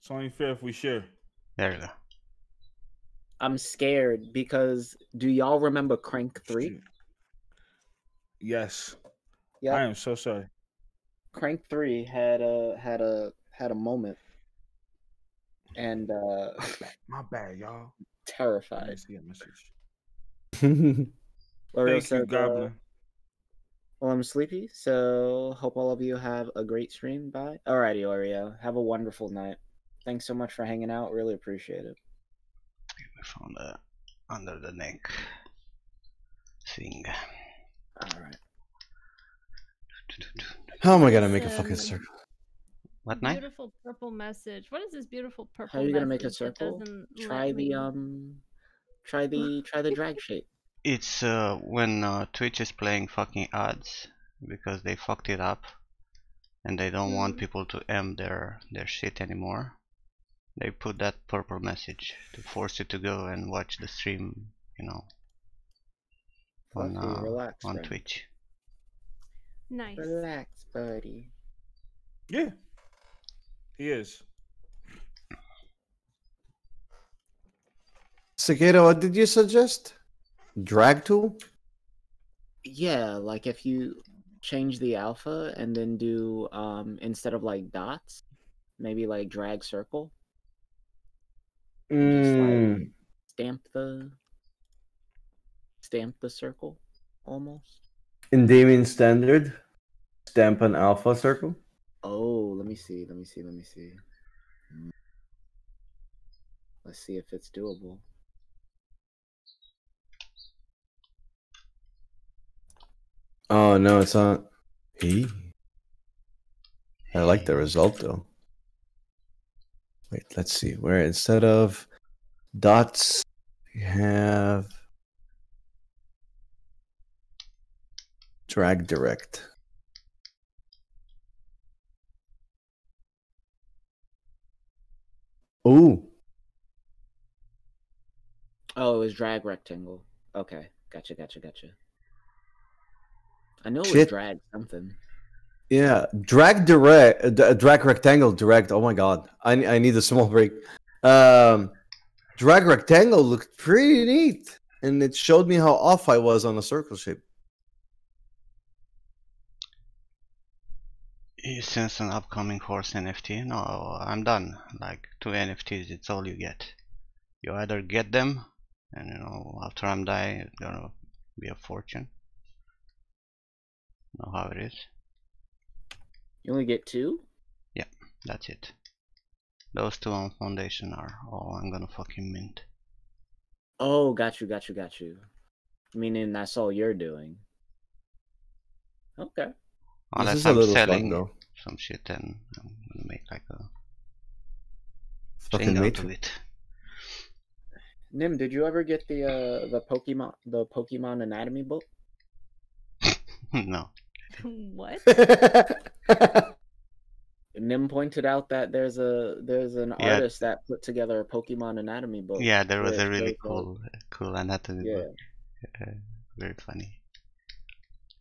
Speaker 3: It's only fair if we share.
Speaker 1: There you go.
Speaker 4: I'm scared because do y'all remember Crank 3?
Speaker 3: Yes.
Speaker 4: Yeah.
Speaker 3: I am so sorry.
Speaker 4: Crank 3 had a had a had a moment and uh
Speaker 3: My bad, my bad y'all. I *laughs*
Speaker 4: terrified.
Speaker 3: didn't see that message. *laughs*
Speaker 4: Oreo
Speaker 3: Thank you,
Speaker 4: said, uh, well, I'm sleepy, so hope all of you have a great stream. Bye. Alrighty, Oreo. Have a wonderful night. Thanks so much for hanging out. Really appreciate it.
Speaker 1: We found the under the neck thing.
Speaker 4: Alright.
Speaker 2: How am I gonna make a fucking circle?
Speaker 1: What night?
Speaker 6: Beautiful purple message. What is this beautiful purple?
Speaker 4: How are you gonna make a circle? Try the
Speaker 6: me-
Speaker 4: um try the try the drag shape.
Speaker 1: It's uh, when uh, Twitch is playing fucking ads because they fucked it up and they don't want
Speaker 6: Mm.
Speaker 1: people to M their their shit anymore. They put that purple message to force you to go and watch the stream, you know, on
Speaker 4: Fluffy,
Speaker 1: uh,
Speaker 4: relax,
Speaker 1: on
Speaker 4: friend.
Speaker 1: Twitch.
Speaker 6: Nice.
Speaker 4: Relax, buddy.
Speaker 3: Yeah. He is.
Speaker 2: Cicada, what did you suggest? Drag tool?
Speaker 4: Yeah, like if you change the alpha and then do um instead of like dots, maybe like drag circle. Just like
Speaker 2: Mm,
Speaker 4: stamp the stamp the circle almost.
Speaker 2: in Damien standard, stamp an alpha circle.
Speaker 4: Oh, let me see, let me see, let me see. Mm. Let's see if it's doable.
Speaker 2: Oh no, it's not. E. I like the result though. Wait, let's see. Where instead of dots, you have drag rect. Ooh,
Speaker 4: Oh, it was drag rectangle. Okay, gotcha, gotcha, gotcha. I know it was drag something.
Speaker 2: yeah, drag rect, uh, drag rectangle direct. Oh my god, I I need a small break. Um, drag rectangle looked pretty neat, and it showed me how off I was on a circle shape.
Speaker 1: Since an upcoming horse NFT? No, I'm done. Like two NFTs, it's all you get. You either get them, and you know after I'm dying, it's gonna be a fortune. Know how it is.
Speaker 4: You only get two?
Speaker 1: Yeah, That's it. Those two on foundation are all I'm gonna fucking mint.
Speaker 4: Oh, got you, got you, got you. Meaning that's all you're doing. Okay.
Speaker 1: Unless
Speaker 2: this is a
Speaker 1: I'm
Speaker 2: little
Speaker 1: selling
Speaker 2: fun
Speaker 1: some shit, then I'm gonna make like a
Speaker 2: Fucking
Speaker 1: thing out of it.
Speaker 4: Nim, did you ever get the uh the Pokemon the Pokemon Anatomy book? *laughs*
Speaker 1: no. *laughs*
Speaker 6: what? *laughs*
Speaker 4: Nim pointed out that there's a there's an
Speaker 1: Yeah.
Speaker 4: artist that put together a Pokemon Anatomy book.
Speaker 1: Yeah, there was a really cool, cool anatomy
Speaker 4: Yeah.
Speaker 1: book. Uh, very funny.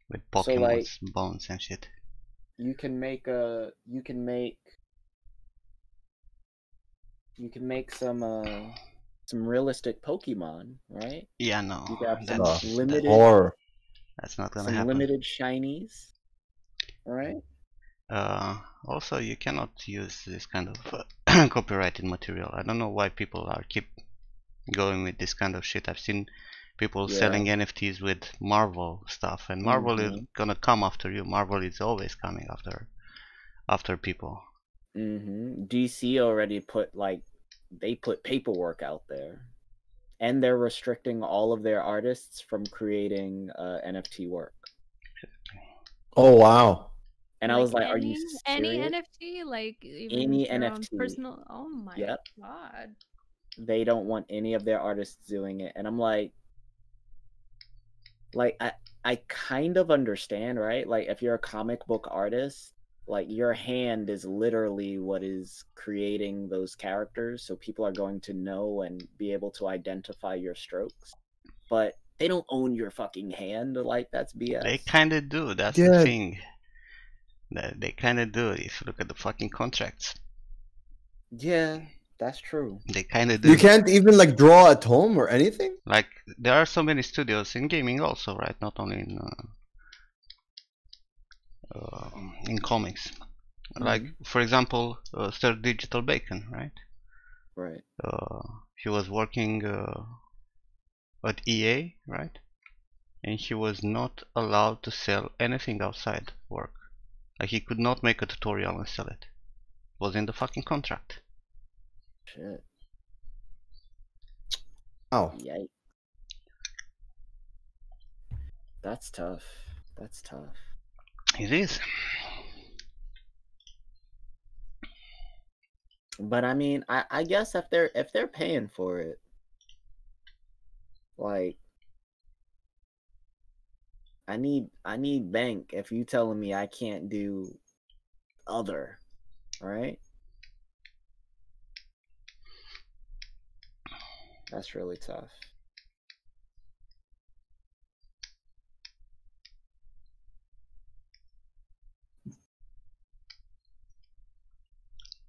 Speaker 1: With
Speaker 4: So,
Speaker 1: Pokemon's
Speaker 4: like-
Speaker 1: bones and shit.
Speaker 4: You can make a you can make you can make some uh some realistic Pokemon, right?
Speaker 1: Yeah, no,
Speaker 4: You got some
Speaker 1: that's,
Speaker 4: limited
Speaker 2: Or
Speaker 1: that's not gonna
Speaker 4: some
Speaker 1: happen.
Speaker 4: limited shinies. Right?
Speaker 1: Uh, also, you cannot use this kind of uh, *clears throat* copyrighted material. I don't know why people are keep going with this kind of shit. I've seen people
Speaker 4: Yeah.
Speaker 1: selling NFTs with Marvel stuff, and Marvel is
Speaker 4: Mhm.
Speaker 1: gonna come after you. Marvel is always coming after after people.
Speaker 4: hmm DC already put like they put paperwork out there, and they're restricting all of their artists from creating uh, NFT work.
Speaker 2: oh wow,
Speaker 4: And I was like, "Are you serious?"
Speaker 6: any NFT? Like even
Speaker 4: Any NFT.
Speaker 6: Personal. Oh my
Speaker 4: Yep.
Speaker 6: god.
Speaker 4: They don't want any of their artists doing it, and I'm like, like I I kind of understand, right? Like if you're a comic book artist, like your hand is literally what is creating those characters, so people are going to know and be able to identify your strokes. But they don't own your fucking hand. Like that's BS.
Speaker 1: They kind of do. That's
Speaker 2: Yeah.
Speaker 1: the thing. That they kind of do. If you look at the fucking contracts,
Speaker 4: yeah, that's true.
Speaker 1: they kind of do.
Speaker 2: You can't even like draw at home or anything.
Speaker 1: Like there are so many studios in gaming also, right? Not only in uh, in comics. Like for example, uh, Sir Digital Bacon, right?
Speaker 4: Right.
Speaker 1: Uh, he was working uh, at EA, right? And he was not allowed to sell anything outside work. Like he could not make a tutorial and sell it. It was in the fucking contract.
Speaker 4: Shit.
Speaker 2: Oh,
Speaker 4: Yikes. That's tough. That's tough.
Speaker 1: It is.
Speaker 4: But I mean, I, I guess if they're if they're paying for it, like I need I need bank if you telling me I can't do other, right? That's really tough.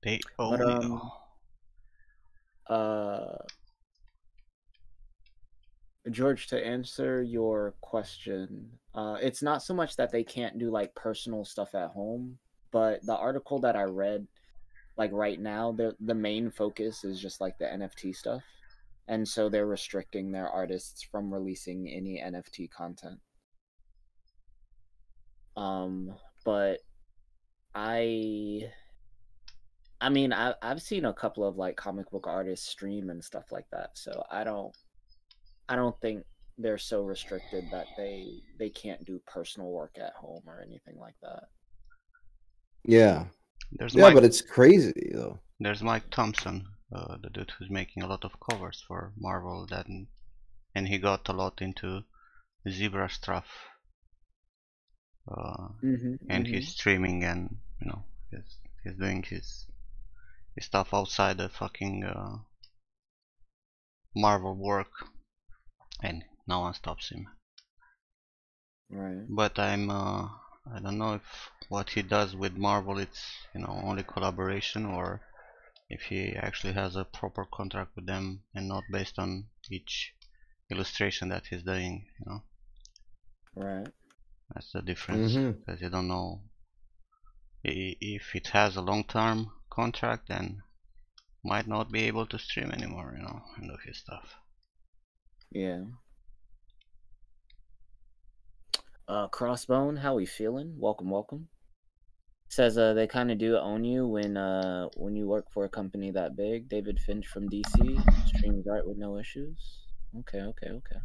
Speaker 1: They own
Speaker 4: But, um, Uh George, to answer your question, uh, it's not so much that they can't do like personal stuff at home, but the article that I read, like right now, the the main focus is just like the NFT stuff, and so they're restricting their artists from releasing any NFT content. Um, but I, I mean, I I've seen a couple of like comic book artists stream and stuff like that, so I don't. I don't think they're so restricted that they they can't do personal work at home or anything like that.
Speaker 2: yeah,
Speaker 1: There's
Speaker 2: yeah,
Speaker 1: Mike,
Speaker 2: but it's crazy though.
Speaker 1: there's Mike Thompson, uh, the dude who's making a lot of covers for Marvel. That and he got a lot into ZBrush stuff. Uh,
Speaker 4: Mm-hmm,
Speaker 1: and he's streaming and you know he's, he's doing his his stuff outside the fucking uh, Marvel work, and no one stops him.
Speaker 4: right.
Speaker 1: But I'm uh, I don't know if what he does with Marvel it's you know only collaboration or if he actually has a proper contract with them and not based on each illustration that he's doing. You know
Speaker 4: Right.
Speaker 1: that's the difference because you don't know if it has a long-term contract then might not be able to stream anymore you know and do his stuff
Speaker 4: Yeah. Uh, Crossbone, how we feeling? Welcome, welcome. Says uh they kind of do own you when uh when you work for a company that big. David Finch from DC streams art with no issues. Okay, okay, okay.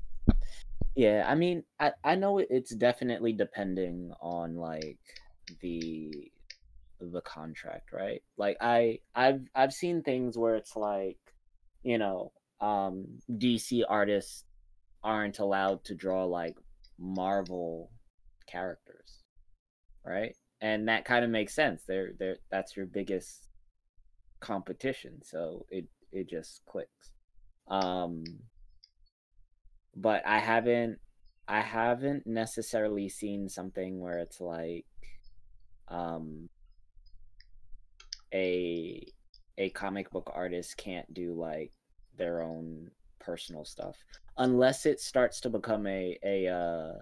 Speaker 4: Yeah, I mean, I I know it's definitely depending on like the the contract, right? Like I I've I've seen things where it's like, you know, um DC artists aren't allowed to draw like Marvel characters, right? And that kind of makes sense. They're they're that's your biggest competition, so it it just clicks. Um but I haven't I haven't necessarily seen something where it's like um a a comic book artist can't do like their own personal stuff unless it starts to become a a uh,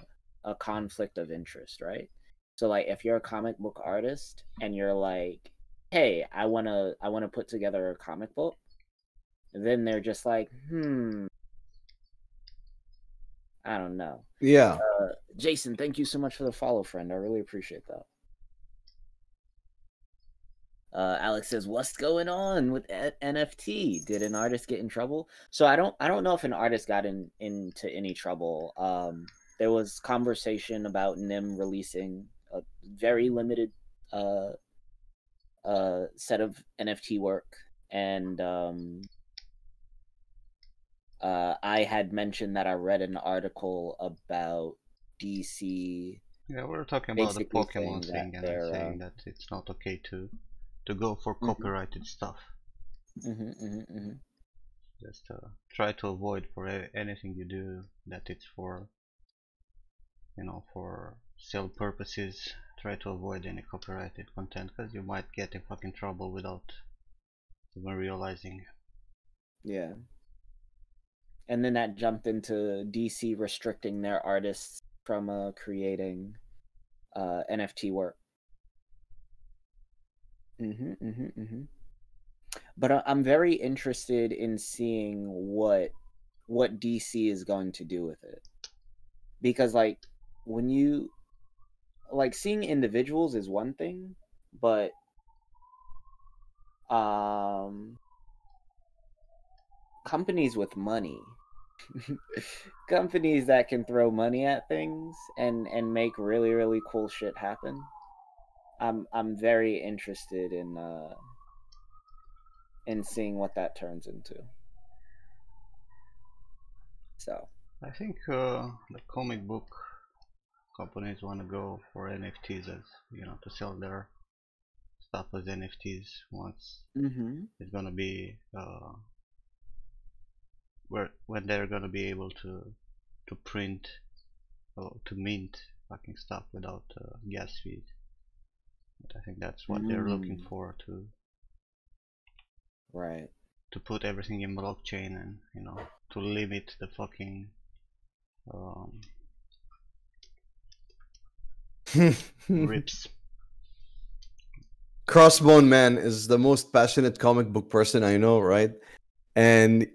Speaker 4: a conflict of interest, right? So like if you're a comic book artist and you're like, "Hey, I want to I want to put together a comic book." Then they're just like, "Hmm, I don't know."
Speaker 2: Yeah,
Speaker 4: Uh, Jason, thank you so much for the follow, friend. I really appreciate that. Uh, Alex says, "What's going on with N- NFT? Did an artist get in trouble?" So I don't, I don't know if an artist got in into any trouble. Um, there was conversation about Nim releasing a very limited uh, uh, set of NFT work, and um, uh, I had mentioned that I read an article about DC.
Speaker 1: Yeah, we're talking about the Pokemon thing and
Speaker 4: they're,
Speaker 1: saying
Speaker 4: uh,
Speaker 1: that it's not okay to to go for
Speaker 4: Mhm.
Speaker 1: copyrighted stuff.
Speaker 4: hmm hmm hmm
Speaker 1: Just uh, try to avoid for a- anything you do that it's for you know for sale purposes. Try to avoid any copyrighted content because you might get in fucking trouble without even realizing.
Speaker 4: Yeah. And then that jumped into DC restricting their artists from uh, creating uh, NFT work. Hmm hmm hmm But I- I'm very interested in seeing what what DC is going to do with it, because like when you like seeing individuals is one thing, but um companies with money *laughs* companies that can throw money at things and and make really really cool shit happen i'm i'm very interested in uh in seeing what that turns into so
Speaker 1: I think uh, the comic book companies want to go for NFTs as you know to sell their stuff as NFTs once
Speaker 4: mm-hmm.
Speaker 1: it's gonna be uh, where when they're gonna be able to to print or to mint fucking stuff without uh, gas fees. But I think that's what they're looking
Speaker 4: Mm.
Speaker 1: for to
Speaker 4: right
Speaker 1: to put everything in blockchain and you know to limit the fucking um, rips. *laughs*
Speaker 2: Crossbone Man is the most passionate comic book person I know, right? And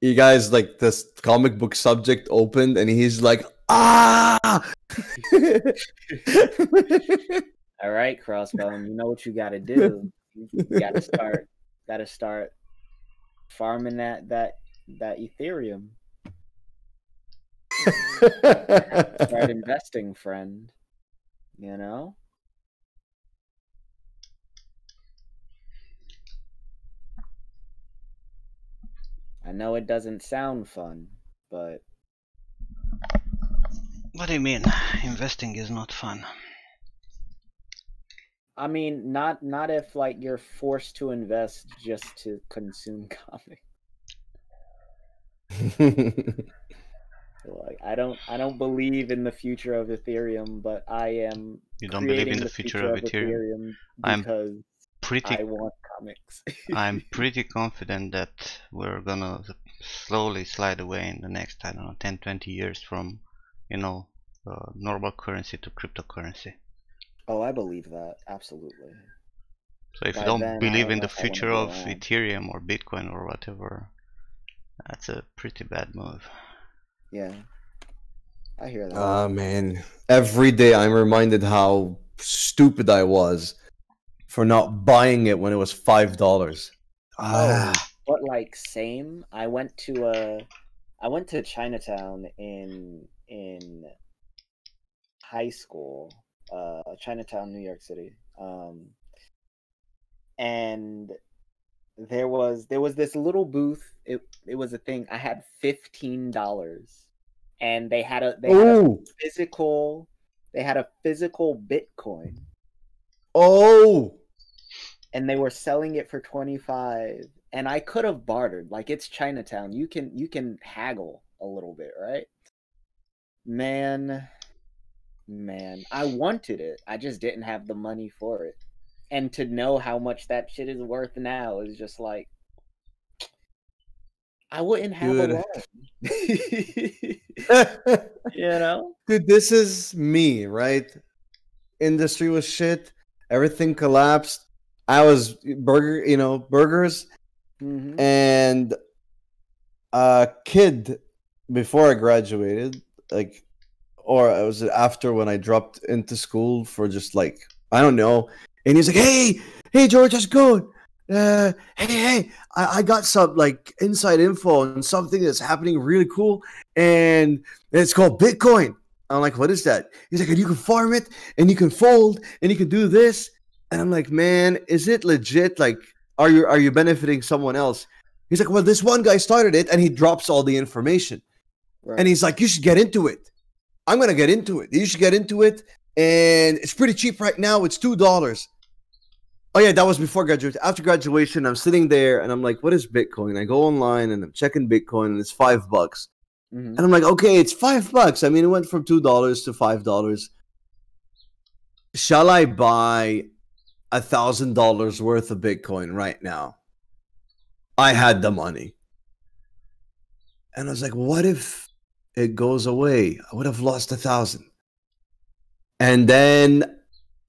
Speaker 2: you guys like this comic book subject opened, and he's like, ah. *laughs* *laughs*
Speaker 4: all right crossbone you know what you gotta do you gotta *laughs* start gotta start farming that that that ethereum start investing friend you know i know it doesn't sound fun but
Speaker 1: What do you mean? Investing is not fun.
Speaker 4: I mean not not if like you're forced to invest just to consume *laughs* comics like i don't i don't believe in the future of ethereum but i am
Speaker 1: You don't believe in
Speaker 4: creating
Speaker 1: the future of Ethereum? I'm
Speaker 4: because
Speaker 1: Pretty
Speaker 4: i want comics *laughs*
Speaker 1: I'm pretty confident that we're gonna slowly slide away in the next, I don't know, 10 20 years from, you know, uh, normal currency to cryptocurrency.
Speaker 4: Oh i believe that. Absolutely.
Speaker 1: So if you don't
Speaker 4: then,
Speaker 1: believe in the
Speaker 4: if I wanna
Speaker 1: future of
Speaker 4: around.
Speaker 1: Ethereum or Bitcoin or whatever, that's a pretty bad move.
Speaker 4: yeah. I hear that.
Speaker 2: Ah man, every day I'm reminded how stupid I was for not buying it when it was five dollars. Ah,
Speaker 4: but like same. I went to a i went to chinatown in in high school uh chinatown new york city. Um and there was there was this little booth. It it was a thing. I had $15 and they had a they had a physical they had a physical bitcoin.
Speaker 2: Oh,
Speaker 4: and they were selling it for 25 and i could have bartered. Like it's chinatown. You can you can haggle a little bit right? Man man i wanted it i just didn't have the money for it and to know how much that shit is worth now is just like i wouldn't have
Speaker 2: Dude.
Speaker 4: a loan *laughs* *laughs* you know
Speaker 2: dude, this is me, right? Industry was shit. Everything collapsed. I was burger, you know, burgers,
Speaker 4: Mhm.
Speaker 2: and a kid before I graduated, like, or it was after when I dropped into school for just like I don't know, and he's like, "Hey, hey, George, how's it going? Uh, hey, hey, I, I got some like inside info on something that's happening really cool, and it's called Bitcoin." I'm like, "What is that?" He's like, "And you can farm it, and you can fold, and you can do this." And I'm like, "Man, is it legit? Like, are you are you benefiting someone else?" He's like, "Well, this one guy started it, and he drops all the information."
Speaker 4: Right.
Speaker 2: And he's like, "You should get into it." I'm gonna get into it. You should get into it, and it's pretty cheap right now. It's two dollars. Oh yeah, that was before graduation. After graduation, I'm sitting there and I'm like, "What is Bitcoin?" I go online and I'm checking Bitcoin, and it's five bucks.
Speaker 4: Mhm.
Speaker 2: And I'm like, "Okay, it's five bucks." I mean, it went from two dollars to five dollars. Shall I buy a thousand dollars worth of Bitcoin right now? I had the money, and I was like, "What if it goes away? I would have lost a thousand. And then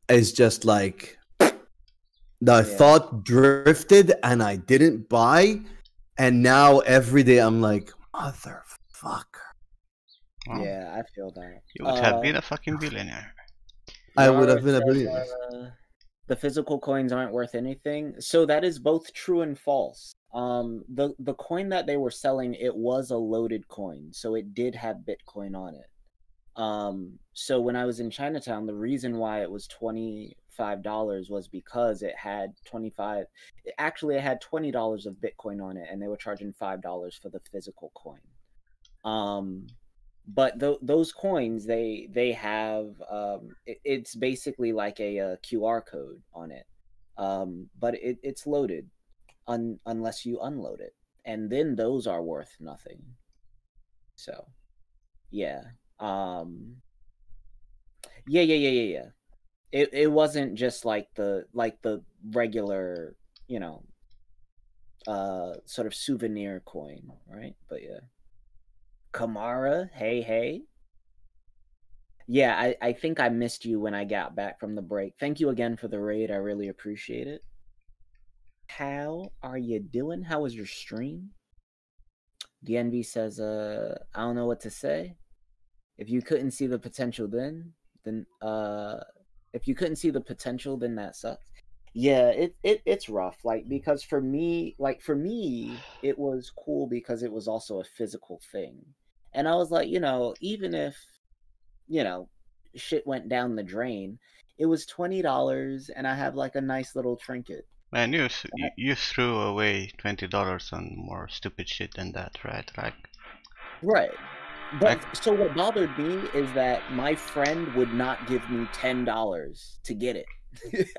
Speaker 2: it's just like the
Speaker 4: Yeah.
Speaker 2: thought drifted and I didn't buy. And now every day I'm like, motherfucker.
Speaker 1: Well,
Speaker 4: Yeah, I feel that.
Speaker 1: You would have
Speaker 4: Uh,
Speaker 1: been a fucking billionaire. *sighs*
Speaker 2: I would have been a
Speaker 4: says,
Speaker 2: billionaire.
Speaker 4: uh, the physical coins aren't worth anything. So that is both true and false. Um, the the coin that they were selling, it was a loaded coin, so it did have Bitcoin on it. Um, so when I was in Chinatown, the reason why it was twenty five dollars was because it had twenty five. Actually, it had twenty dollars of Bitcoin on it, and they were charging five dollars for the physical coin. Um, but th- those coins they they have um it, it's basically like a, uh qr code on it um but it, it's loaded un- unless you unload it and then those are worth nothing so yeah um yeah yeah yeah yeah yeah it, it wasn't just like the like the regular you know uh sort of souvenir coin right but yeah Kamara, hey, hey. Yeah, I, I think I missed you when I got back from the break. Thank you again for the raid. I really appreciate it. How are you doing? How was your stream? DNV says, uh, I don't know what to say. If you couldn't see the potential then, then uh if you couldn't see the potential, then that sucks. Yeah, it, it it's rough. Like because for me, like for me, it was cool because it was also a physical thing. And I was like, you know, even if, you know, shit went down the drain, it was twenty dollars and I have like a nice little trinket.
Speaker 1: Man, you you, you threw away twenty dollars on more stupid shit than that, right? Like,
Speaker 4: Right. But so what bothered me is that my friend would not give me ten dollars to get it.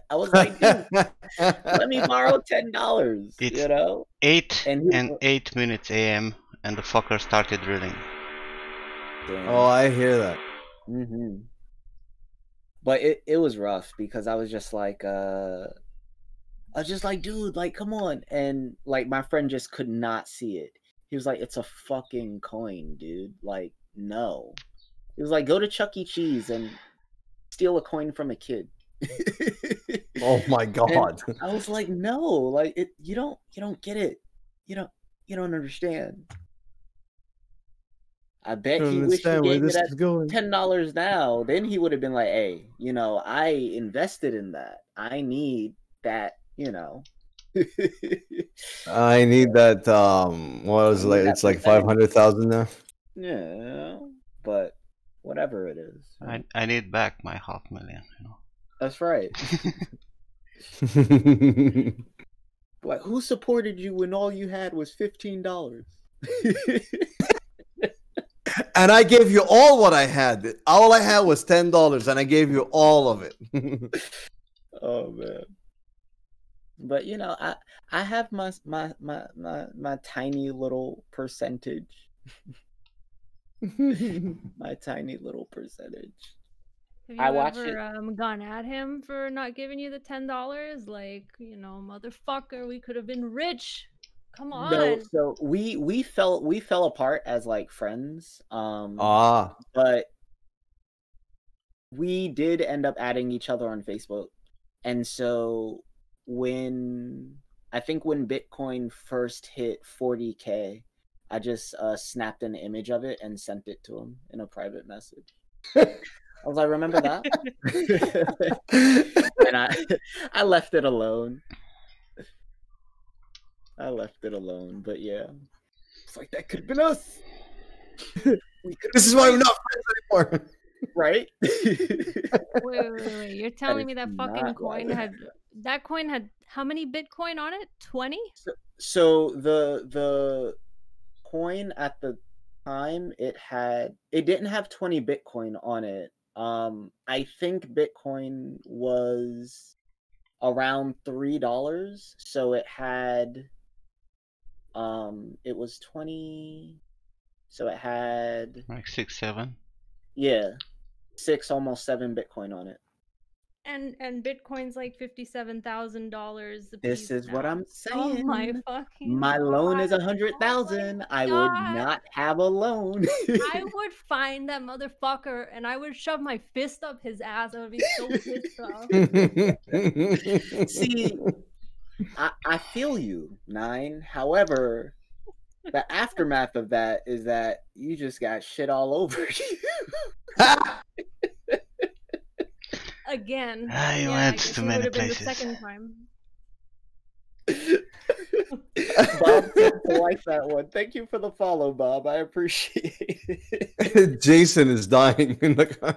Speaker 4: *laughs* I was like, *laughs* let me borrow ten dollars. You
Speaker 1: It's-
Speaker 4: know?
Speaker 1: eight
Speaker 4: And
Speaker 1: and,
Speaker 4: he-
Speaker 1: eight minutes a.m. and the fucker started drilling.
Speaker 2: oh, I hear that.
Speaker 4: hmm But it, it was rough because I was just like, uh, I was just like, dude, like, come on. And like, my friend just could not see it. He was like, it's a fucking coin, dude. Like, no. He was like, go to Chuck E. Cheese and steal a coin from a kid. *laughs*
Speaker 2: Oh my god.
Speaker 4: I was like, no, like it you don't you don't get it. You don't you don't understand. I bet
Speaker 2: I
Speaker 4: he wished he gave me
Speaker 2: this
Speaker 4: that
Speaker 2: is going.
Speaker 4: ten dollars now, then he would have been like, "Hey, you know, I invested in that. I need that. You know."
Speaker 2: I need that. Um, what was it like? It's like
Speaker 4: percentage.
Speaker 2: five hundred thousand now.
Speaker 4: yeah, but whatever it is,
Speaker 1: I I need back my half million. You know.
Speaker 4: that's right. *laughs* Like, who supported you when all you had was fifteen dollars? *laughs*
Speaker 2: and I gave you all what I had. All I had was ten dollars, and I gave you all of it. *laughs*
Speaker 4: oh man. But you know, I I have my my my my, my tiny little percentage. *laughs* My tiny little percentage.
Speaker 6: Have you
Speaker 4: I watched
Speaker 6: ever
Speaker 4: it.
Speaker 6: um, gone at him for not giving you the ten dollars? Like, you know, motherfucker, we could have been rich. Come on.
Speaker 4: No, so we we fell we fell apart as like friends. Um
Speaker 2: ah,
Speaker 4: but we did end up adding each other on Facebook. And so when I think when Bitcoin first hit 40k, I just uh, snapped an image of it and sent it to him in a private message. I was like, "Remember that?" *laughs* and I *laughs* I left it alone. I left it alone, but yeah, it's like that could have been us. we
Speaker 2: this is why we're not friends anymore.
Speaker 4: right? *laughs*
Speaker 6: wait, wait, wait, wait. You're telling me that fucking coin
Speaker 4: we
Speaker 6: had that coin had how many Bitcoin on it? Twenty?
Speaker 4: so the the coin at the time it had it didn't have 20 Bitcoin on it. Um I think Bitcoin was around three dollars. So it had um it was 20 so it had
Speaker 1: Like six, seven.
Speaker 4: yeah six almost seven bitcoin on it
Speaker 6: And and Bitcoin's like fifty seven thousand dollars.
Speaker 4: this is what i'm
Speaker 6: oh
Speaker 4: saying.
Speaker 6: Oh saying my fucking.
Speaker 4: my loan is a
Speaker 6: God.
Speaker 4: hundred
Speaker 6: Oh my
Speaker 4: thousand i would not have a loan
Speaker 6: I *laughs* would find that motherfucker and I would shove my fist up his ass. I would be so pissed off.
Speaker 4: see I, I feel you nine however the aftermath of that is that you just got shit all over *laughs* you
Speaker 6: Again. *sighs*
Speaker 1: I
Speaker 6: yeah,
Speaker 1: went
Speaker 6: guess
Speaker 1: to many places.
Speaker 6: The second time.
Speaker 4: bob *laughs* seemed like that one thank you for the follow bob i appreciate it *laughs*
Speaker 2: Jason is dying in the car.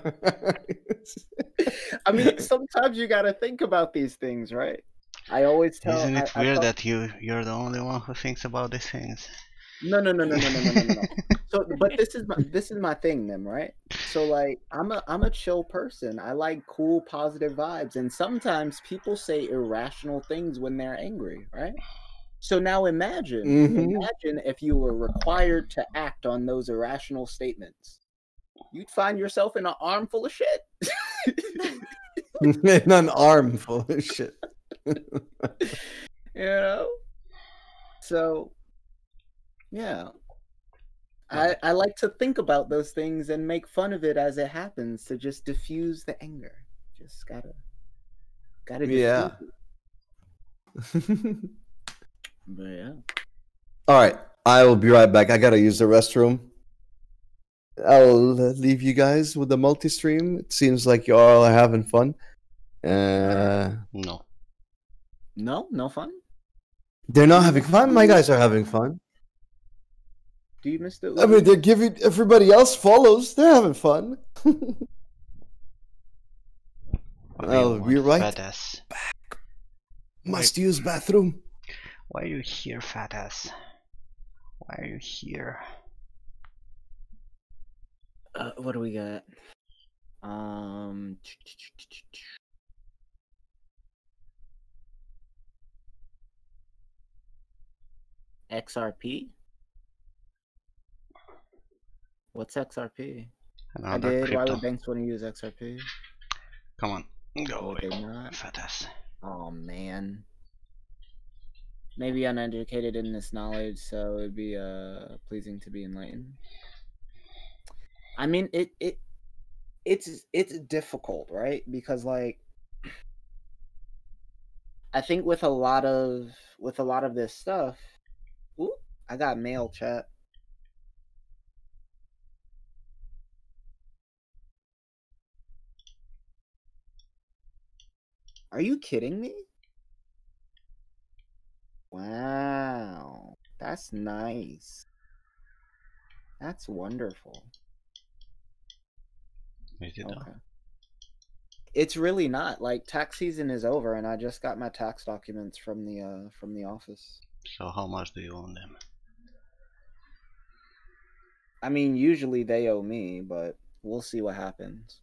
Speaker 4: I mean, sometimes you got to think about these things, right? I always tell.
Speaker 1: Isn't it
Speaker 4: I
Speaker 1: weird
Speaker 4: tell-
Speaker 1: that you you're the only one who thinks about these things?
Speaker 4: No, no, no, no, no, no, no, no. no. *laughs* so, but this is my this is my thing, then, right? So, like, I'm a I'm a chill person. I like cool, positive vibes, and sometimes people say irrational things when they're angry, right? So now imagine,
Speaker 2: mm-hmm.
Speaker 4: imagine if you were required to act on those irrational statements, you'd find yourself in an arm full of shit. *laughs*
Speaker 2: in an arm full of shit. *laughs*
Speaker 4: you know. So yeah I, I like to think about those things and make fun of it as it happens to just diffuse the anger just gotta gotta
Speaker 2: Yeah. *laughs*
Speaker 4: but yeah
Speaker 2: All right, I will be right back. I gotta use the restroom. I'll leave you guys with the multi-stream. It seems like you all are having fun. Uh,
Speaker 1: No.
Speaker 4: no no fun
Speaker 2: they're not having fun. My guys are having fun.
Speaker 4: Do you miss the
Speaker 2: I mean, they're giving everybody else follows. They're having fun.
Speaker 1: What do you
Speaker 2: Oh,
Speaker 1: want,
Speaker 2: you're right.
Speaker 1: Fat ass?
Speaker 2: Must use bathroom.
Speaker 1: Why are you here, fat ass? Why are you here?
Speaker 4: uh, what do we got um xrp what's xrp I did. Why would banks want to use XRP?
Speaker 1: Come on, go
Speaker 4: Oh,
Speaker 1: away,
Speaker 4: not? Oh man. Maybe uneducated in this knowledge, so it'd be uh pleasing to be enlightened. I mean, it it it's it's difficult, right? Because like I think with a lot of with a lot of this stuff, ooh, I got mail chat. Are you kidding me? Wow. That's nice. That's wonderful.
Speaker 1: It?
Speaker 4: Okay. It's really not. Like tax season is over and I just got my tax documents from the uh from the office.
Speaker 1: So how much do you owe them?
Speaker 4: I mean, usually they owe me, but we'll see what happens.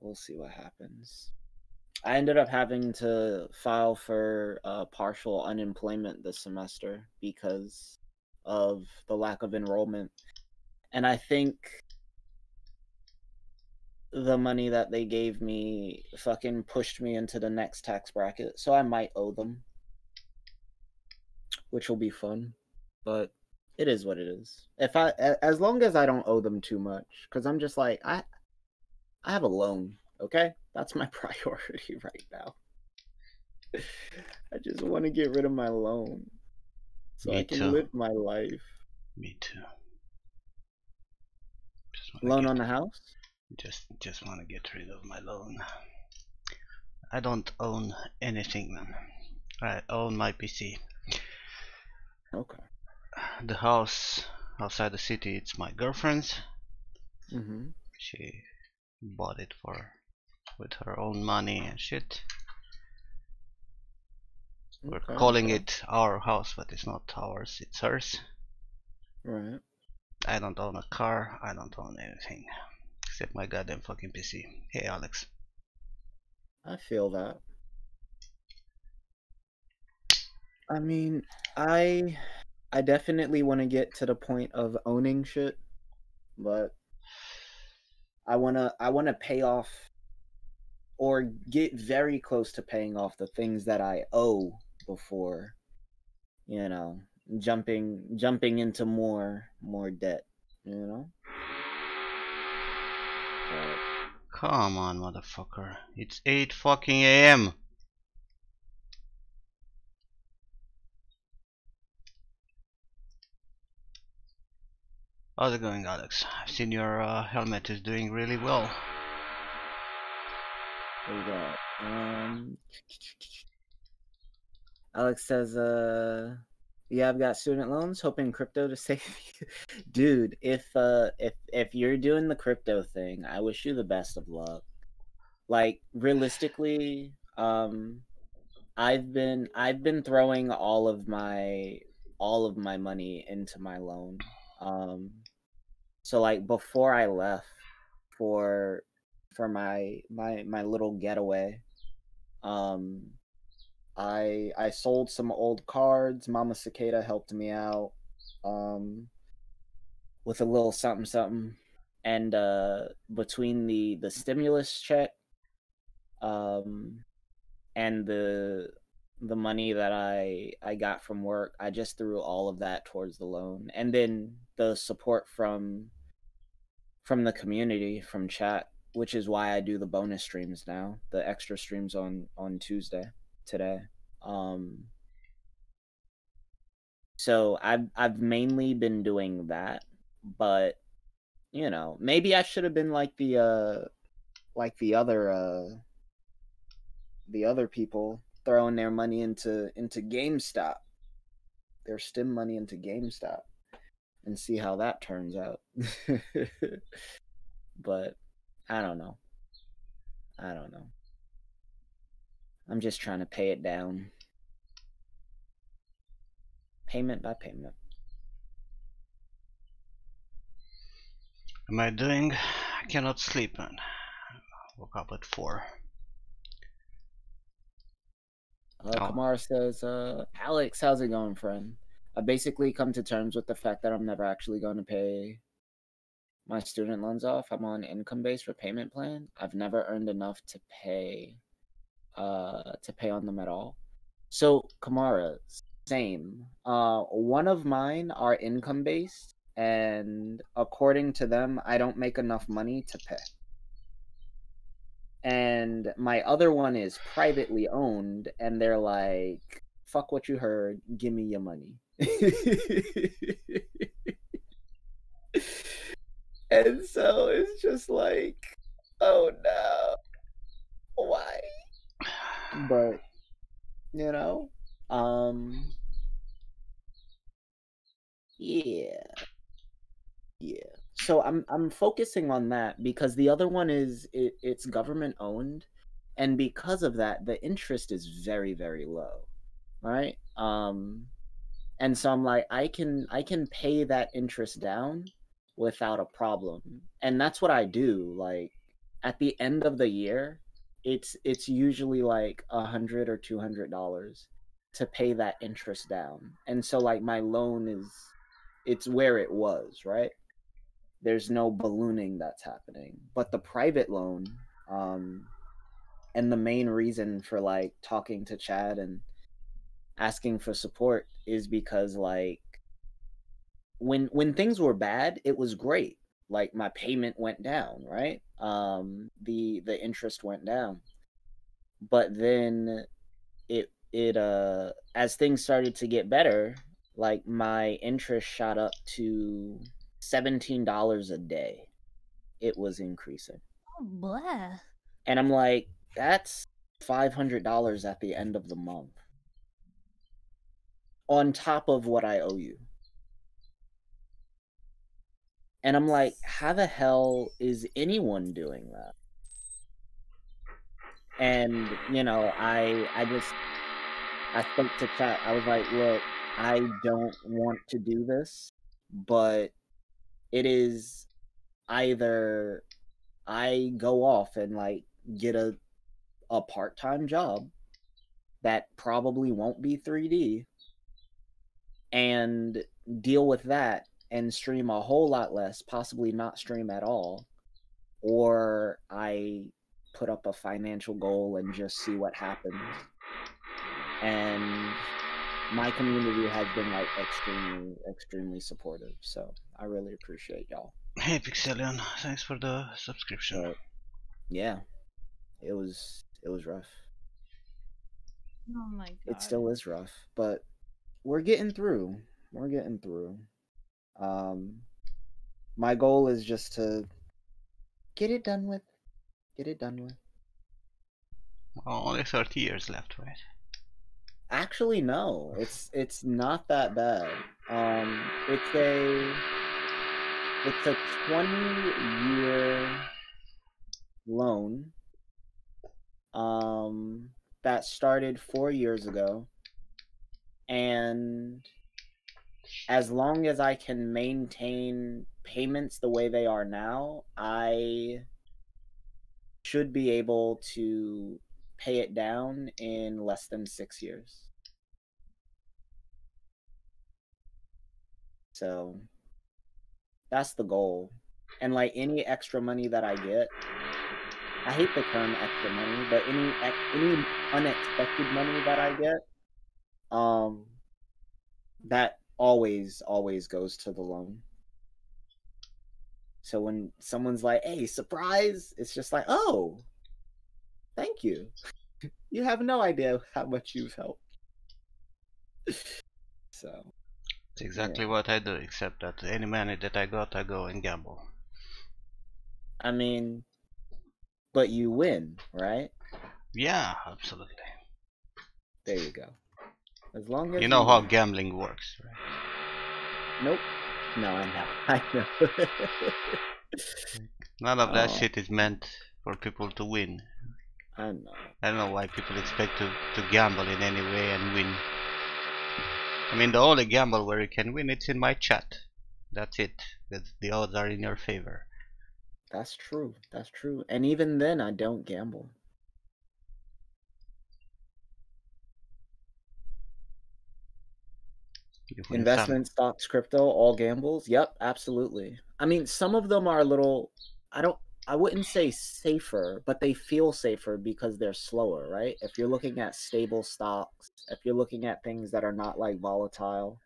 Speaker 4: We'll see what happens. I ended up having to file for uh, partial unemployment this semester because of the lack of enrollment. And I think the money that they gave me fucking pushed me into the next tax bracket. So I might owe them, which will be fun. But it is what it is. If I, as long as I don't owe them too much, because I'm just like I, I have a loan. Okay, that's my *laughs* priority right now. I just want to get rid of my loan, so I can
Speaker 1: too.
Speaker 4: live my life.
Speaker 1: Me too.
Speaker 4: Loan on the house.
Speaker 1: Just just want to get rid of my loan. I don't own anything, man. I own my PC.
Speaker 4: Okay.
Speaker 1: The house outside the city, it's my girlfriend's.
Speaker 4: Mm-hmm.
Speaker 1: She bought it for with her own money and shit. We're calling it our house, but it's not ours, it's hers.
Speaker 4: right.
Speaker 1: I don't own a car. I don't own anything except my goddamn fucking PC. Hey, Alex.
Speaker 4: I feel that. I mean, I I definitely want to get to the point of owning shit, but I want to I want to pay off or get very close to paying off the things that I owe before you know, jumping jumping into more more debt, you know?
Speaker 1: Come on, motherfucker. It's 8 fucking AM. How's it going, Alex? I've seen your uh, helmet is doing really well.
Speaker 4: What we got? Um Alex says, uh yeah, I've got student loans, hoping crypto to *laughs* save you. Dude, if uh if if you're doing the crypto thing, I wish you the best of luck. Like realistically, um I've been I've been throwing all of my all of my money into my loan. Um so like before I left for for my my my little getaway, um I I sold some old cards. Mama Cicada helped me out um with a little something something. And uh between the the stimulus check um and the the money that I I got from work, I just threw all of that towards the loan. And then the support from from the community, from chat, which is why I do the bonus streams now, the extra streams on on Tuesday today. Um so I've I've mainly been doing that, but you know, maybe I should have been like the uh like the other uh the other people throwing their money into into GameStop. Their stim money into GameStop and see how that turns out. *laughs* but I don't know. I don't know. I'm just trying to pay it down. Payment by payment.
Speaker 1: Am I doing? I cannot sleep, man. Woke up at 4.
Speaker 4: Uh,
Speaker 1: Oh.
Speaker 4: Kamara says, uh, Alex, how's it going, friend? I basically come to terms with the fact that I'm never actually going to pay my student loans off. I'm on income-based repayment plan. I've never earned enough to pay, uh, to pay on them at all. So Kamara, same. Uh, one of mine are income-based, and according to them, I don't make enough money to pay and my other one is privately owned and they're like fuck what you heard give me your money *laughs* and so it's just like oh no. Why? But you know um yeah. Yeah. So i'm i'm focusing on that because the other one is it, it's government owned. And because of that the interest is very very low right? Um and so i'm like i can i can pay that interest down without a problem. And that's what i do like at the end of the year it's it's usually like a hundred or two hundred dollars to pay that interest down. And so like my loan is it's where it was right? There's no ballooning that's happening. But the private loan um and the main reason for like talking to chad and asking for support is because like when when things were bad it was great. Like my payment went down right? Um the the interest went down. But then it it uh as things started to get better like my interest shot up to $17 a day. It was increasing.
Speaker 6: Oh, bleh.
Speaker 4: and i'm like that's $500 at the end of the month. On top of what i owe you and i'm like how the hell is anyone doing that? And you know i i just i spoke to chat i was like look i don't want to do this but it is either I go off and like get a a part-time job that probably won't be 3D and deal with that and stream a whole lot less, possibly not stream at all, or I put up a financial goal and just see what happens. And my community has been like extremely, extremely supportive. So I really appreciate y'all.
Speaker 1: Hey Pixelion, thanks for the subscription.
Speaker 4: But yeah, it was it was rough.
Speaker 6: Oh my god.
Speaker 4: It still is rough, but we're getting through. We're getting through. Um, my goal is just to get it done with. Get it done with.
Speaker 1: Well, only 30 years left, right?
Speaker 4: Actually, no. It's it's not that bad. Um, it's a it's a twenty year loan. Um, that started four years ago, and as long as I can maintain payments the way they are now, I should be able to pay it down in less than six years. So that's the goal. And like any extra money that I get, I hate the term extra money, but any any unexpected money that I get, um, that always always goes to the loan. So when someone's like, "Hey, surprise!" It's just like, "Oh, thank you." *laughs* you have no idea how much you've helped. *laughs* so
Speaker 1: It's exactly what I do, except that any money that I got, I go and gamble.
Speaker 4: I mean, but you win, right?
Speaker 1: Yeah, absolutely.
Speaker 4: There you go. As long as
Speaker 1: You know how gambling works, right?
Speaker 4: Nope. No, I know. *laughs* I know. *laughs*
Speaker 1: None of that
Speaker 4: Oh.
Speaker 1: shit is meant for people to win.
Speaker 4: I know.
Speaker 1: I don't know why people expect to, to gamble in any way and win. I mean, the only gamble where you can win, it's in my chat. That's it. That's, the odds are in your favor.
Speaker 4: That's true. That's true. And even then, I don't gamble.
Speaker 1: You win some.
Speaker 4: Investment, stocks, crypto, all gambles. Yep, absolutely. I mean, some of them are a little. I don't. I wouldn't say safer, but they feel safer because they're slower, right? If you're looking at stable stocks, if you're looking at things that are not like volatile,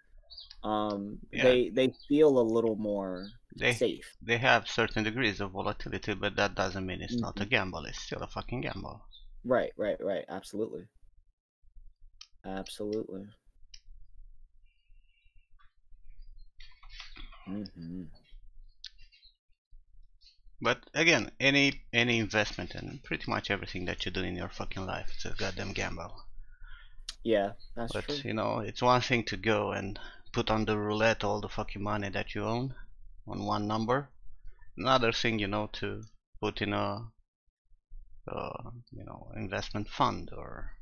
Speaker 4: um,
Speaker 1: Yeah.
Speaker 4: they they feel a little more
Speaker 1: They
Speaker 4: safe.
Speaker 1: they have certain degrees of volatility, but that doesn't mean it's not a
Speaker 4: Mhm.
Speaker 1: gamble. It's still a fucking gamble.
Speaker 4: Right, right, right. Absolutely. Absolutely. Hmm
Speaker 1: But again, any any investment and pretty much everything that you do in your fucking life, it's a goddamn gamble.
Speaker 4: Yeah, that's
Speaker 1: But
Speaker 4: true.
Speaker 1: you know, it's one thing to go and put on the roulette all the fucking money that you own on one number. Another thing, you know, to put in a, uh, you know, investment fund or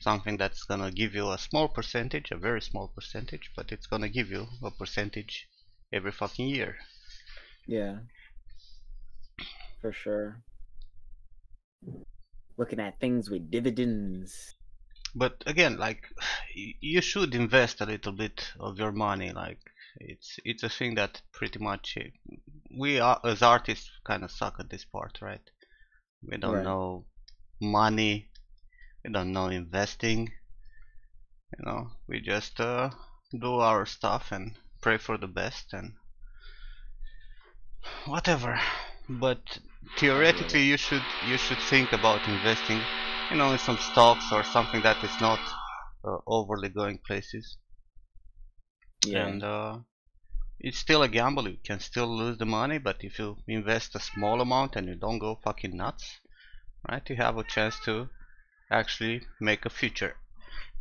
Speaker 1: something that's gonna give you a small percentage, a very small percentage, but it's gonna give you a percentage every fucking year.
Speaker 4: Yeah. For sure. Looking at things with dividends.
Speaker 1: but again like you should invest a little bit of your money like it's it's a thing that pretty much uh, we are as artists kind of suck at this part right we don't
Speaker 4: Right.
Speaker 1: know money we don't know investing you know we just uh, do our stuff and pray for the best and whatever. But theoretically you should you should think about investing you know in some stocks or something that is not uh, overly going places.
Speaker 4: Yeah.
Speaker 1: and uh, it's still a gamble. You can still lose the money but if you invest a small amount and you don't go fucking nuts right you have a chance to actually make a future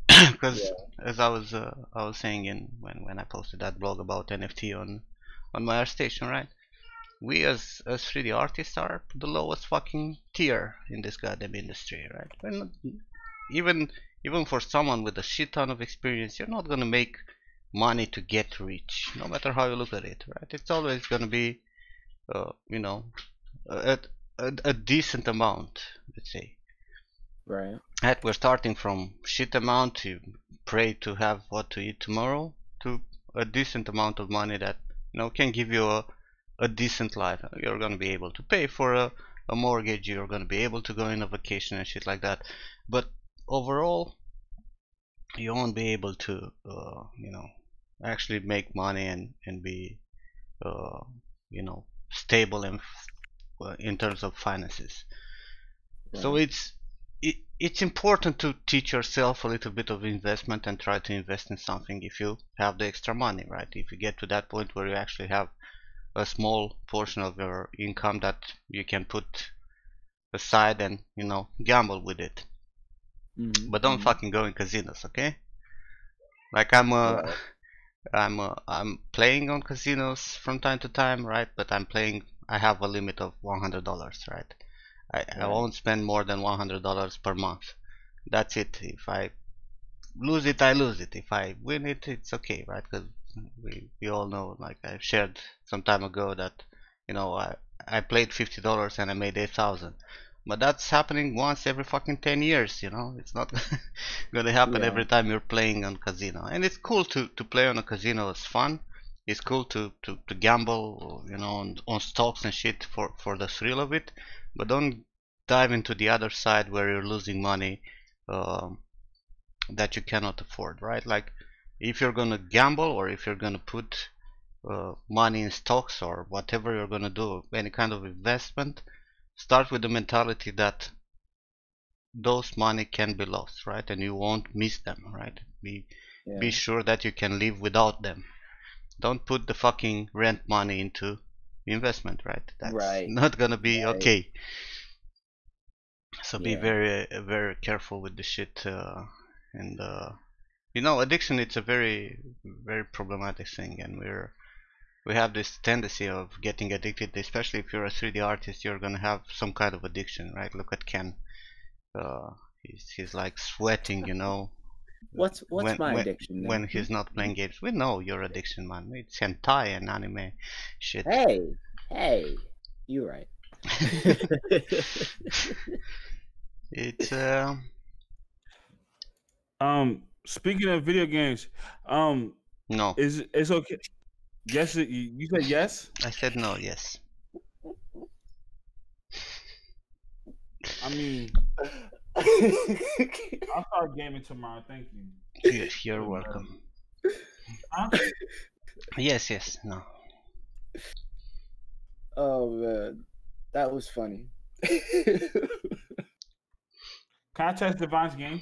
Speaker 1: *coughs* because as I was uh, I was saying in when when I posted that blog about NFT on on my ArtStation right? We as as 3D artists are the lowest fucking tier in this goddamn industry right? We're not, even even for someone with a shit ton of experience you're not gonna make money to get rich no matter how you look at it right? It's always going to be uh, you know a, a, a decent amount let's say
Speaker 4: Right.
Speaker 1: that we're starting from shit amount to pray to have what to eat tomorrow to a decent amount of money that you know can give you a, a decent life. You're going to be able to pay for a, a mortgage you're going to be able to go on a vacation and shit like that. But overall you won't be able to uh, you know actually make money and and be uh, you know stable in uh, in terms of finances. So it's it, it's important to teach yourself a little bit of investment and try to invest in something if you have the extra money right? If you get to that point where you actually have a small portion of your income that you can put aside and you know gamble with it.
Speaker 4: Mhm,
Speaker 1: but don't
Speaker 4: mhm.
Speaker 1: fucking go in casinos okay? Like i'm uh
Speaker 4: Right.
Speaker 1: i'm uh, i'm playing on casinos from time to time right? But i'm playing i have a limit of 100 dollars right I, I won't spend more than 100 dollars per month. That's it. If i lose it i lose it. If i win it it's okay right? Because we, we all know like i shared some time ago that you know i i played 50 dollars and i made 8000 but that's happening once every fucking 10 years you know? It's not *laughs* gonna happen
Speaker 4: Yeah.
Speaker 1: every time you're playing on casino. And it's cool to to play on a casino. It's fun it's cool to to, to gamble you know on, on stocks and shit for for the thrill of it but don't dive into the other side where you're losing money um, that you cannot afford right? Like if you're gonna gamble or if you're gonna put uh, money in stocks or whatever you're gonna do any kind of investment start with the mentality that those money can be lost right? And you won't miss them right? Be
Speaker 4: Yeah.
Speaker 1: be sure that you can live without them don't put the fucking rent money into investment right that's
Speaker 4: Right.
Speaker 1: not gonna be
Speaker 4: Right.
Speaker 1: okay so be
Speaker 4: Yeah.
Speaker 1: very uh, very careful with the shit uh, and uh, you know addiction it's a very very problematic thing and we're we have this tendency of getting addicted especially if you're a 3d artist you're gonna have some kind of addiction right look at ken uh, he's, he's like sweating you know
Speaker 4: What's what's
Speaker 1: when,
Speaker 4: my
Speaker 1: when,
Speaker 4: addiction? then?
Speaker 1: when he's not playing games we know your addiction man it's hentai and anime shit
Speaker 4: Hey, hey, you're right. *laughs*
Speaker 1: it's uh,
Speaker 3: Um, speaking of video games, um,
Speaker 1: no
Speaker 3: is it's okay? Yes, you you said yes.
Speaker 1: i said no yes
Speaker 3: I mean, I'll start gaming tomorrow. Thank you.
Speaker 1: You- you're welcome
Speaker 3: Huh?
Speaker 1: yes yes no
Speaker 4: oh man, that was funny.
Speaker 3: Can I test Divine's game?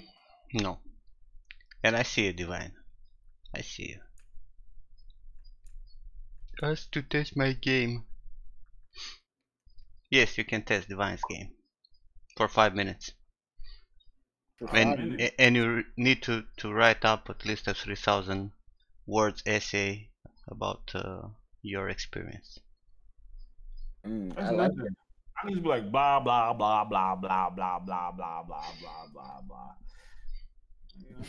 Speaker 1: no and i see you divine i see you Has to test my game yes you can test divine's game for five minutes
Speaker 4: For five
Speaker 1: and
Speaker 3: minutes.
Speaker 4: minutes.
Speaker 1: a- and you need to to write up at least a 3000 words essay about uh, your experience
Speaker 4: Mm,
Speaker 3: That's
Speaker 4: I like
Speaker 3: nothing. I need to be like blah blah blah blah blah blah blah blah blah blah blah blah You know?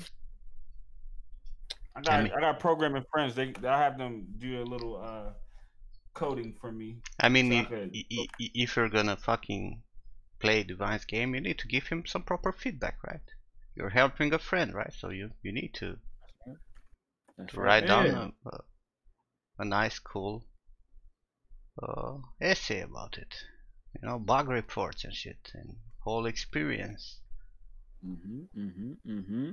Speaker 3: I got
Speaker 1: Can we-
Speaker 3: I got programming friends. They I have them do a little uh coding for me.
Speaker 1: i mean
Speaker 3: So I
Speaker 1: if,
Speaker 3: could-
Speaker 1: i- i- i- if you're gonna fucking play divine's game you need to give him some proper feedback right you're helping a friend right so you you need to
Speaker 4: That's
Speaker 1: to
Speaker 4: right.
Speaker 1: write down
Speaker 3: Yeah.
Speaker 1: a, a, a nice cool uh, essay about it you know bug reports and shit and whole experience
Speaker 4: Mm-hmm, mm-hmm, mm-hmm.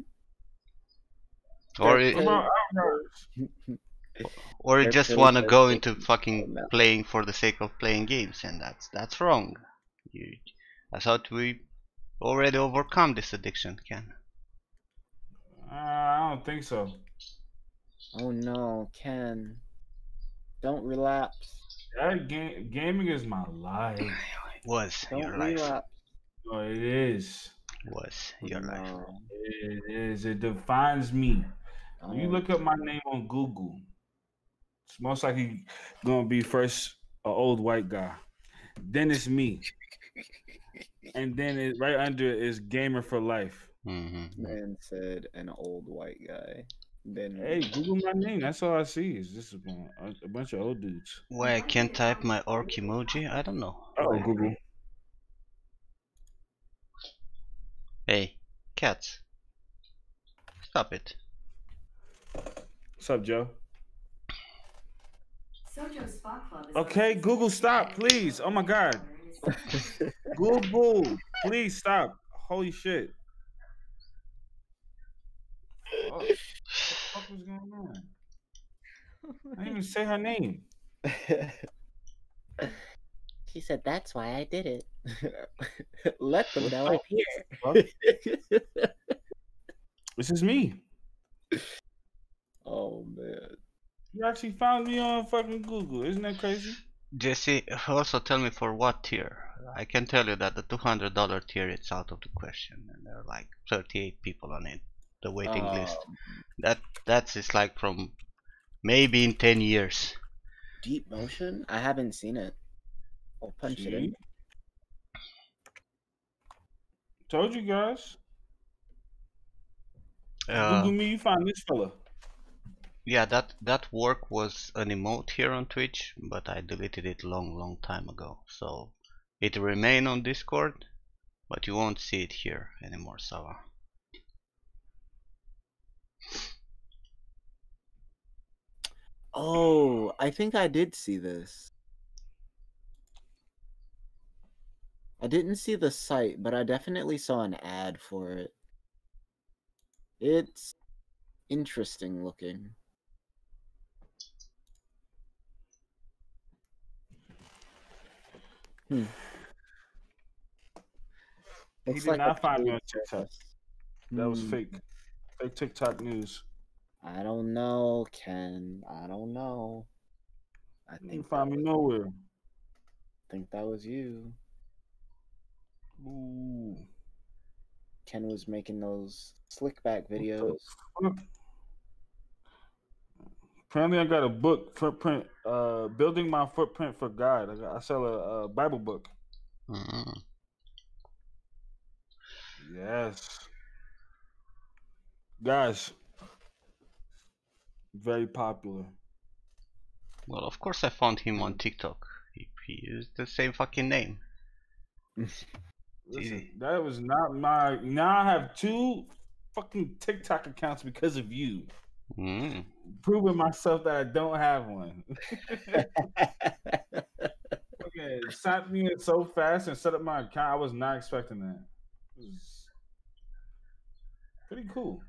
Speaker 1: or it,
Speaker 3: What about hours?
Speaker 1: or you just want to go into fucking playing for the sake of playing games and that's that's wrong you i thought we already overcome this addiction ken
Speaker 3: Uh, I don't think so.
Speaker 4: Oh no, Ken. Don't relapse.
Speaker 3: That game, gaming is my life. *sighs*
Speaker 1: was
Speaker 4: Don't
Speaker 1: your life
Speaker 4: relapse.
Speaker 3: Oh, it is.
Speaker 1: was your life
Speaker 4: No.
Speaker 3: It is. It defines me. When you
Speaker 4: Oh,
Speaker 3: look up my name on Google, it's most likely gonna be first an old white guy, then it's me, and then it, right under it is gamer for life.
Speaker 1: hmm
Speaker 4: Man said an old white guy. Then
Speaker 3: Hey, Google my name. That's all I see. Is just a, a, a bunch of old dudes.
Speaker 1: Why I can't type my orc emoji? I don't know.
Speaker 2: Oh, Google.
Speaker 1: Hey, cats. Stop it.
Speaker 3: What's up, Joe?
Speaker 7: Sojo's Spa Club is
Speaker 3: Okay, Google, stop, please. Oh my God. Google, please stop. Holy shit. Oh, what the fuck was going on? I didn't even say her name.
Speaker 4: she said that's why I did it. *laughs* Let them know I'm here.
Speaker 3: This is me. *laughs*
Speaker 4: oh man.
Speaker 3: You actually found me on fucking Google. Isn't that crazy?
Speaker 1: Jesse, also tell me for what tier. I can tell you that the $200 tier it's out of the question, and there are like 38 people on it. The waiting list.
Speaker 4: Um,
Speaker 1: That that's is like from maybe in 10 years.
Speaker 4: DeepMotion? I haven't seen it. I'll punch it in.
Speaker 3: Told you guys.
Speaker 1: Uh,
Speaker 3: Google me, you find this fella.
Speaker 1: Yeah, that that work was an emote here on Twitch, but I deleted it long, long time ago. So it remain on Discord, but you won't see it here anymore, Sava.
Speaker 4: Oh, I think I did see this. I didn't see the site, but I definitely saw an ad for it. It's interesting looking. Hmm.
Speaker 3: He did
Speaker 4: like
Speaker 3: not find me on TikTok. That was
Speaker 4: Hmm.
Speaker 3: fake. Fake TikTok news.
Speaker 4: I don't know, Ken. I don't know. I
Speaker 3: You
Speaker 4: think
Speaker 3: didn't find me
Speaker 4: was,
Speaker 3: nowhere.
Speaker 4: think that was you.
Speaker 3: Ooh.
Speaker 4: Ken was making those slick back videos.
Speaker 3: Apparently, I got a book footprint. Uh, building my footprint for God. I, got, I sell a, a Bible book.
Speaker 1: Mm.
Speaker 3: Yes, guys. Very popular.
Speaker 1: Well, of course I found him on TikTok. He, he used the same fucking name.
Speaker 3: Listen, that was not my. Now I have two fucking TikTok accounts because of you,
Speaker 1: Mm.
Speaker 3: proving myself that I don't have one. *laughs* okay, signed me in so fast and set up my account. I was not expecting that. It was pretty cool.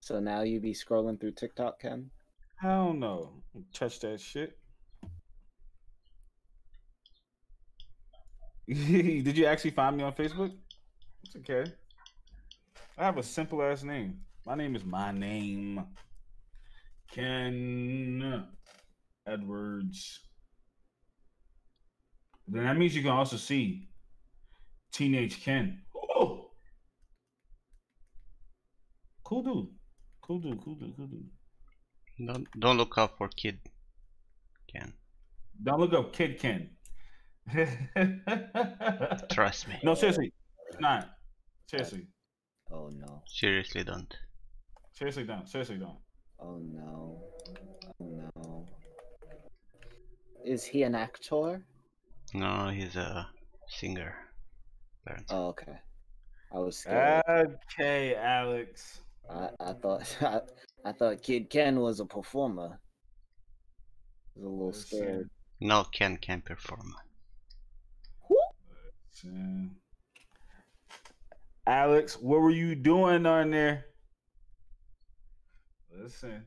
Speaker 4: so now you be scrolling through TikTok, Ken?
Speaker 3: Hell no, Don't touch that shit. *laughs* Did you actually find me on Facebook? It's okay. I have a simple ass name. My name is my name. Ken Edwards. Then that means you can also see Teenage Ken. Oh. Cool dude. Cool dude, cool dude, cool dude.
Speaker 1: Don't don't look up for kid. Ken,
Speaker 3: Don't look up Kid Ken. *laughs*
Speaker 1: trust me.
Speaker 3: no, seriously. It's not. Seriously.
Speaker 4: Oh no.
Speaker 1: Seriously, don't.
Speaker 3: Seriously don't. Seriously don't.
Speaker 4: Oh no. Oh no. Is he an actor?
Speaker 1: No, he's a singer. Apparently.
Speaker 4: Oh, okay. I was scared.
Speaker 3: Okay, Alex.
Speaker 4: I, I thought *laughs* I, I thought Kid Ken was a performer. I was a little
Speaker 3: Listen.
Speaker 4: scared.
Speaker 1: No, Ken can perform.
Speaker 3: Listen. Alex, what were you doing on there? Listen.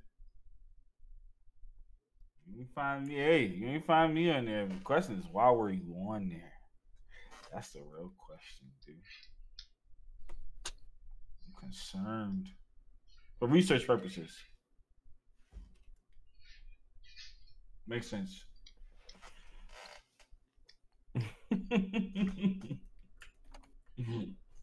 Speaker 3: You find me, hey, you ain't find me on there. The question is, why were you on there? That's the real question, dude. I'm concerned. For research purposes. Makes sense. *laughs*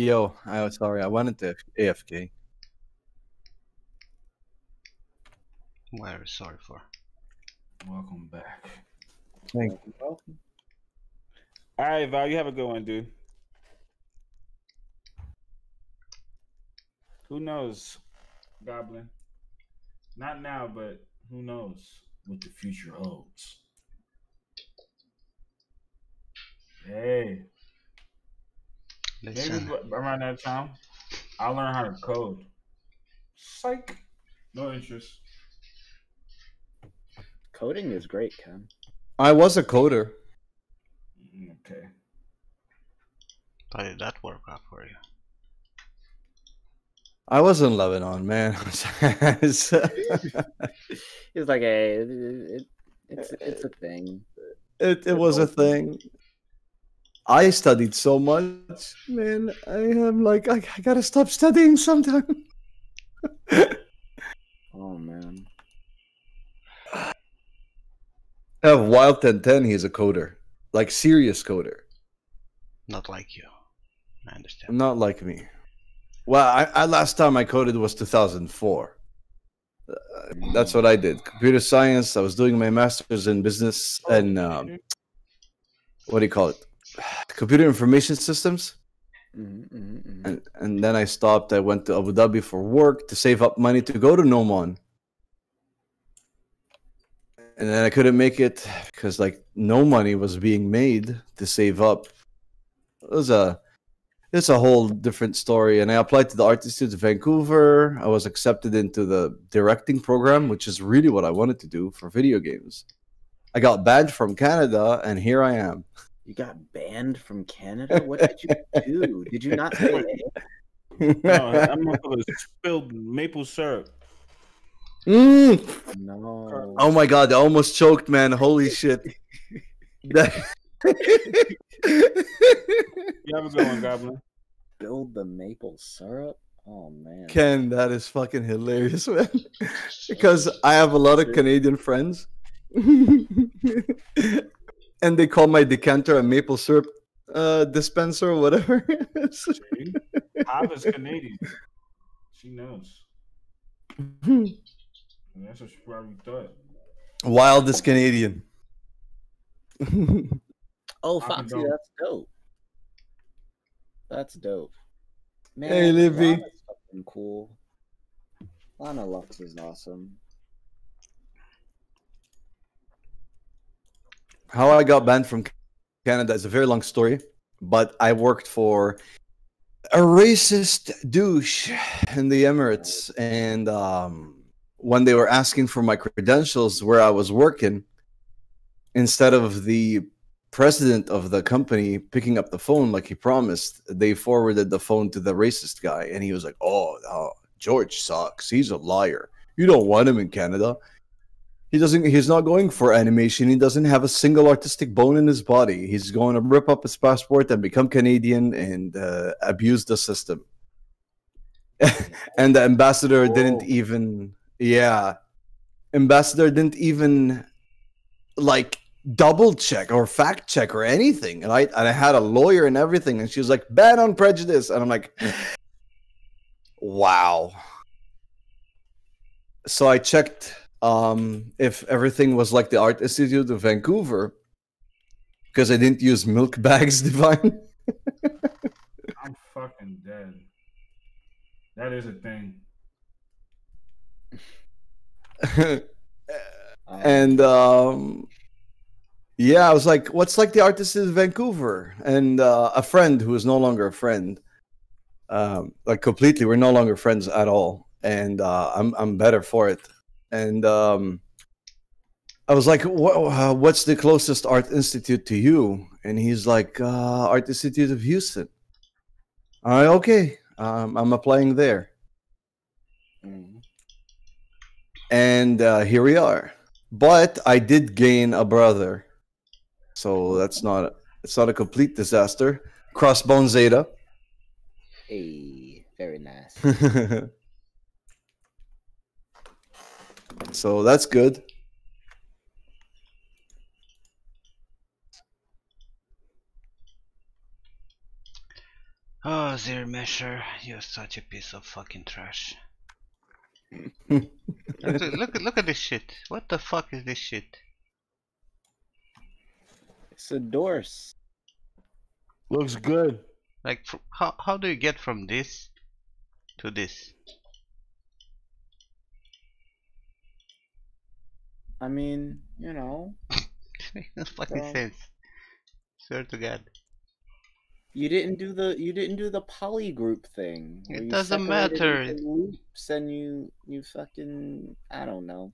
Speaker 2: Yo, I was sorry. I wanted to AFK.
Speaker 1: Very sorry for.
Speaker 3: Welcome back.
Speaker 2: Thank
Speaker 4: you. Welcome.
Speaker 3: All right, Val, you have a good one, dude. Who knows, Goblin? Not now, but who knows what the future holds. Hey, maybe
Speaker 1: Listen,
Speaker 3: b- around that time, I'll learn how to code. Psych. No interest.
Speaker 4: coding is great, Ken.
Speaker 2: I was a coder.
Speaker 3: Mm, Okay.
Speaker 1: how did that work out for you?
Speaker 2: I was in Lebanon, man. *laughs*
Speaker 4: it's like, hey, it, it, it's it's a thing.
Speaker 2: it it was a thing. I studied so much, man. I am like, I, I gotta stop studying sometime. *laughs*
Speaker 4: Oh man.
Speaker 2: I *sighs* have Wild 1010. He's a coder, like serious coder,
Speaker 1: Not like you. I understand.
Speaker 2: not like me. Well, I, I last time I coded was 2004. Uh, that's what I did. Computer science. I was doing my master's in business and um, what do you call it? *sighs* Computer information systems.
Speaker 4: hmm hmm hmm
Speaker 2: and and then I stopped. I went to Abu Dhabi for work to save up money to go to Gnomon. And then I couldn't make it because like no money was being made to save up. It was a it's a whole different story. And I applied to the Art Institute of Vancouver. I was accepted into the directing program, which is really what I wanted to do for video games. I got banned from Canada, and here I am. *laughs*
Speaker 4: You got banned from Canada. What did you do? Did you not say?
Speaker 3: No, I'm gonna put a spilled maple syrup.
Speaker 2: Mm.
Speaker 4: No.
Speaker 2: Oh my god, I almost choked, man. Holy shit. That- *laughs*
Speaker 3: You have a good one, Goblin.
Speaker 4: Build the maple syrup. Oh man.
Speaker 2: Ken, that is fucking hilarious, man. *laughs* because I have a lot of Canadian friends. *laughs* and they call my decanter a maple syrup uh, dispenser or whatever. *laughs*
Speaker 3: See? Hav is Canadian. She knows. And that's what she probably thought.
Speaker 2: Wildest Canadian. *laughs*
Speaker 4: Oh,
Speaker 3: I
Speaker 4: Foxy,
Speaker 3: condone.
Speaker 4: that's dope. That's dope. Man,
Speaker 2: Hey, Livy.
Speaker 4: Lana's fucking cool. Lana Lux is awesome.
Speaker 2: How I got banned from Canada is a very long story, but I worked for a racist douche in the Emirates, and um, when they were asking for my credentials where I was working, instead of the president of the company picking up the phone like he promised, they forwarded the phone to the racist guy, and he was like, "Oh, uh, George sucks. He's a liar. You don't want him in Canada." He doesn't. He's not going for animation. He doesn't have a single artistic bone in his body. He's going to rip up his passport and become Canadian and uh, abuse the system. *laughs* and the ambassador didn't even. Yeah, ambassador didn't even like double check or fact check or anything. And I and I had a lawyer and everything, and she was like, "Ban on prejudice," and I'm like, "Wow." So I checked um, if everything was like the Art Institute of Vancouver, because I didn't use milk *laughs* bags, Divine.
Speaker 3: I'm fucking dead. That is a thing. *laughs*
Speaker 2: And um, yeah, I was like, "What's like the Art Institute of Vancouver?" And uh, a friend who is no longer a friend, um, like completely, we're no longer friends at all, and uh, I'm I'm better for it. And um, I was like, what, uh, "What's the closest art institute to you?" And he's like, uh, "Art Institute of Houston." All right, okay, um, I'm applying there,
Speaker 4: mhm.
Speaker 2: and uh, here we are. But I did gain a brother, so that's not it's not a complete disaster. Crossbone Zeta.
Speaker 4: Hey, very nice. *laughs*
Speaker 2: so that's good.
Speaker 1: Oh, ZRemesher, you're such a piece of fucking trash. look, at- look, at- look at this shit. What the fuck is this shit?
Speaker 4: It's a Dorse.
Speaker 3: Looks good.
Speaker 1: Like, how how do you get from this to this?
Speaker 4: I mean, you know,
Speaker 1: Makes *laughs* no fucking
Speaker 4: Well-
Speaker 1: sense. Swear to God.
Speaker 4: you didn't do the you didn't do the poly group thing.
Speaker 1: It doesn't matter.
Speaker 4: into Loops and you you fucking I don't know.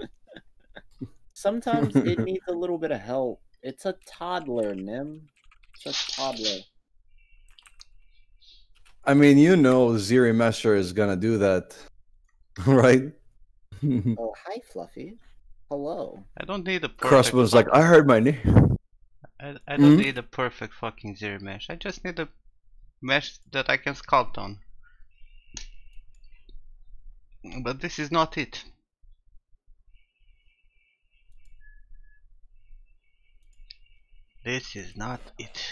Speaker 4: *laughs* Sometimes it *laughs* needs a little bit of help. It's a toddler, Nim. It's a toddler.
Speaker 2: I mean, you know, ZRemesher is gonna do that, right? *laughs*
Speaker 4: Oh, hi, Fluffy. Hello.
Speaker 1: I don't need a perfect.
Speaker 2: Crossbow's like, I heard my name.
Speaker 1: I, I don't
Speaker 2: Mhm.
Speaker 1: need a perfect fucking ZRemesh. I just need a mesh that I can sculpt on. But this is not it. This is not it.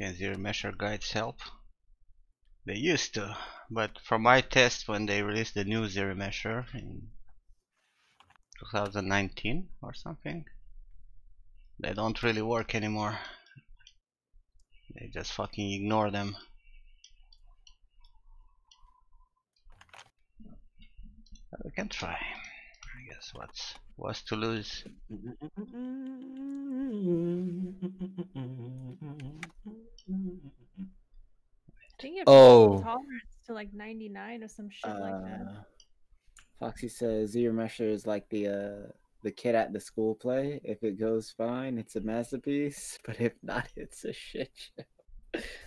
Speaker 1: Can ZRemesher guides help? They used to, but from my test when they released the new ZRemesher in 2019 or something, they don't really work anymore. They just fucking ignore them. But we can try. I guess what's what's to lose. *laughs*
Speaker 6: I think it
Speaker 2: Oh.
Speaker 6: tolerance to like 99 or some shit like that.
Speaker 4: Uh, Foxy says ZRemesher is like the uh the kid at the school play. If it goes fine, it's a masterpiece. *laughs* But if not, it's a shit show.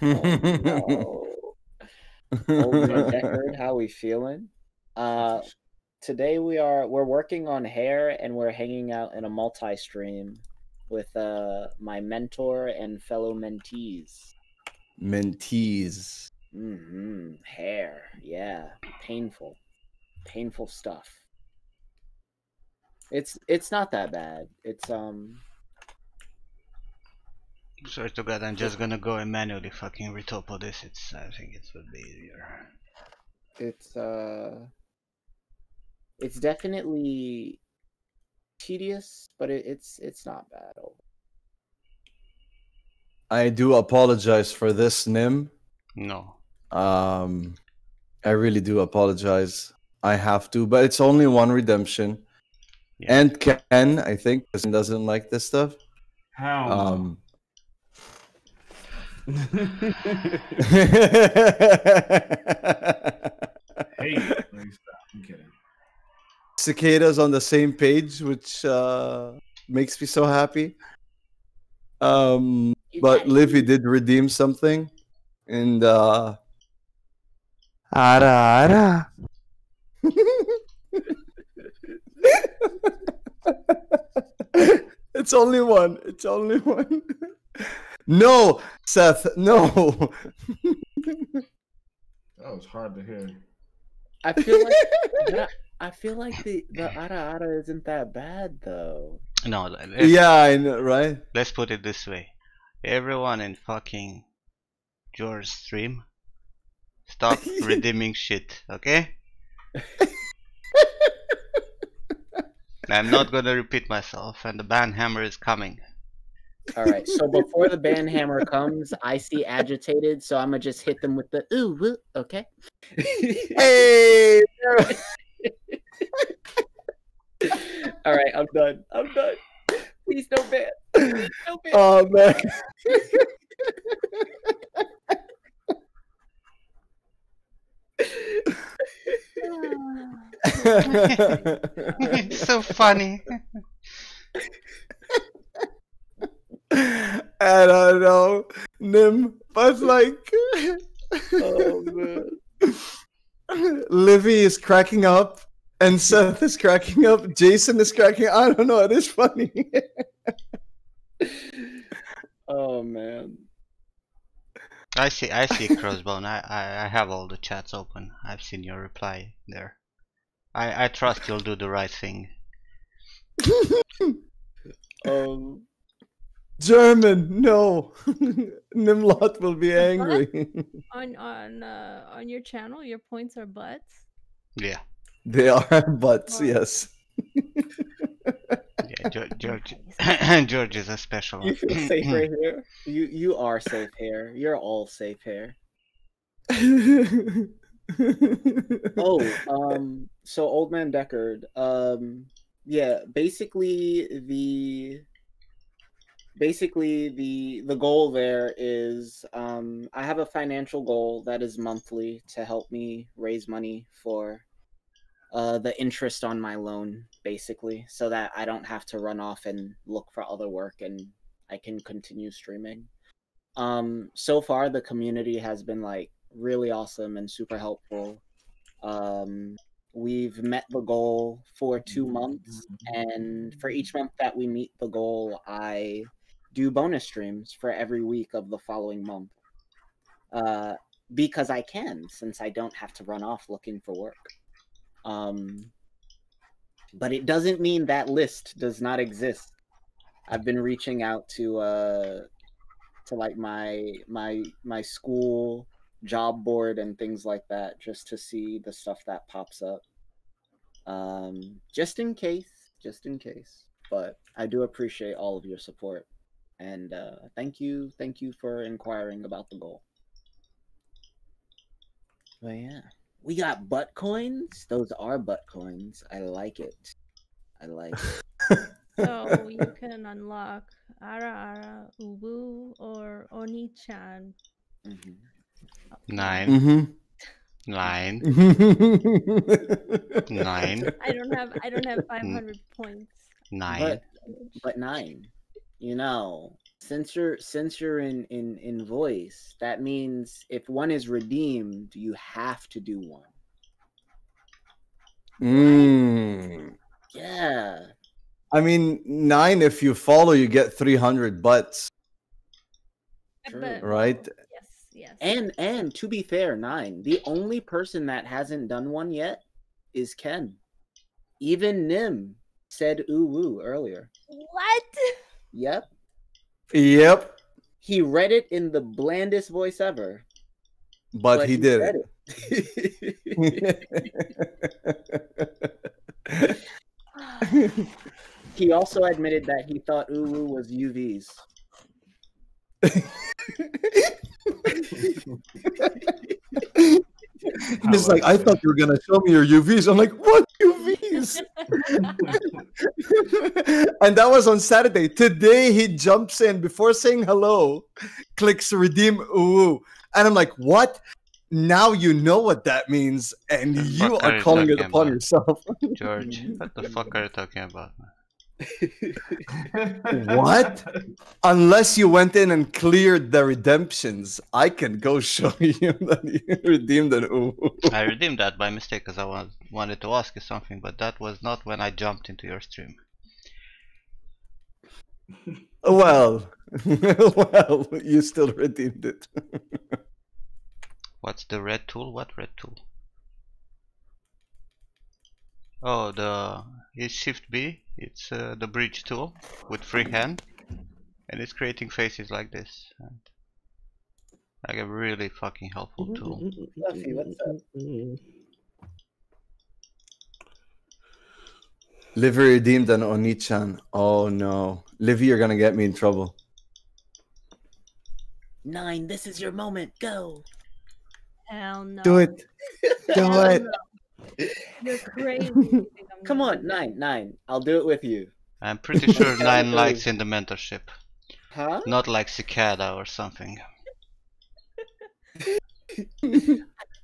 Speaker 4: Oh, no. Old man Deckard, how we feeling? Uh today we are we're working on hair and we're hanging out in a multi-stream with uh my mentor and fellow mentees.
Speaker 2: Mentees.
Speaker 4: Mm-hmm. Hair, yeah, painful, painful stuff. It's it's not that bad. It's um
Speaker 1: Sorry to God, I'm just gonna go and manually fucking retopo this. It's I think it would be easier.
Speaker 4: it's uh it's definitely tedious, but it, it's it's not bad.
Speaker 2: I do apologize for this, Nim.
Speaker 1: No.
Speaker 2: Um, I really do apologize. I have to, but it's only one redemption.
Speaker 1: Yeah.
Speaker 2: And Ken, I think, doesn't- doesn't like this stuff.
Speaker 3: How?
Speaker 2: Um, *laughs* *laughs*
Speaker 3: hey, let stop. I'm kidding.
Speaker 2: Cicadas on the same page, which uh, makes me so happy. Um, but Livy did redeem something, and uh, ara ara. *laughs* it's only one. It's only one. *laughs* no, Seth. No.
Speaker 3: That was hard to hear.
Speaker 4: I feel like but I, I feel like the the ara ara isn't that bad though.
Speaker 1: No,
Speaker 2: yeah, I know, right?
Speaker 1: let's put it this way. Everyone in fucking George's stream, stop *laughs* redeeming shit, okay? I'm not gonna repeat myself, and the ban hammer is coming.
Speaker 4: All right, so before the band hammer comes, I see agitated, so I'm gonna just hit them with the ooh, woo, okay? *laughs*
Speaker 2: Hey. *laughs*
Speaker 4: All right, I'm done. I'm done. Please no ban. Please no ban.
Speaker 2: Oh man.
Speaker 1: so funny.
Speaker 2: I don't know, Nim, but like,
Speaker 4: oh man.
Speaker 2: Livy is cracking up, and Seth is cracking up. Jason is cracking. I don't know. It is funny. *laughs*
Speaker 4: Oh man.
Speaker 1: I see. I see Crossbone. I, I I have all the chats open. I've seen your reply there. I I trust you'll do the right thing. *laughs*
Speaker 4: Um,
Speaker 2: German, no. *laughs* Nimlot will be angry. *laughs*
Speaker 6: On on uh, on your channel, your points are butts.
Speaker 1: Yeah.
Speaker 2: they are *laughs* butts,
Speaker 6: Wow.
Speaker 2: yes.
Speaker 1: Yeah. George George, George is a special
Speaker 4: you feel safe right here. You you are safe here. You're all safe here. Oh, um, so old man Deckard. Um, yeah, basically the basically the the goal there is um I have a financial goal that is monthly to help me raise money for uh the interest on my loan basically so that I don't have to run off and look for other work and I can continue streaming. Um so far the community has been like really awesome and super helpful. Um we've met the goal for 2 months and for each month that we meet the goal I do bonus streams for every week of the following month. Uh because I can since I don't have to run off looking for work. Um but it doesn't mean that list does not exist. I've been reaching out to uh to like my my my school job board and things like that just to see the stuff that pops up. Um just in case, just in case. But I do appreciate all of your support. And uh thank you, thank you for inquiring about the goal. But yeah. We got butt coins. Those are butt coins. I like it. I like it. *laughs*
Speaker 6: So *laughs* you can unlock Ara Ara, Ubu, or Oni-chan.
Speaker 4: Mhm.
Speaker 1: Nine,
Speaker 2: Mm-hmm.
Speaker 1: nine, *laughs* nine,
Speaker 6: I don't have I don't have 500 points.
Speaker 1: nine.
Speaker 4: But but nine. You know, since you're since you're in in in voice, that means if one is redeemed, you have to do one.
Speaker 2: Mm.
Speaker 4: Yeah.
Speaker 2: I mean, nine. If you follow, you get three hundred butts,
Speaker 4: True.
Speaker 2: Right?
Speaker 6: Yes, yes.
Speaker 4: And and to be fair, nine. The only person that hasn't done one yet is Ken. Even Nim said ooh woo earlier.
Speaker 6: what? *laughs*
Speaker 4: Yep.
Speaker 2: Yep,
Speaker 4: He read it in the blandest voice ever.
Speaker 2: but, he did it.
Speaker 4: it. *laughs* he also admitted that he thought ooh was UVs. *laughs* *laughs*
Speaker 2: He's like, I thought you were gonna show me your UVs. I'm like, what UVs? *laughs* and that was on Saturday. Today he jumps in before saying hello, clicks redeem ooh, and I'm like, what? Now you know what that means, and
Speaker 1: The
Speaker 2: you are
Speaker 1: are
Speaker 2: calling it upon
Speaker 1: about?
Speaker 2: yourself.
Speaker 1: George, what the fuck are you talking about?
Speaker 2: What? Unless you went in and cleared the redemptions, I can go show *laughs* you that you redeemed an ooh.
Speaker 1: I redeemed that by mistake because I was, wanted to ask you something, but that was not when I jumped into your stream. *laughs*
Speaker 2: Well, *laughs* well, you still redeemed it.
Speaker 1: What's the red tool? What red tool? Oh, the is Shift B. It's uh, the bridge tool with free hand, and it's creating faces like this. And like a really fucking helpful tool.
Speaker 4: Fluffy, what's up?
Speaker 2: Livy redeemed on Onichan. Oh no. Livy, you're gonna get me in trouble.
Speaker 4: Nine, this is your moment. Go.
Speaker 6: Hell no.
Speaker 2: Do it. *laughs* Do
Speaker 6: Hell
Speaker 2: it.
Speaker 6: No. You're crazy. you *laughs*
Speaker 4: Come on, nine, nine. I'll do it with you.
Speaker 1: I'm pretty sure *laughs* Nine likes in the mentorship,
Speaker 4: Huh?
Speaker 1: not like Cicada or something. *laughs*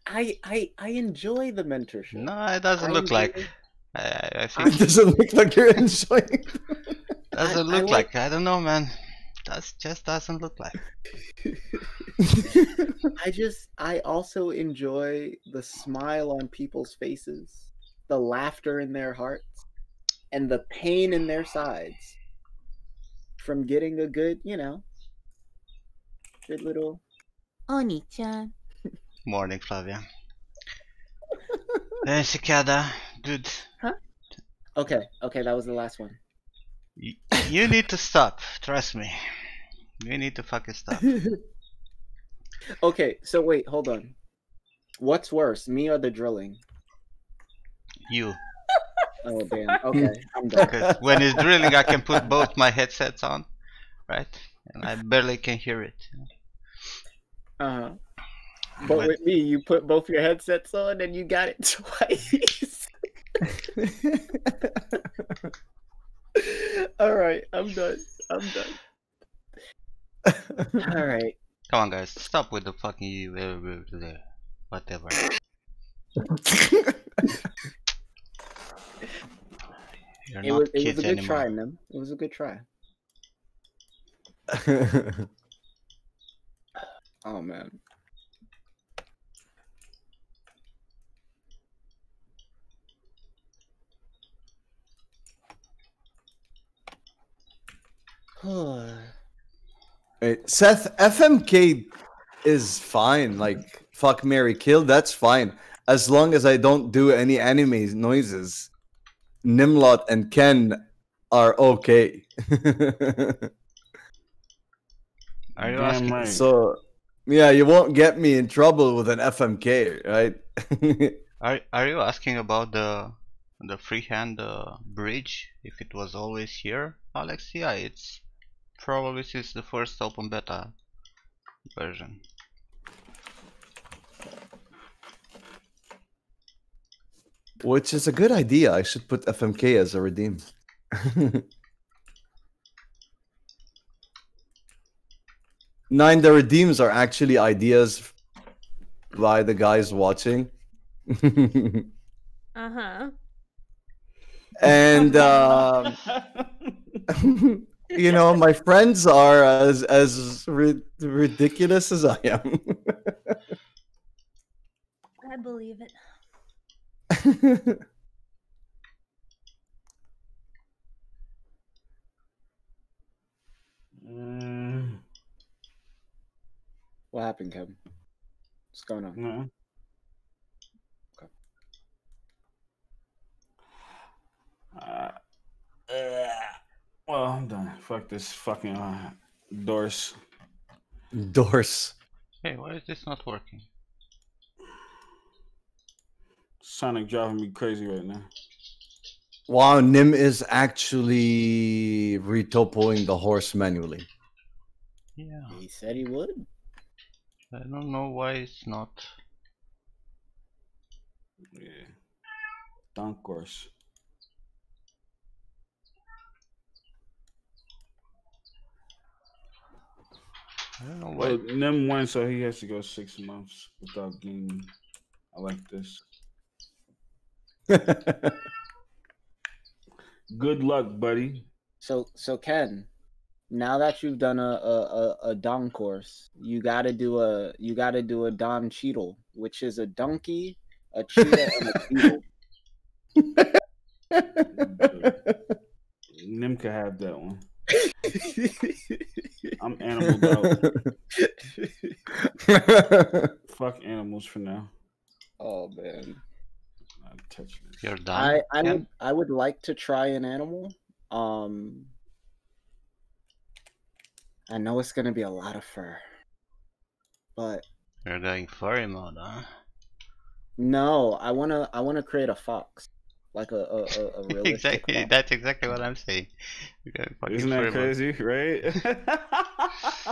Speaker 4: I I I enjoy the mentorship.
Speaker 1: No, it doesn't
Speaker 4: I
Speaker 1: look like.
Speaker 4: enjoy-
Speaker 1: I, I- I
Speaker 2: It doesn't look like you're enjoying.
Speaker 1: doesn't
Speaker 4: I
Speaker 1: look
Speaker 4: like-
Speaker 1: like. I don't know, man. That just doesn't look like. *laughs*
Speaker 4: I just I also enjoy the smile on people's faces, the laughter in their hearts, and the pain in their sides from getting a good, you know, good little.
Speaker 5: Oni-chan.
Speaker 1: Morning, Flavia. uh, *laughs* Cicada, dude, Huh?
Speaker 4: Okay, okay, that was the last one.
Speaker 1: you need to stop. Trust me. You need to fucking stop. *laughs*
Speaker 4: Okay, so wait, hold on. What's worse, me or the drilling?
Speaker 1: You.
Speaker 4: Oh damn. Okay, I'm done.
Speaker 1: Because when it's drilling, I can put both my headsets on, right? And I barely can hear it.
Speaker 4: Uh huh. But
Speaker 1: But-
Speaker 4: with me, you put both your headsets on and you got it *laughs* twice. *laughs* All right, I'm done. I'm done. All right.
Speaker 1: Come on, guys, stop with the fucking you, whatever. *laughs* You're
Speaker 4: It
Speaker 1: not
Speaker 4: was it was a good
Speaker 1: anymore.
Speaker 4: try, man. It was a good try. *laughs* Oh man. *sighs* *sighs*
Speaker 2: Wait, Seth, FMK is fine. Like, fuck Mary Kill, that's fine. As long as I don't do any anime noises. Nimlot and Ken are okay.
Speaker 1: Are you
Speaker 3: Damn
Speaker 1: asking?
Speaker 3: right.
Speaker 2: so, yeah, you won't get me in trouble with an FMK, right? *laughs*
Speaker 1: Are Are you asking about the the freehand uh, bridge? If it was always here, Alex? Yeah, it's probably since the first open beta version.
Speaker 2: Which is a good idea. I should put FMK as a redeem. *laughs* Nine, the redeems are actually ideas by the guys watching. *laughs*
Speaker 6: Uh huh.
Speaker 2: and *laughs* um, you know, my friends are as as ri- ridiculous as I am.
Speaker 6: I believe it.
Speaker 3: Mm,
Speaker 4: What happened, Kevin? What's going on?
Speaker 3: no.
Speaker 4: Okay.
Speaker 3: Uh, uh, well, I'm done. Fuck this fucking uh, doors.
Speaker 2: Dorse.
Speaker 1: Hey, why is this not working?
Speaker 3: Sonic driving me crazy right now.
Speaker 2: Wow, Nim is actually retopoing the horse manually.
Speaker 1: Yeah,
Speaker 4: He said he would.
Speaker 1: I don't know why it's not.
Speaker 3: Yeah. Dunk course.
Speaker 1: I don't know why.
Speaker 3: Well, Nim won, so he has to go six months without gaming. I like this. *laughs* Good luck, buddy.
Speaker 4: So so Ken, now that you've done a a, a, a Don course, you gotta do a you gotta do a Don Cheadle, which is a donkey, a cheetah, and a cheetle.
Speaker 3: Nim could have that one. *laughs* I'm animal out. *laughs* Fuck animals for now.
Speaker 4: oh man.
Speaker 3: Not touching this.
Speaker 1: You're done.
Speaker 4: I, I
Speaker 1: Ken?
Speaker 4: would I would like to try an animal. Um I know it's gonna be a lot of fur. But
Speaker 1: You're going furry mode, huh?
Speaker 4: no, I wanna I wanna create a fox. Like a a, a, a *laughs* realistic
Speaker 1: exactly.
Speaker 4: fox.
Speaker 1: That's exactly what I'm saying. You're going fucking
Speaker 3: Isn't that
Speaker 1: furry mode.
Speaker 3: crazy, right?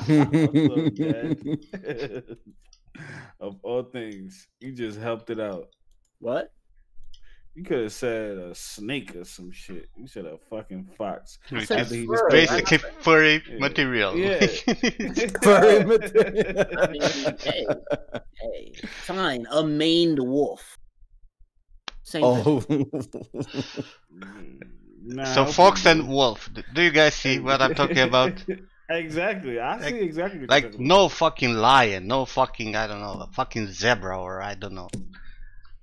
Speaker 3: What's up, Dad? of all things, you just helped it out.
Speaker 4: What?
Speaker 3: You could have said a snake or some shit. You said a fucking fox.
Speaker 1: Which
Speaker 4: said
Speaker 1: is
Speaker 4: fur,
Speaker 1: basically furry
Speaker 3: Yeah.
Speaker 1: material.
Speaker 3: Yeah. *laughs*
Speaker 2: Furry material. *laughs*
Speaker 4: I mean, hey, hey, fine, a maned wolf. Same
Speaker 2: oh.
Speaker 3: Mm, nah,
Speaker 1: so
Speaker 3: I
Speaker 1: fox and wolf. Do you guys see what I'm talking *laughs* about?
Speaker 3: exactly. I
Speaker 1: Like-
Speaker 3: see exactly. What
Speaker 1: Like no fucking lion, no fucking I don't know, a fucking zebra or I don't know.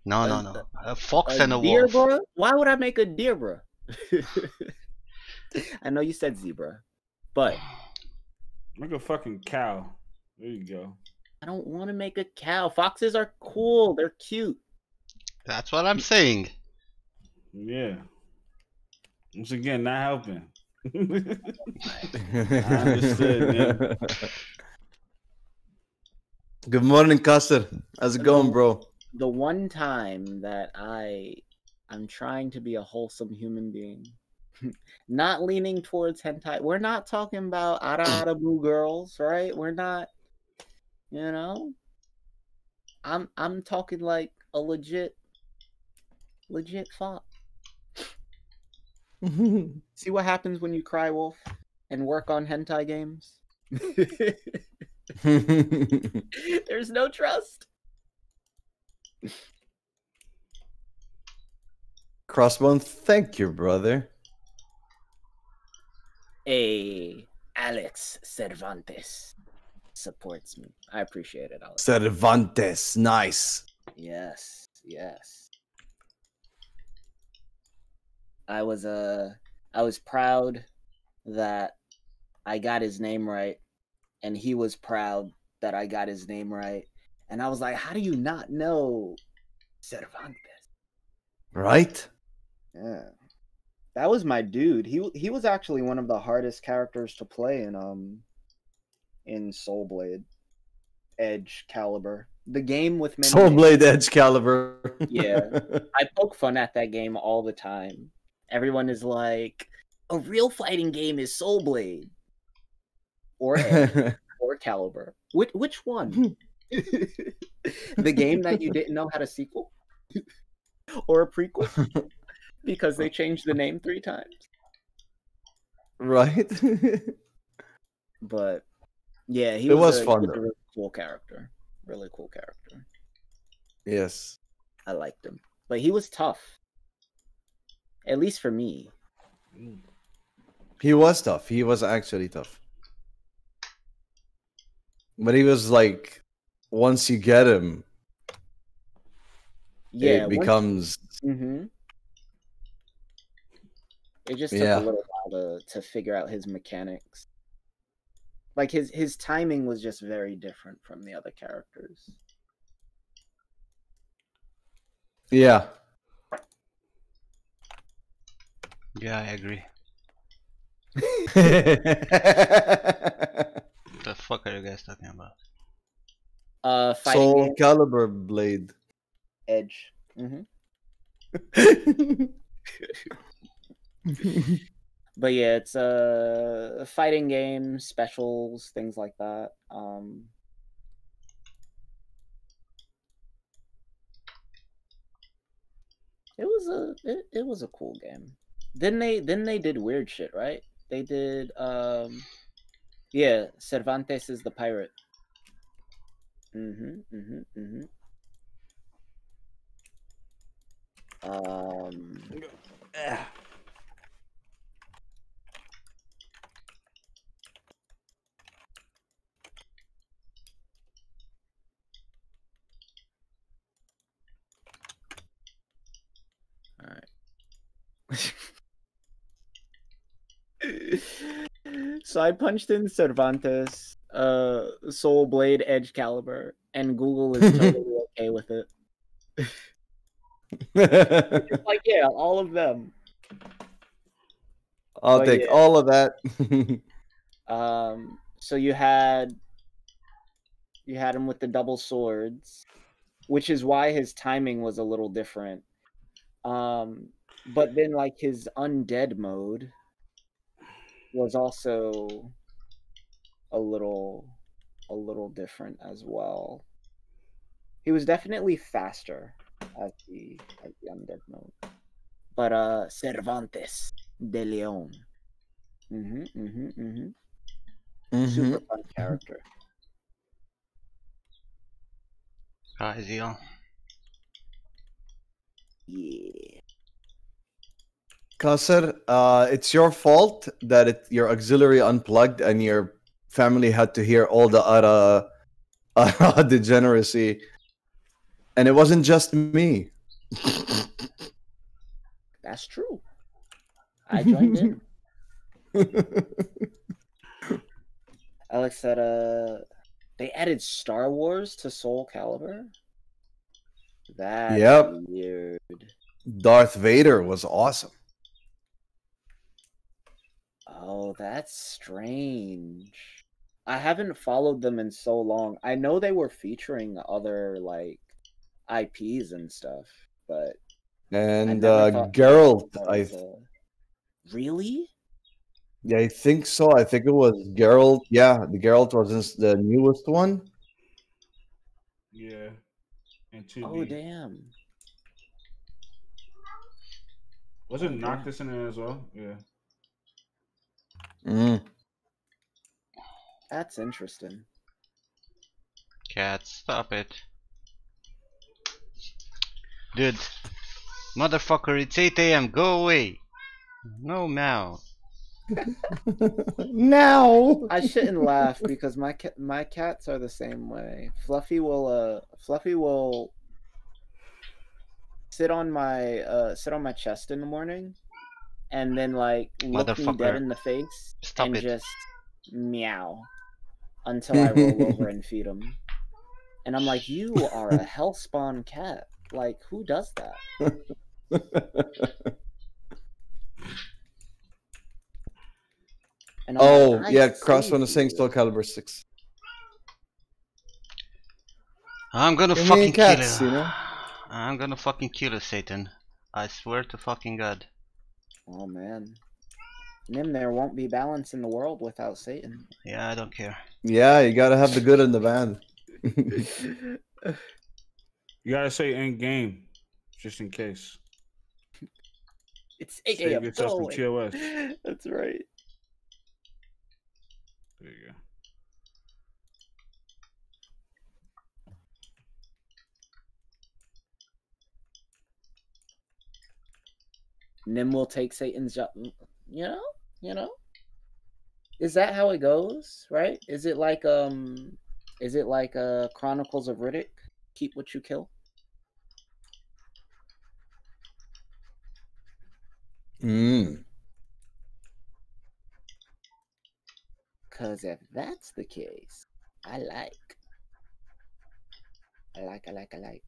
Speaker 1: No, no, no. A fox
Speaker 4: A
Speaker 1: and a
Speaker 4: deer,
Speaker 1: wolf.
Speaker 4: bro? Why would I make a deer, bro? *laughs* I know you said zebra, but
Speaker 3: Make a fucking cow. There you go.
Speaker 4: I don't want to make a cow. Foxes are cool. They're cute.
Speaker 1: That's what I'm saying.
Speaker 3: Yeah. Once again, not helping. *laughs* man.
Speaker 2: Good morning, Kasser. How's it going, bro?
Speaker 4: The one time that I I'm trying to be a wholesome human being. *laughs* not leaning towards hentai. We're not talking about ara arabu girls, right? We're not you know. I'm I'm talking like a legit legit fop. *laughs* See what happens when you cry wolf and work on hentai games? *laughs* There's no trust.
Speaker 2: Crossbone, thank you, brother.
Speaker 4: Hey, Alex Cervantes supports me. I appreciate it, Alex.
Speaker 2: Cervantes, nice.
Speaker 4: Yes, yes. I was uh I was proud that I got his name right and he was proud that I got his name right. And I was like, how do you not know Cervantes?
Speaker 2: Right?
Speaker 4: Yeah. That was my dude. He he was actually one of the hardest characters to play in um in Soul Blade Edge Calibur. The game with many
Speaker 2: Soul. Blade Edge Calibur.
Speaker 4: Yeah. *laughs* I poke fun at that game all the time. Everyone is like, a real fighting game is Soul Blade. Or Edge, *laughs* or Calibur. Which which one? *laughs* the game that you didn't know had a sequel? *laughs* or a prequel? Because they changed the name three times.
Speaker 2: right?
Speaker 4: But yeah, he
Speaker 2: It
Speaker 4: was,
Speaker 2: was
Speaker 4: a,
Speaker 2: fun,
Speaker 4: he was a really cool character. Really cool character.
Speaker 2: yes.
Speaker 4: I liked him. But he was tough. At least for me.
Speaker 2: He was tough. He was actually tough. But he was like, once you get him,
Speaker 4: Yeah.
Speaker 2: it becomes.
Speaker 4: hmm It just took
Speaker 2: Yeah.
Speaker 4: a little while to to figure out his mechanics. Like his his timing was just very different from the other characters.
Speaker 2: Yeah.
Speaker 1: Yeah, I agree. What *laughs* the fuck are you guys talking about?
Speaker 4: Uh, fighting
Speaker 2: Soul
Speaker 4: game,
Speaker 2: Calibur Blade.
Speaker 4: Edge. hmm *laughs* But yeah, it's a uh, fighting game, specials, things like that. Um, it was a it, it was a cool game. Then they then they did weird shit, right? They did um, yeah, Cervantes is the pirate. Mhm, mhm, mhm. Um, *laughs* *laughs* so I punched in Cervantes, uh, Soul Blade, Edge Calibur, and Google is *laughs* totally okay with it. *laughs* Like, yeah, all of them.
Speaker 2: I'll
Speaker 4: But
Speaker 2: take
Speaker 4: yeah.
Speaker 2: all of that.
Speaker 4: Um, so you had you had him with the double swords, which is why his timing was a little different. Um, but then like his undead mode was also a little a little different as well. He was definitely faster as the as the undead mode. But uh Cervantes de Leon. Mhm, mhm, mhm. Super
Speaker 2: Mhm.
Speaker 4: fun character.
Speaker 1: Ah, is he on?
Speaker 4: Yeah.
Speaker 2: Kasser, uh, it's your fault that it, your auxiliary unplugged and your family had to hear all the ara, *laughs* ara degeneracy. And it wasn't just me.
Speaker 4: That's true. I joined in. *laughs* Alex said, uh, They added Star Wars to Soul Calibur. That's
Speaker 2: Yep.
Speaker 4: weird.
Speaker 2: Darth Vader was awesome.
Speaker 4: Oh, that's strange. I haven't followed them in so long. I know they were featuring other like IPs and stuff, but I
Speaker 2: And
Speaker 4: never
Speaker 2: uh,
Speaker 4: thought
Speaker 2: Geralt,
Speaker 4: that
Speaker 2: I
Speaker 4: really?
Speaker 2: yeah, I think so. I think it was Geralt. Yeah, the Geralt was the newest one.
Speaker 3: Yeah. And 2B.
Speaker 4: Oh damn!
Speaker 3: Was it
Speaker 4: Okay.
Speaker 3: Noctis in there as well? Yeah.
Speaker 2: Mm.
Speaker 4: That's interesting.
Speaker 1: Cat, stop it. Dude, motherfucker, it's 8 a.m. Go away. No meow. *laughs*
Speaker 2: now.
Speaker 4: I shouldn't laugh because my ca- my cats are the same way. Fluffy will uh Fluffy will sit on my uh sit on my chest in the morning and then like look me dead in the face
Speaker 1: Stop
Speaker 4: and
Speaker 1: it.
Speaker 4: just meow until I roll *laughs* over and feed him. And I'm like, you are a hellspawn cat. Like, who does that? And
Speaker 2: oh
Speaker 4: like, "I
Speaker 2: yeah, Crossbone
Speaker 4: see
Speaker 2: is saying
Speaker 4: you."
Speaker 2: Soul Calibur six.
Speaker 1: I'm gonna
Speaker 2: Give me
Speaker 1: fucking kill
Speaker 2: cats,
Speaker 1: you.
Speaker 2: you know?
Speaker 1: I'm gonna fucking kill you, Satan. I swear to fucking God.
Speaker 4: Oh man. Nim, there won't be balance in the world without Satan.
Speaker 1: Yeah, I don't care.
Speaker 2: Yeah, you gotta have the good and the bad. *laughs*
Speaker 3: You gotta say end game, just in case.
Speaker 4: It's 8
Speaker 3: Save
Speaker 4: a.m.
Speaker 3: yourself some
Speaker 4: Go away.
Speaker 3: TOS. *laughs*
Speaker 4: That's right.
Speaker 3: There you go.
Speaker 4: Nim will take Satan's job. You know? You know? Is that how it goes? Right? Is it like um is it like uh Chronicles of Riddick? Keep what you kill?
Speaker 2: Mm.
Speaker 4: Cause if that's the case, I like. I like, I like, I like.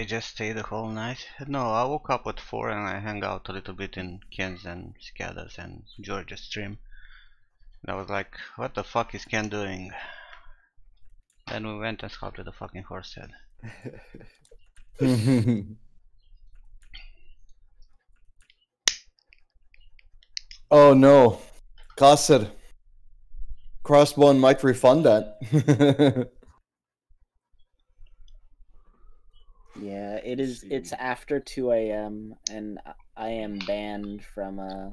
Speaker 1: I just stay the whole night? No, I woke up at 4 and I hang out a little bit in Ken's and Cicada's and George's stream. And I was like, what the fuck is Ken doing? Then we went and sculpted the fucking horse head. *laughs*
Speaker 2: oh no, Kasser. Crossbone might refund that. *laughs*
Speaker 4: Yeah, it is. It's after two a.m. and I- I am banned from. Uh,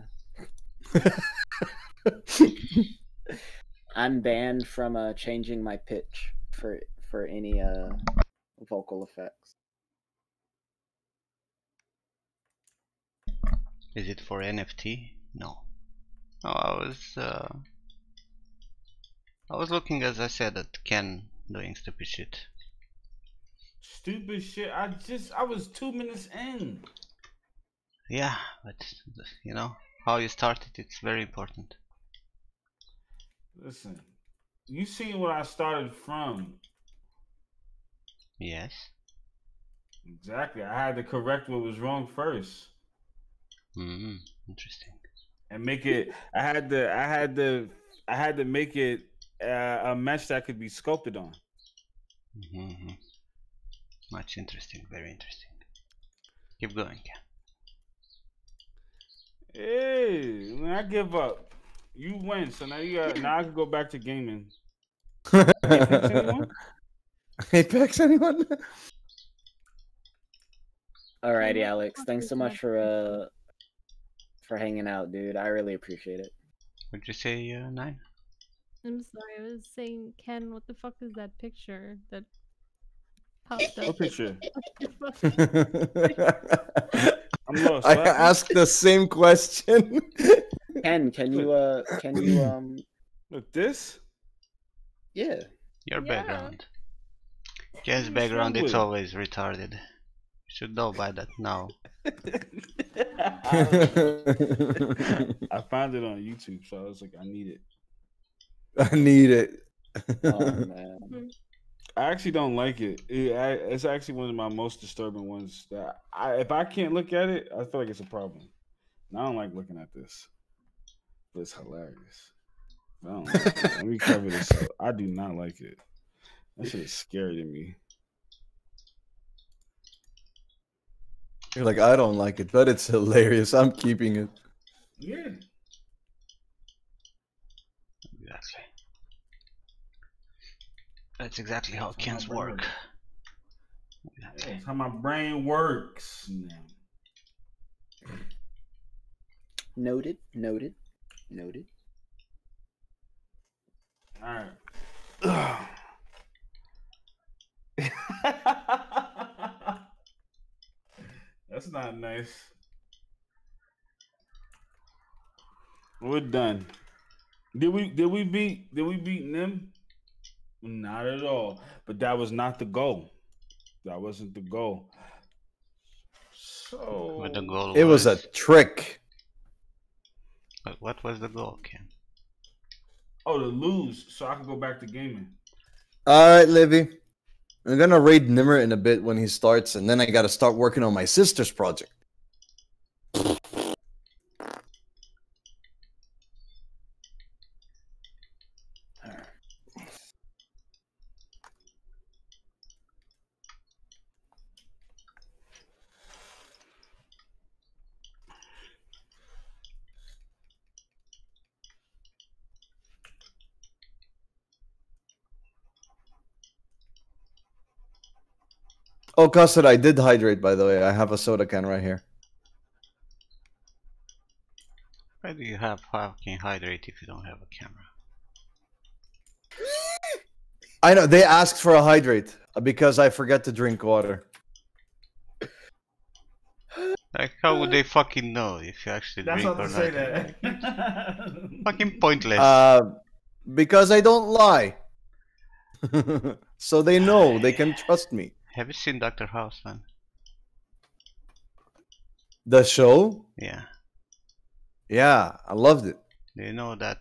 Speaker 4: *laughs* I'm banned from uh changing my pitch for for any uh vocal effects.
Speaker 1: Is it for NFT? No. No, I was uh, I was looking as I said at Ken doing stupid shit.
Speaker 3: Stupid shit. I just I was two minutes in.
Speaker 1: Yeah, but you know how you started. It's very important.
Speaker 3: Listen, you seen where I started from.
Speaker 1: Yes.
Speaker 3: Exactly. I had to correct what was wrong first.
Speaker 1: Mm, interesting.
Speaker 3: and make it i had to i had to i had to make it uh, a mesh that could be sculpted on
Speaker 1: hmm Much interesting. Very interesting. Keep going. Ken.
Speaker 3: hey man, i give up you win so now you got now i can go back to gaming anyone? *laughs*
Speaker 2: Apex, anyone?
Speaker 4: Alrighty,
Speaker 6: what
Speaker 4: Alex. Thanks so much for uh for hanging out, dude. I really appreciate it.
Speaker 1: What'd you say, uh, Nine?
Speaker 6: I'm sorry, I was saying, Ken, what the fuck is that picture? That popped *laughs*
Speaker 3: What
Speaker 6: up.
Speaker 3: picture?
Speaker 2: I
Speaker 3: I'm lost. What happened?
Speaker 2: asked the same question. *laughs*
Speaker 4: Ken, can you uh can you *clears throat* um
Speaker 3: Look, this?
Speaker 4: yeah.
Speaker 1: Your
Speaker 6: Yeah.
Speaker 1: background. Ken's background, it's always retarded. You should know by that now. *laughs*
Speaker 3: I found it on YouTube, so I was like, I need it.
Speaker 2: I need it.
Speaker 4: Oh man.
Speaker 3: I actually don't like it. it I, it's actually one of my most disturbing ones. That I, if I can't look at it, I feel like it's a problem. And I don't like looking at this, but it's hilarious. I don't like it. Let me cover this up. I do not like it. That shit is scary to me.
Speaker 2: You're like, I don't like it, but it's hilarious. I'm keeping it.
Speaker 3: Yeah.
Speaker 1: Exactly. That's exactly how
Speaker 3: That's how
Speaker 1: Ken's
Speaker 3: my brain
Speaker 1: work.
Speaker 3: That's how my brain works. now.
Speaker 4: Noted, noted, noted.
Speaker 3: All right. *laughs* That's not nice. We're done. Did we did we beat did we beat them? Not at all. But that was not the goal. That wasn't the goal. So
Speaker 1: But the goal
Speaker 2: It was a trick.
Speaker 1: But what was the goal, Ken?
Speaker 3: oh to lose, so I can go back to gaming.
Speaker 2: All right, Livy. I'm gonna raid Nimmer in a bit when he starts, and then I gotta start working on my sister's project. Oh, Custard, I did hydrate, by the way. I have a soda can right here.
Speaker 1: Why do you have fucking hydrate if you don't have a camera?
Speaker 2: I know they asked for a hydrate uh, because I forget to drink water.
Speaker 1: Like, how would they fucking know if you actually
Speaker 3: That's
Speaker 1: drink
Speaker 3: not
Speaker 1: or
Speaker 3: to say
Speaker 1: not?
Speaker 3: that. *laughs*
Speaker 1: Fucking pointless.
Speaker 2: Uh, because I don't lie. *laughs* so they know they can trust me.
Speaker 1: Have you seen Doctor House, man?
Speaker 2: The show?
Speaker 1: Yeah.
Speaker 2: Yeah, I loved it.
Speaker 1: Do you know that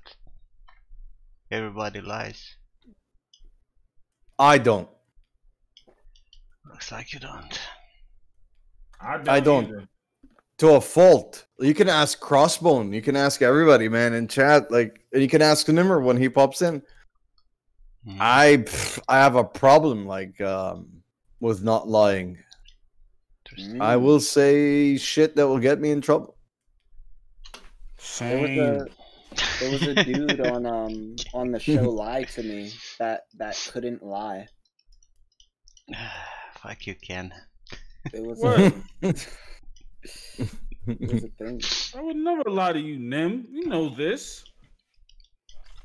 Speaker 1: everybody lies?
Speaker 2: I don't.
Speaker 1: Looks like you don't.
Speaker 3: I don't.
Speaker 2: I don't.
Speaker 3: either.
Speaker 2: To a fault. You can ask Crossbone. You can ask everybody, man, in chat. Like, and you can ask Nimmer when he pops in.
Speaker 1: Mhm.
Speaker 2: I pff, I have a problem like um with not lying. I will say shit that will get me in trouble.
Speaker 4: There was
Speaker 3: Same.
Speaker 4: a there was a *laughs* dude on um on the show Lie to Me that that couldn't lie. *sighs*
Speaker 1: Fuck you, Ken.
Speaker 4: It was a, *laughs* it was a thing.
Speaker 3: I would never lie to you, Nim. You know this.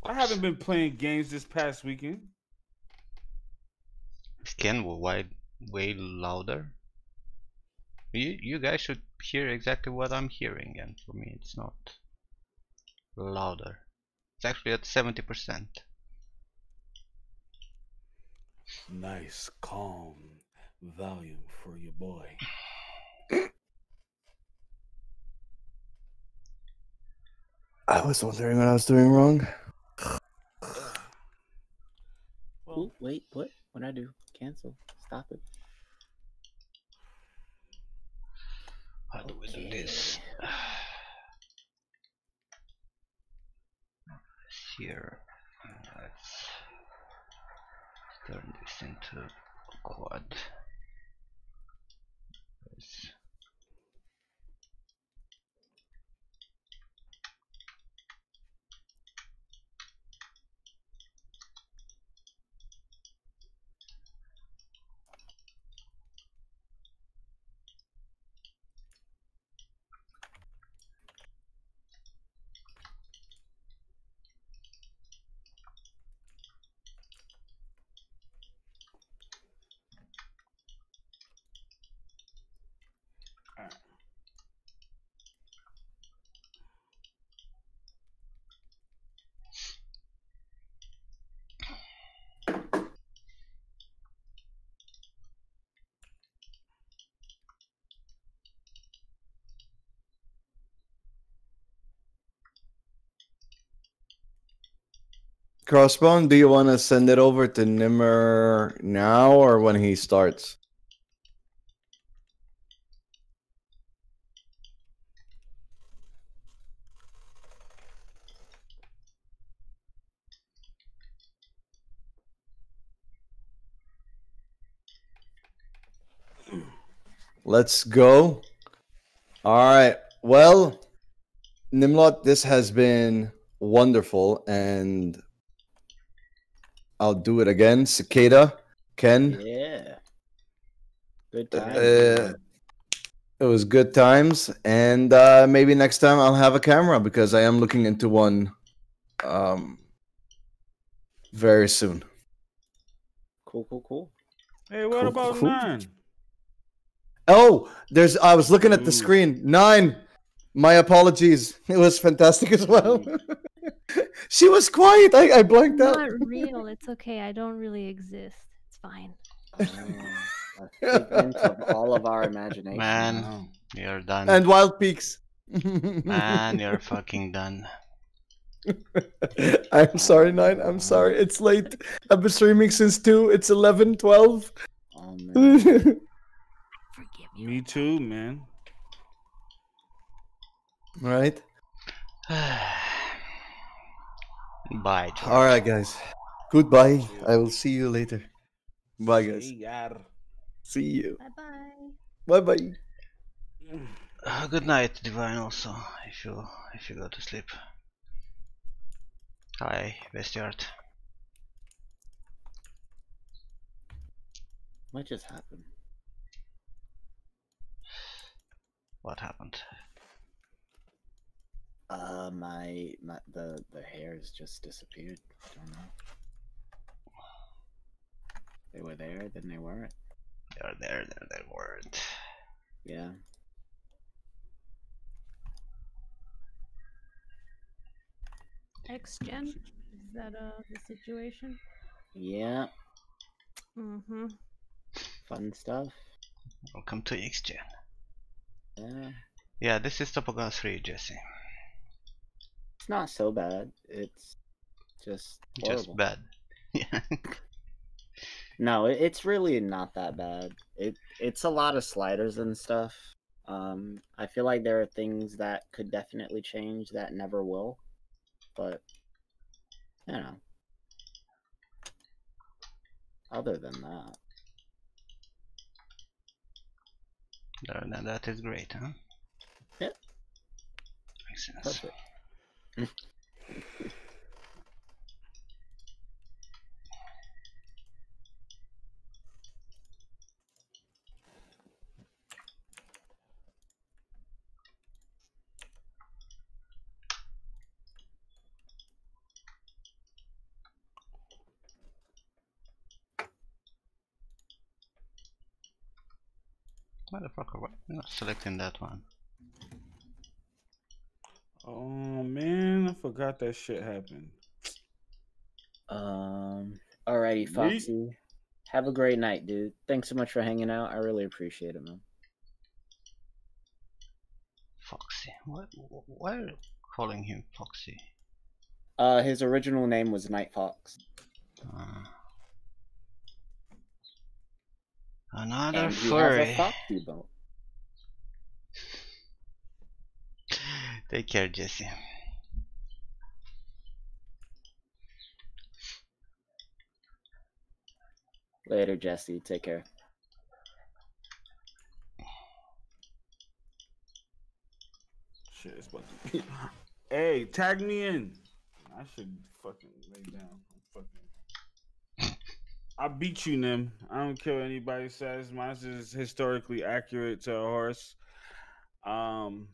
Speaker 3: I haven't been playing games this past weekend.
Speaker 1: Ken w- wide, way louder? You you guys should hear exactly what I'm hearing, and for me it's not louder. It's actually at seventy percent.
Speaker 3: Nice, calm volume for your boy.
Speaker 2: I was wondering what I was doing wrong.
Speaker 4: Ooh, wait, what? What I do? Cancel. Stop it.
Speaker 1: How do we do this? Here, let's turn this into a quad. Yes.
Speaker 2: Crossbone, do you want to send it over to Nimmer now or when he starts? Let's go. All right. Well, Nimlot, this has been wonderful, and I'll do it again. Cicada, Ken,
Speaker 4: Yeah. Good time.
Speaker 2: uh, it was good times, and uh, maybe next time I'll have a camera because I am looking into one um, very soon.
Speaker 4: cool, cool, cool.
Speaker 3: Hey, what
Speaker 2: Cool,
Speaker 3: about
Speaker 2: cool.
Speaker 3: nine?
Speaker 2: Oh, there's. I was looking at the
Speaker 3: Ooh.
Speaker 2: screen. Nine. My apologies. It was fantastic as well. *laughs* *laughs* she was quiet. I, I blanked out.
Speaker 6: Not real. It's okay. I don't really exist. It's fine.
Speaker 4: Oh, figment of all of our imagination.
Speaker 1: Man,
Speaker 3: Wow.
Speaker 1: you're done.
Speaker 2: and Wild Peaks.
Speaker 1: Man, you're *laughs* fucking done. *laughs*
Speaker 2: I'm sorry, Nine. I'm sorry. It's late. I've been streaming since 2. It's 11, 12.
Speaker 4: Oh man.
Speaker 6: Forgive you.
Speaker 3: Me too, man.
Speaker 2: right. *sighs* *sighs* *sighs*
Speaker 1: Bye. George.
Speaker 2: All right, guys. Goodbye. I will see you later. Bye, guys. See you.
Speaker 6: Bye bye.
Speaker 2: Bye bye.
Speaker 1: Uh, good night, Divine. Also, if you if you go to sleep. Hi, Bestiart.
Speaker 4: What just happened?
Speaker 1: What happened?
Speaker 4: Uh, my, my the the hairs just disappeared. I don't know. They were there, then they weren't.
Speaker 1: They are there, then they weren't.
Speaker 4: Yeah.
Speaker 6: XGen? Is that uh the situation?
Speaker 4: Yeah.
Speaker 6: Mm-hmm.
Speaker 4: Fun stuff.
Speaker 1: Welcome to XGen.
Speaker 4: Yeah.
Speaker 1: Yeah, this is Topogun 3, Jesse.
Speaker 4: It's not so bad. It's just horrible.
Speaker 1: Just bad. *laughs* Yeah.
Speaker 4: No, it, it's really not that bad. It it's a lot of sliders and stuff. Um, I feel like there are things that could definitely change that never will, but you know. Other than that,
Speaker 1: Other than that is great, huh?
Speaker 4: Yep.
Speaker 1: Makes sense.
Speaker 4: perfect.
Speaker 1: Motherfucker, why not selecting that one?
Speaker 3: Oh man, I forgot that shit happened.
Speaker 4: Um. Alrighty,
Speaker 3: Yeet.
Speaker 4: Foxy. Have a great night, dude. Thanks so much for hanging out. I really appreciate it, man.
Speaker 1: Foxy. Why, why are you calling him Foxy?
Speaker 4: Uh, his original name was Night Fox.
Speaker 1: Uh, another
Speaker 4: and he
Speaker 1: furry.
Speaker 4: has a Foxy boat.
Speaker 1: Take care, Jesse.
Speaker 4: Later, Jesse. Take care.
Speaker 3: Shit, it's about to be. *laughs* Hey, tag me in. I should fucking lay down. I'm fucking. I beat you, Nim. I don't care what anybody says. Mine is historically accurate to a horse. Um.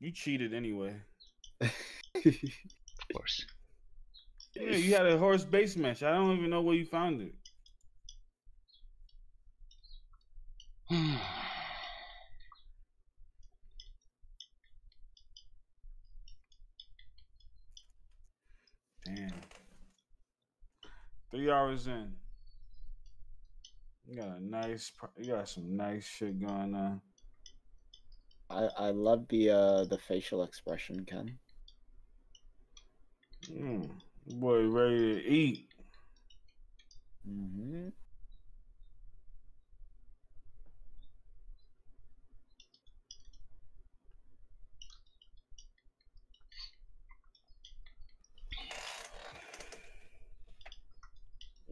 Speaker 3: You cheated anyway. *laughs*
Speaker 1: Of course.
Speaker 3: Yeah, you had a horse base match. I don't even know where you found it. *sighs* Damn. Three hours in. You got a nice, you got some nice shit going on.
Speaker 4: I I love the uh the facial expression, Ken.
Speaker 3: Hmm. Boy, ready to eat.
Speaker 4: Mm-hmm.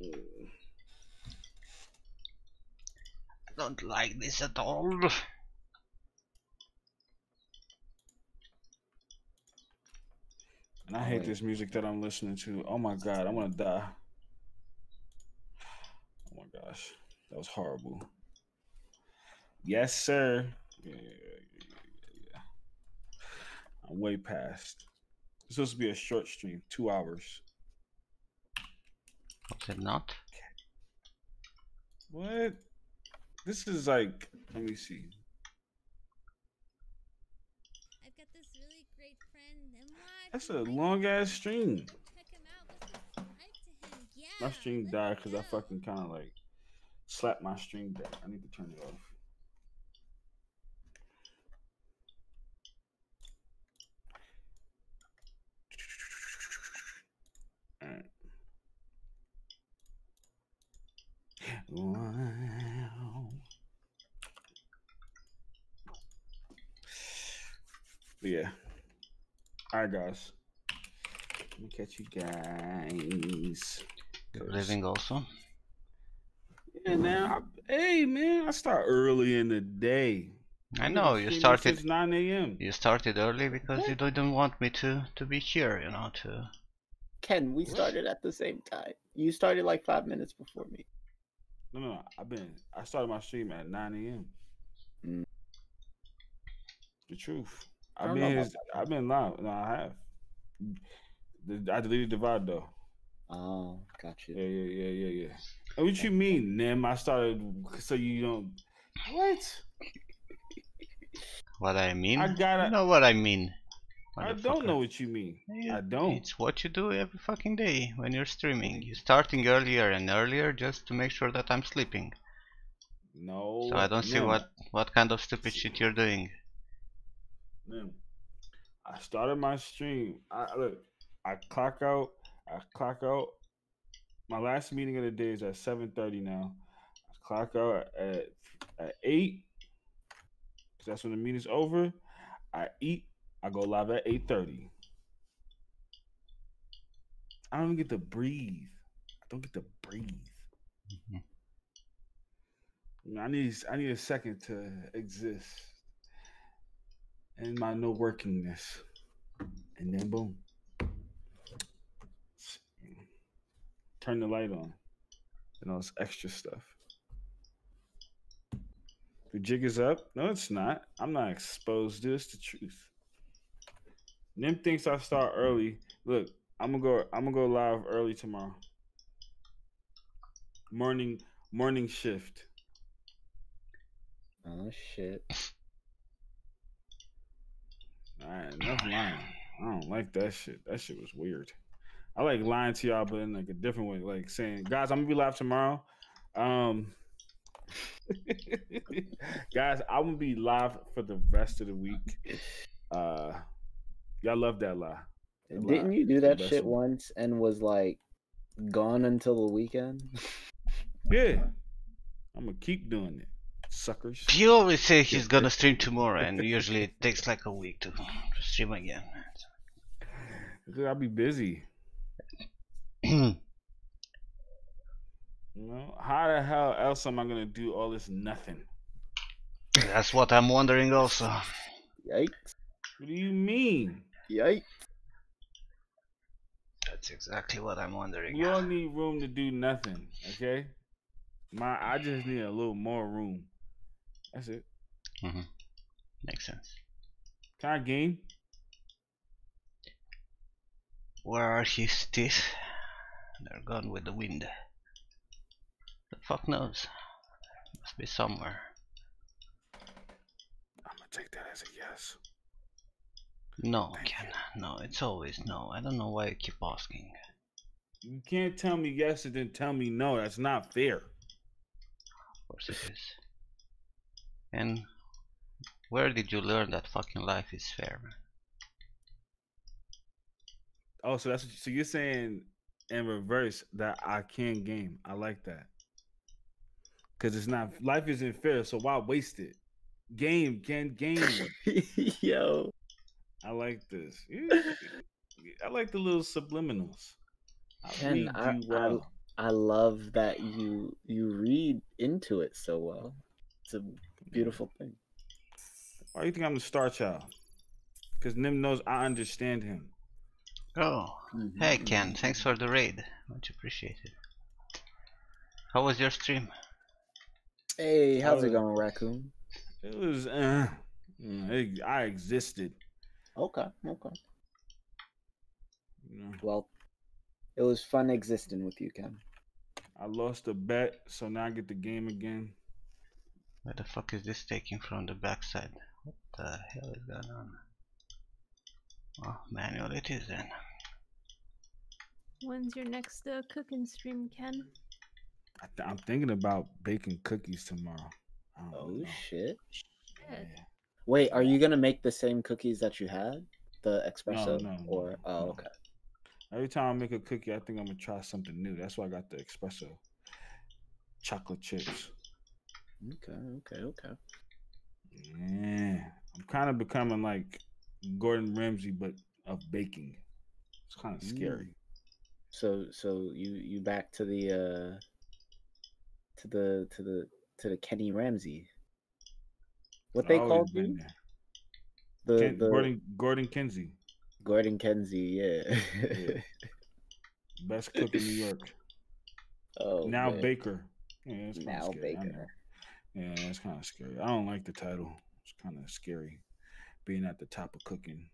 Speaker 3: Mm.
Speaker 1: Don't like this at all.
Speaker 3: And I hate this music that I'm listening to. Oh my god, I'm gonna die. Oh my gosh, that was horrible. Yes, sir. Yeah, yeah, yeah, yeah, yeah. I'm way past. It's supposed to be a short stream, two hours.
Speaker 1: Was it not?
Speaker 3: What? This is like, let me see.
Speaker 7: I've got this really great friend, Nimrod.
Speaker 3: That's a long ass stream. My stream died because I fucking kind of like slapped my stream down. I need to turn it off. Wow. But yeah. Alright, guys. Let me catch you guys.
Speaker 1: You're
Speaker 3: 'cause-
Speaker 1: living also?
Speaker 3: Yeah, now, I, hey man, I start early in the day.
Speaker 1: I know you started
Speaker 3: since 9 a.m.
Speaker 1: you started early because you didn't want me to to be here, you know, to
Speaker 4: Ken, we started at the same time. You started like five minutes before me.
Speaker 3: No, no, no, I've been. I started my stream at 9 a.m.
Speaker 4: Mm.
Speaker 3: The truth.
Speaker 4: I
Speaker 3: I've
Speaker 4: don't
Speaker 3: been.
Speaker 4: about
Speaker 3: I've been live. No, I have. The- I deleted Divide though.
Speaker 4: Oh, got you.
Speaker 3: Yeah, yeah, yeah, yeah, yeah. And what you mean, Nim? I started so you don't. What?
Speaker 1: what I mean.
Speaker 3: I gotta-
Speaker 1: You know what I mean.
Speaker 3: I don't know what you mean.
Speaker 1: Yeah,
Speaker 3: I don't.
Speaker 1: It's what you do every fucking day when you're streaming. You're starting earlier and earlier just to make sure that I'm sleeping.
Speaker 3: No.
Speaker 1: So I don't see
Speaker 3: Nim.
Speaker 1: what what kind of stupid shit you're doing.
Speaker 3: Nim, I started my stream. I look. I clock out. I clock out. My last meeting of the day is at seven thirty now. I clock out at at eight. 'cause that's when the meeting's over. I eat. I go live at eight thirty. I don't even get to breathe. I don't get to breathe.
Speaker 1: Mhm.
Speaker 3: I need I need a second to exist in my no workingness, and then boom, turn the light on, and all this extra stuff. The jig is up. No, it's not. I'm not exposed to this. The truth. Nim thinks I start early. Look, I'm gonna go. I'm gonna go live early tomorrow. Morning, morning shift.
Speaker 4: Oh shit.
Speaker 3: Enough lying. I don't like that shit. That shit was weird. I like lying to y'all, but in like a different way. Like saying, guys, I'm gonna be live tomorrow. Um, *laughs* guys, I'm gonna be live for the rest of the week. Uh, y'all love that lie. That
Speaker 4: Didn't you do that shit
Speaker 3: one.
Speaker 4: once and was like gone until the weekend?
Speaker 3: Yeah, I'm gonna keep doing it, suckers.
Speaker 1: He always say he's gonna stream tomorrow, and usually it takes like a week to, to stream again.
Speaker 3: Because I'll be busy. *clears throat* You know, how the hell else am I gonna do all this nothing?
Speaker 1: That's what I'm wondering also.
Speaker 4: Yikes.
Speaker 3: What do you mean?
Speaker 4: Yikes.
Speaker 1: That's exactly what I'm wondering.
Speaker 3: We all need room to do nothing, okay? My, I just need a little more room. That's it.
Speaker 1: hmm Makes sense.
Speaker 3: Can I game?
Speaker 1: Where are his teeth? They're gone with the wind. The fuck knows? Must be somewhere.
Speaker 3: I'm gonna take that as a yes.
Speaker 1: No,
Speaker 3: Thank
Speaker 1: Ken. No, it's always no. I don't know why you keep asking.
Speaker 3: You can't tell me yes and then tell me no. That's not fair.
Speaker 1: Of course it is. And where did you learn that fucking life is fair, man?
Speaker 3: Oh, so that's so you're saying in reverse that I can game. I like that. Cause it's not life isn't fair, so why waste it? Game can game. *laughs*
Speaker 4: Yo.
Speaker 3: I like this. *laughs* Yeah. I like the little subliminals. I
Speaker 4: Ken, I-
Speaker 3: you
Speaker 4: I- I love that you you read into it so well. It's a beautiful thing.
Speaker 3: Why do you think I'm the star child? Because Nim knows I understand him.
Speaker 1: Oh,
Speaker 4: Mm-hmm.
Speaker 1: hey Ken, thanks for the raid. Much appreciated. How was your stream?
Speaker 4: Hey, how's it
Speaker 3: Uh,
Speaker 4: going, Raccoon?
Speaker 3: It was, uh, mm, it- I existed.
Speaker 4: Okay, okay.
Speaker 3: You know,
Speaker 4: Well, it was fun existing with you, Ken.
Speaker 3: I lost a bet, so now I get the game again.
Speaker 1: Where the fuck is this taking from the backside? What the hell is going on? Oh, manual it is then.
Speaker 6: When's your next uh, cooking stream, Ken?
Speaker 3: I th- I'm thinking about baking cookies tomorrow.
Speaker 4: Oh
Speaker 3: know.
Speaker 4: shit!
Speaker 3: Yeah.
Speaker 4: Wait, are you gonna make the same cookies that you had, the espresso,
Speaker 3: no,
Speaker 4: or
Speaker 3: no,
Speaker 4: oh,
Speaker 3: no.
Speaker 4: okay.
Speaker 3: Every time I make a cookie, I think I'm gonna try something new. That's why I got the espresso chocolate chips.
Speaker 4: Okay, okay, okay.
Speaker 3: Yeah, I'm kind of becoming like Gordon Ramsay, but of baking. It's kind of
Speaker 4: Mm.
Speaker 3: scary.
Speaker 4: So, so you you back to the uh to the to the to the Kenny Ramsey. What they called you? The
Speaker 3: Ken-
Speaker 4: the
Speaker 3: Gordon Gordon Kinsey,
Speaker 4: Gordon Kenzie, yeah.
Speaker 3: Yeah. best cook in New York. *laughs*
Speaker 4: oh,
Speaker 3: now
Speaker 4: man.
Speaker 3: Baker. Yeah,
Speaker 4: now
Speaker 3: scary,
Speaker 4: Baker.
Speaker 3: Yeah, it's kind of scary. I don't like the title. It's kind of scary being at the top of cooking.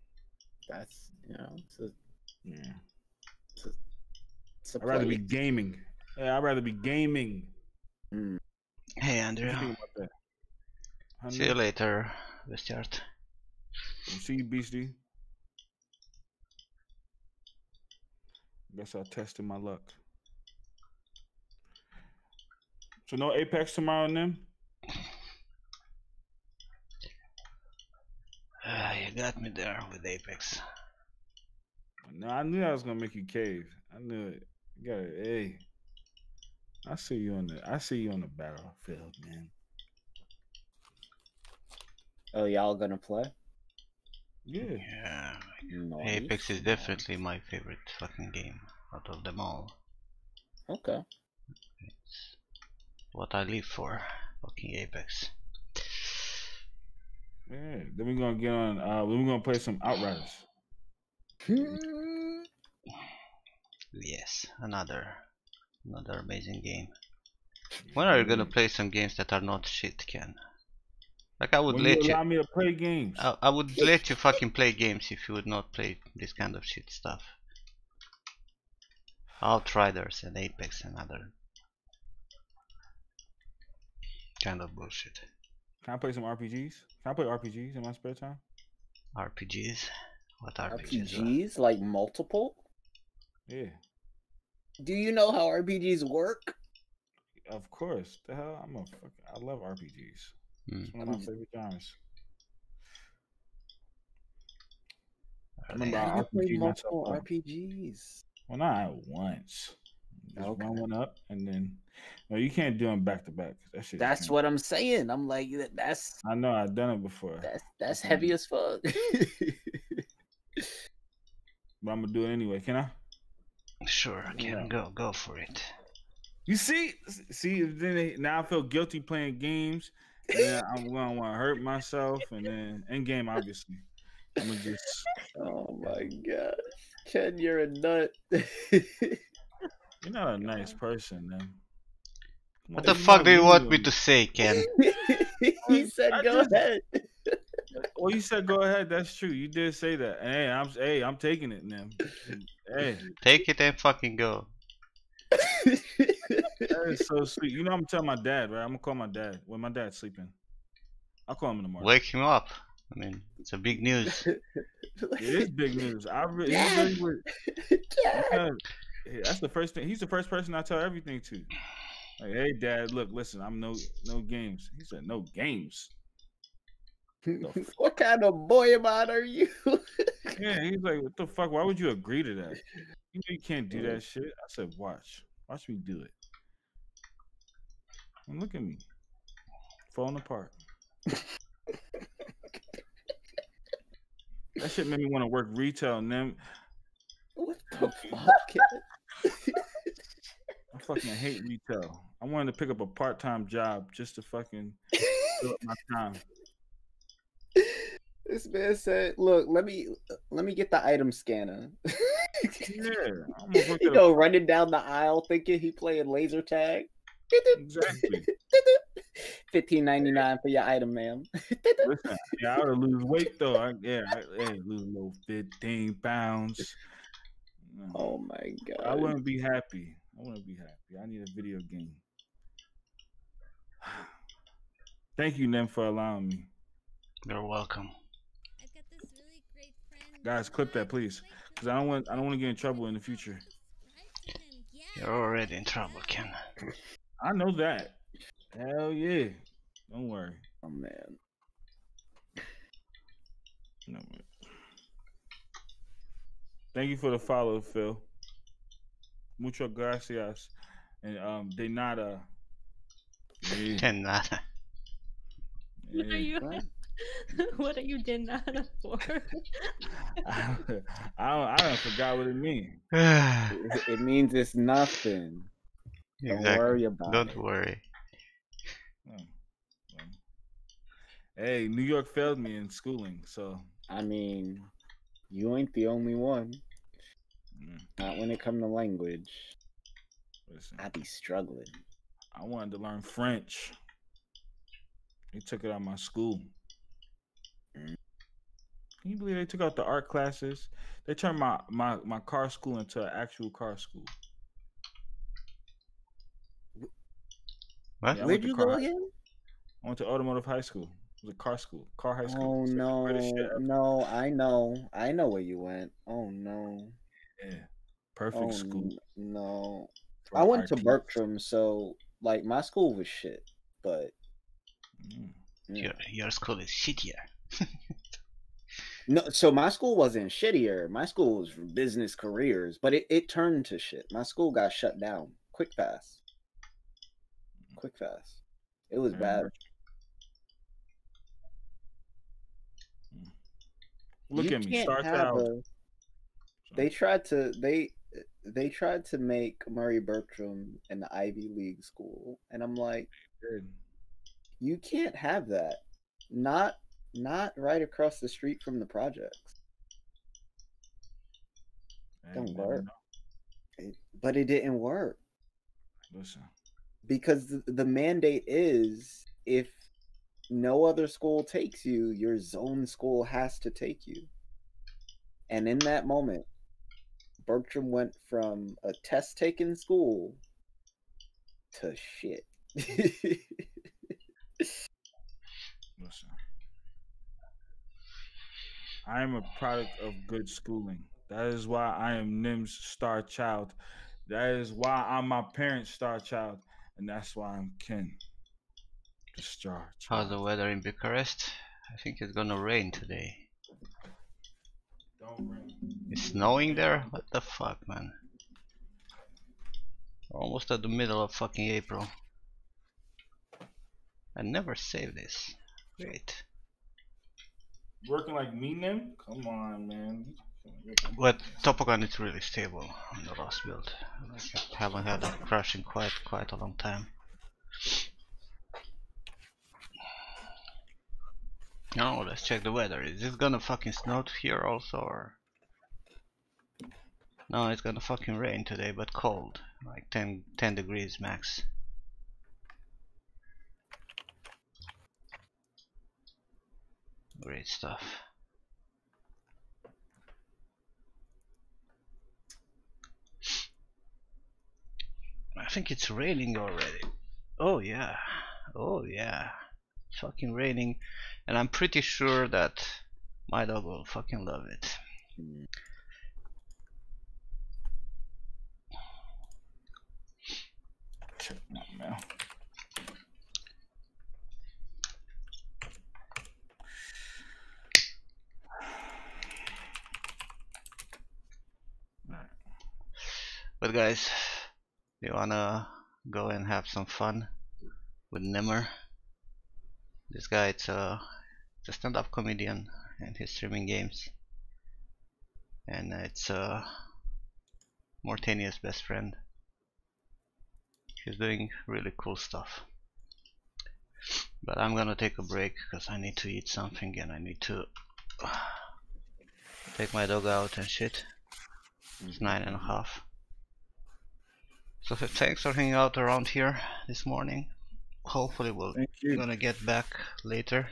Speaker 4: That's you know, it's a,
Speaker 3: Yeah,
Speaker 4: it's a
Speaker 3: I'd rather be gaming. Yeah, I'd rather be gaming.
Speaker 4: Mm.
Speaker 1: Hey
Speaker 3: What you
Speaker 1: Andrea,
Speaker 3: think about that? Honey?
Speaker 1: see you later, Westart.
Speaker 3: We'll see you, Beastie. Guess I'll test in my luck. So no Apex tomorrow, then.
Speaker 1: Ah, you got me there with Apex.
Speaker 3: No, I knew I was gonna make you cave. I knew it. You got it. Hey, I see you on the. I see you on the battlefield, man.
Speaker 4: Oh, y'all gonna play?
Speaker 3: Yeah.
Speaker 1: Yeah,
Speaker 4: Nice,
Speaker 1: Apex is definitely my favorite fucking game out of them all.
Speaker 4: Okay.
Speaker 1: It's what I live for, fucking Apex.
Speaker 3: Yeah. Then we're gonna get on. Uh, then we're gonna play some Outriders.
Speaker 1: Yes, another, another amazing game. When are you gonna play some games that are not shit, Ken? Like I would
Speaker 3: When
Speaker 1: let
Speaker 3: you
Speaker 1: you,
Speaker 3: me to play games.
Speaker 1: I, I would let you fucking play games if you would not play this kind of shit stuff. Outriders and Apex and other kind of bullshit.
Speaker 3: Can I play some RPGs? Can I play RPGs in my spare time?
Speaker 1: RPGs? What RPGs? are-
Speaker 4: RPGs like multiple?
Speaker 3: Yeah.
Speaker 4: Do you know how RPGs work?
Speaker 3: Of course. The hell, I'm a fuck. I love RPGs.
Speaker 1: Hmm.
Speaker 3: It's one of my favorite genres. I remember I
Speaker 4: How do you play
Speaker 3: RPG myself
Speaker 4: multiple. RPGs?
Speaker 3: Well, not at once. Just
Speaker 4: Okay.
Speaker 3: run one up and then. No, you can't do them back to back. That shit.
Speaker 4: That's what I'm saying. I'm like, that's
Speaker 3: I know. I've done it before,
Speaker 4: that's that's
Speaker 3: Okay.
Speaker 4: heavy as fuck. *laughs*
Speaker 3: but I'm gonna do it anyway. Can I?
Speaker 1: Sure, Ken,
Speaker 3: Yeah.
Speaker 1: go go for it.
Speaker 3: You see, see, then they, now I feel guilty playing games. And then I'm *laughs* gonna want to hurt myself, and then in game, obviously, I'm gonna just.
Speaker 4: oh my god, Ken, you're a nut. *laughs*
Speaker 3: You're not a nice person, man. Come
Speaker 1: What the fuck do you want me to say, Ken? *laughs*
Speaker 4: he said,
Speaker 3: I
Speaker 4: "Go
Speaker 3: just-
Speaker 4: ahead."
Speaker 3: Well, you said go ahead. That's true. You did say that. Hey, I'm hey, I'm taking it now. Hey,
Speaker 1: Take it and fucking go.
Speaker 3: that is so sweet. You know, I'm gonna tell my dad, right? I'm gonna call my dad when my dad's sleeping. I'll call him in the morning.
Speaker 1: Wake him up. I mean, it's a big news. *laughs*
Speaker 3: It is big news. I really,
Speaker 4: Dad.
Speaker 3: he really would.
Speaker 4: Dad.
Speaker 3: because Hey, That's the first thing. He's the first person I tell everything to. Like, hey, Dad, look, listen, I'm no no games. He said, no games. *laughs*
Speaker 4: what kind of boy man are you? *laughs*
Speaker 3: Yeah, he's like, what the fuck? Why would you agree to that? You know you can't do that shit. I said, watch, watch me do it. And look at me, falling apart. that shit made me want to work retail, and then
Speaker 4: what *laughs* the fuck?
Speaker 3: Fucking hate retail. I wanted to pick up a part time job just to fucking fill up my *laughs* time.
Speaker 4: this man said, "Look, let me let me get the item scanner."
Speaker 3: Yeah, I almost worked
Speaker 4: you
Speaker 3: at a-
Speaker 4: know, running down the aisle thinking he playing laser tag.
Speaker 3: exactly. *laughs*
Speaker 4: Fifteen ninety nine for your item, ma'am. *laughs*
Speaker 3: Listen, yeah, I ought to lose weight though. I, yeah, I, hey, lose a little fifteen pounds. No,
Speaker 4: oh my god!
Speaker 3: I wouldn't be happy. I want to be happy. I need a video game. *sighs* Thank you, Nem, for allowing me.
Speaker 1: You're welcome.
Speaker 7: I've got this really great friend.
Speaker 3: Guys, clip that, please, because I don't want I don't want to get in trouble in the future.
Speaker 7: Subscribe to him, yeah.
Speaker 1: You're already in trouble, Ken.
Speaker 3: I know that. Hell yeah. Don't worry.
Speaker 4: Oh man.
Speaker 3: No, man. Thank you for the follow, Phil. Mucho gracias. And um de nada. Yeah,
Speaker 1: Ken nada.
Speaker 6: What are
Speaker 3: eh,
Speaker 6: you?
Speaker 4: What? *laughs*
Speaker 6: what are you denada for?
Speaker 3: I, *laughs* I, don't, I don't forgot what it means. *sighs*
Speaker 4: It, it means it's nothing. Don't
Speaker 1: exactly.
Speaker 4: worry about
Speaker 1: Don't
Speaker 4: it.
Speaker 1: worry.
Speaker 3: Oh, well. Hey, New York failed me in schooling, so
Speaker 4: I mean, you ain't the only one.
Speaker 3: Mm,
Speaker 4: Not when it come to language.
Speaker 3: listen.
Speaker 4: I be struggling.
Speaker 3: I wanted to learn French. They took it out of my school.
Speaker 4: Mm.
Speaker 3: Can you believe they took out the art classes? They turned my my, my car school into an actual car school.
Speaker 1: What?
Speaker 3: Yeah, I
Speaker 4: Where'd
Speaker 3: went to
Speaker 4: you
Speaker 3: car
Speaker 4: go again?
Speaker 3: I went to automotive high school. It was a car school, car high school.
Speaker 4: Oh
Speaker 3: It's like the
Speaker 4: no,
Speaker 3: greatest shit ever.
Speaker 4: no, I know, I know where you went. Oh no,
Speaker 3: Yeah, perfect
Speaker 4: oh
Speaker 3: school.
Speaker 4: no.
Speaker 3: for
Speaker 4: I went to
Speaker 3: RT.
Speaker 4: Bergtraum, so like my school was shit, but
Speaker 3: Mm.
Speaker 4: yeah.
Speaker 1: Your, your school is shittier. *laughs*
Speaker 4: no. So my school wasn't shittier. My school was business careers, but it, it turned to shit. My school got shut down quick fast, quick fast. It was
Speaker 3: Yeah,
Speaker 4: bad.
Speaker 3: Mm. Look
Speaker 4: You
Speaker 3: at me,
Speaker 4: can't
Speaker 3: Star
Speaker 4: have
Speaker 3: Child.
Speaker 4: a- they tried to they they tried to make Murry Bergtraum an Ivy League school, and I'm like, you can't have that. Not not right across the street from the projects. Don't work. It- but it didn't work
Speaker 3: Listen,
Speaker 4: because the, the mandate is if no other school takes you, your zone school has to take you. And in that moment, Bergtraum went from a test taking school to shit.
Speaker 3: listen. I am a product of good schooling. That is why I am Nim's star child. That is why I'm my parents' star child, and that's why I'm Ken, the star
Speaker 1: How's the weather in Bucharest? I think it's gonna rain today. It's snowing there? What the fuck, man? Almost at the middle of fucking April. I never saved this. Great.
Speaker 3: Working like me, Nim? Come on, man.
Speaker 1: But Topogun is really stable on the last build. I haven't had a crash in quite quite a long time. Now let's check the weather. Is this gonna fucking snow here also or? No, it's gonna fucking rain today, but cold. Like 10, 10 degrees max. Great stuff. I think it's raining already. Oh yeah. Oh yeah. Fucking raining and I'm pretty sure that my dog will fucking love it. But guys, you wanna go and have some fun with Nimmer? This guy, it's a a stand-up comedian, and he's streaming games. And it's uh, Mortania's best friend. He's doing really cool stuff. But I'm gonna take a break because I need to eat something and I need to take my dog out and shit. It's nine and a half. So th- thanks for hanging out around here this morning. Hopefully we'll
Speaker 3: Thank you.
Speaker 1: gonna get back later.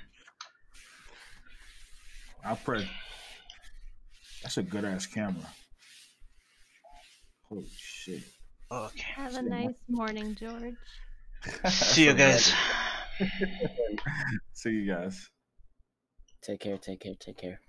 Speaker 3: I pray. That's a good ass camera. Holy shit.
Speaker 1: Okay.
Speaker 6: Have a nice morning, George. *laughs*
Speaker 1: See you guys.
Speaker 3: See you guys.
Speaker 4: Take care. Take care. Take care.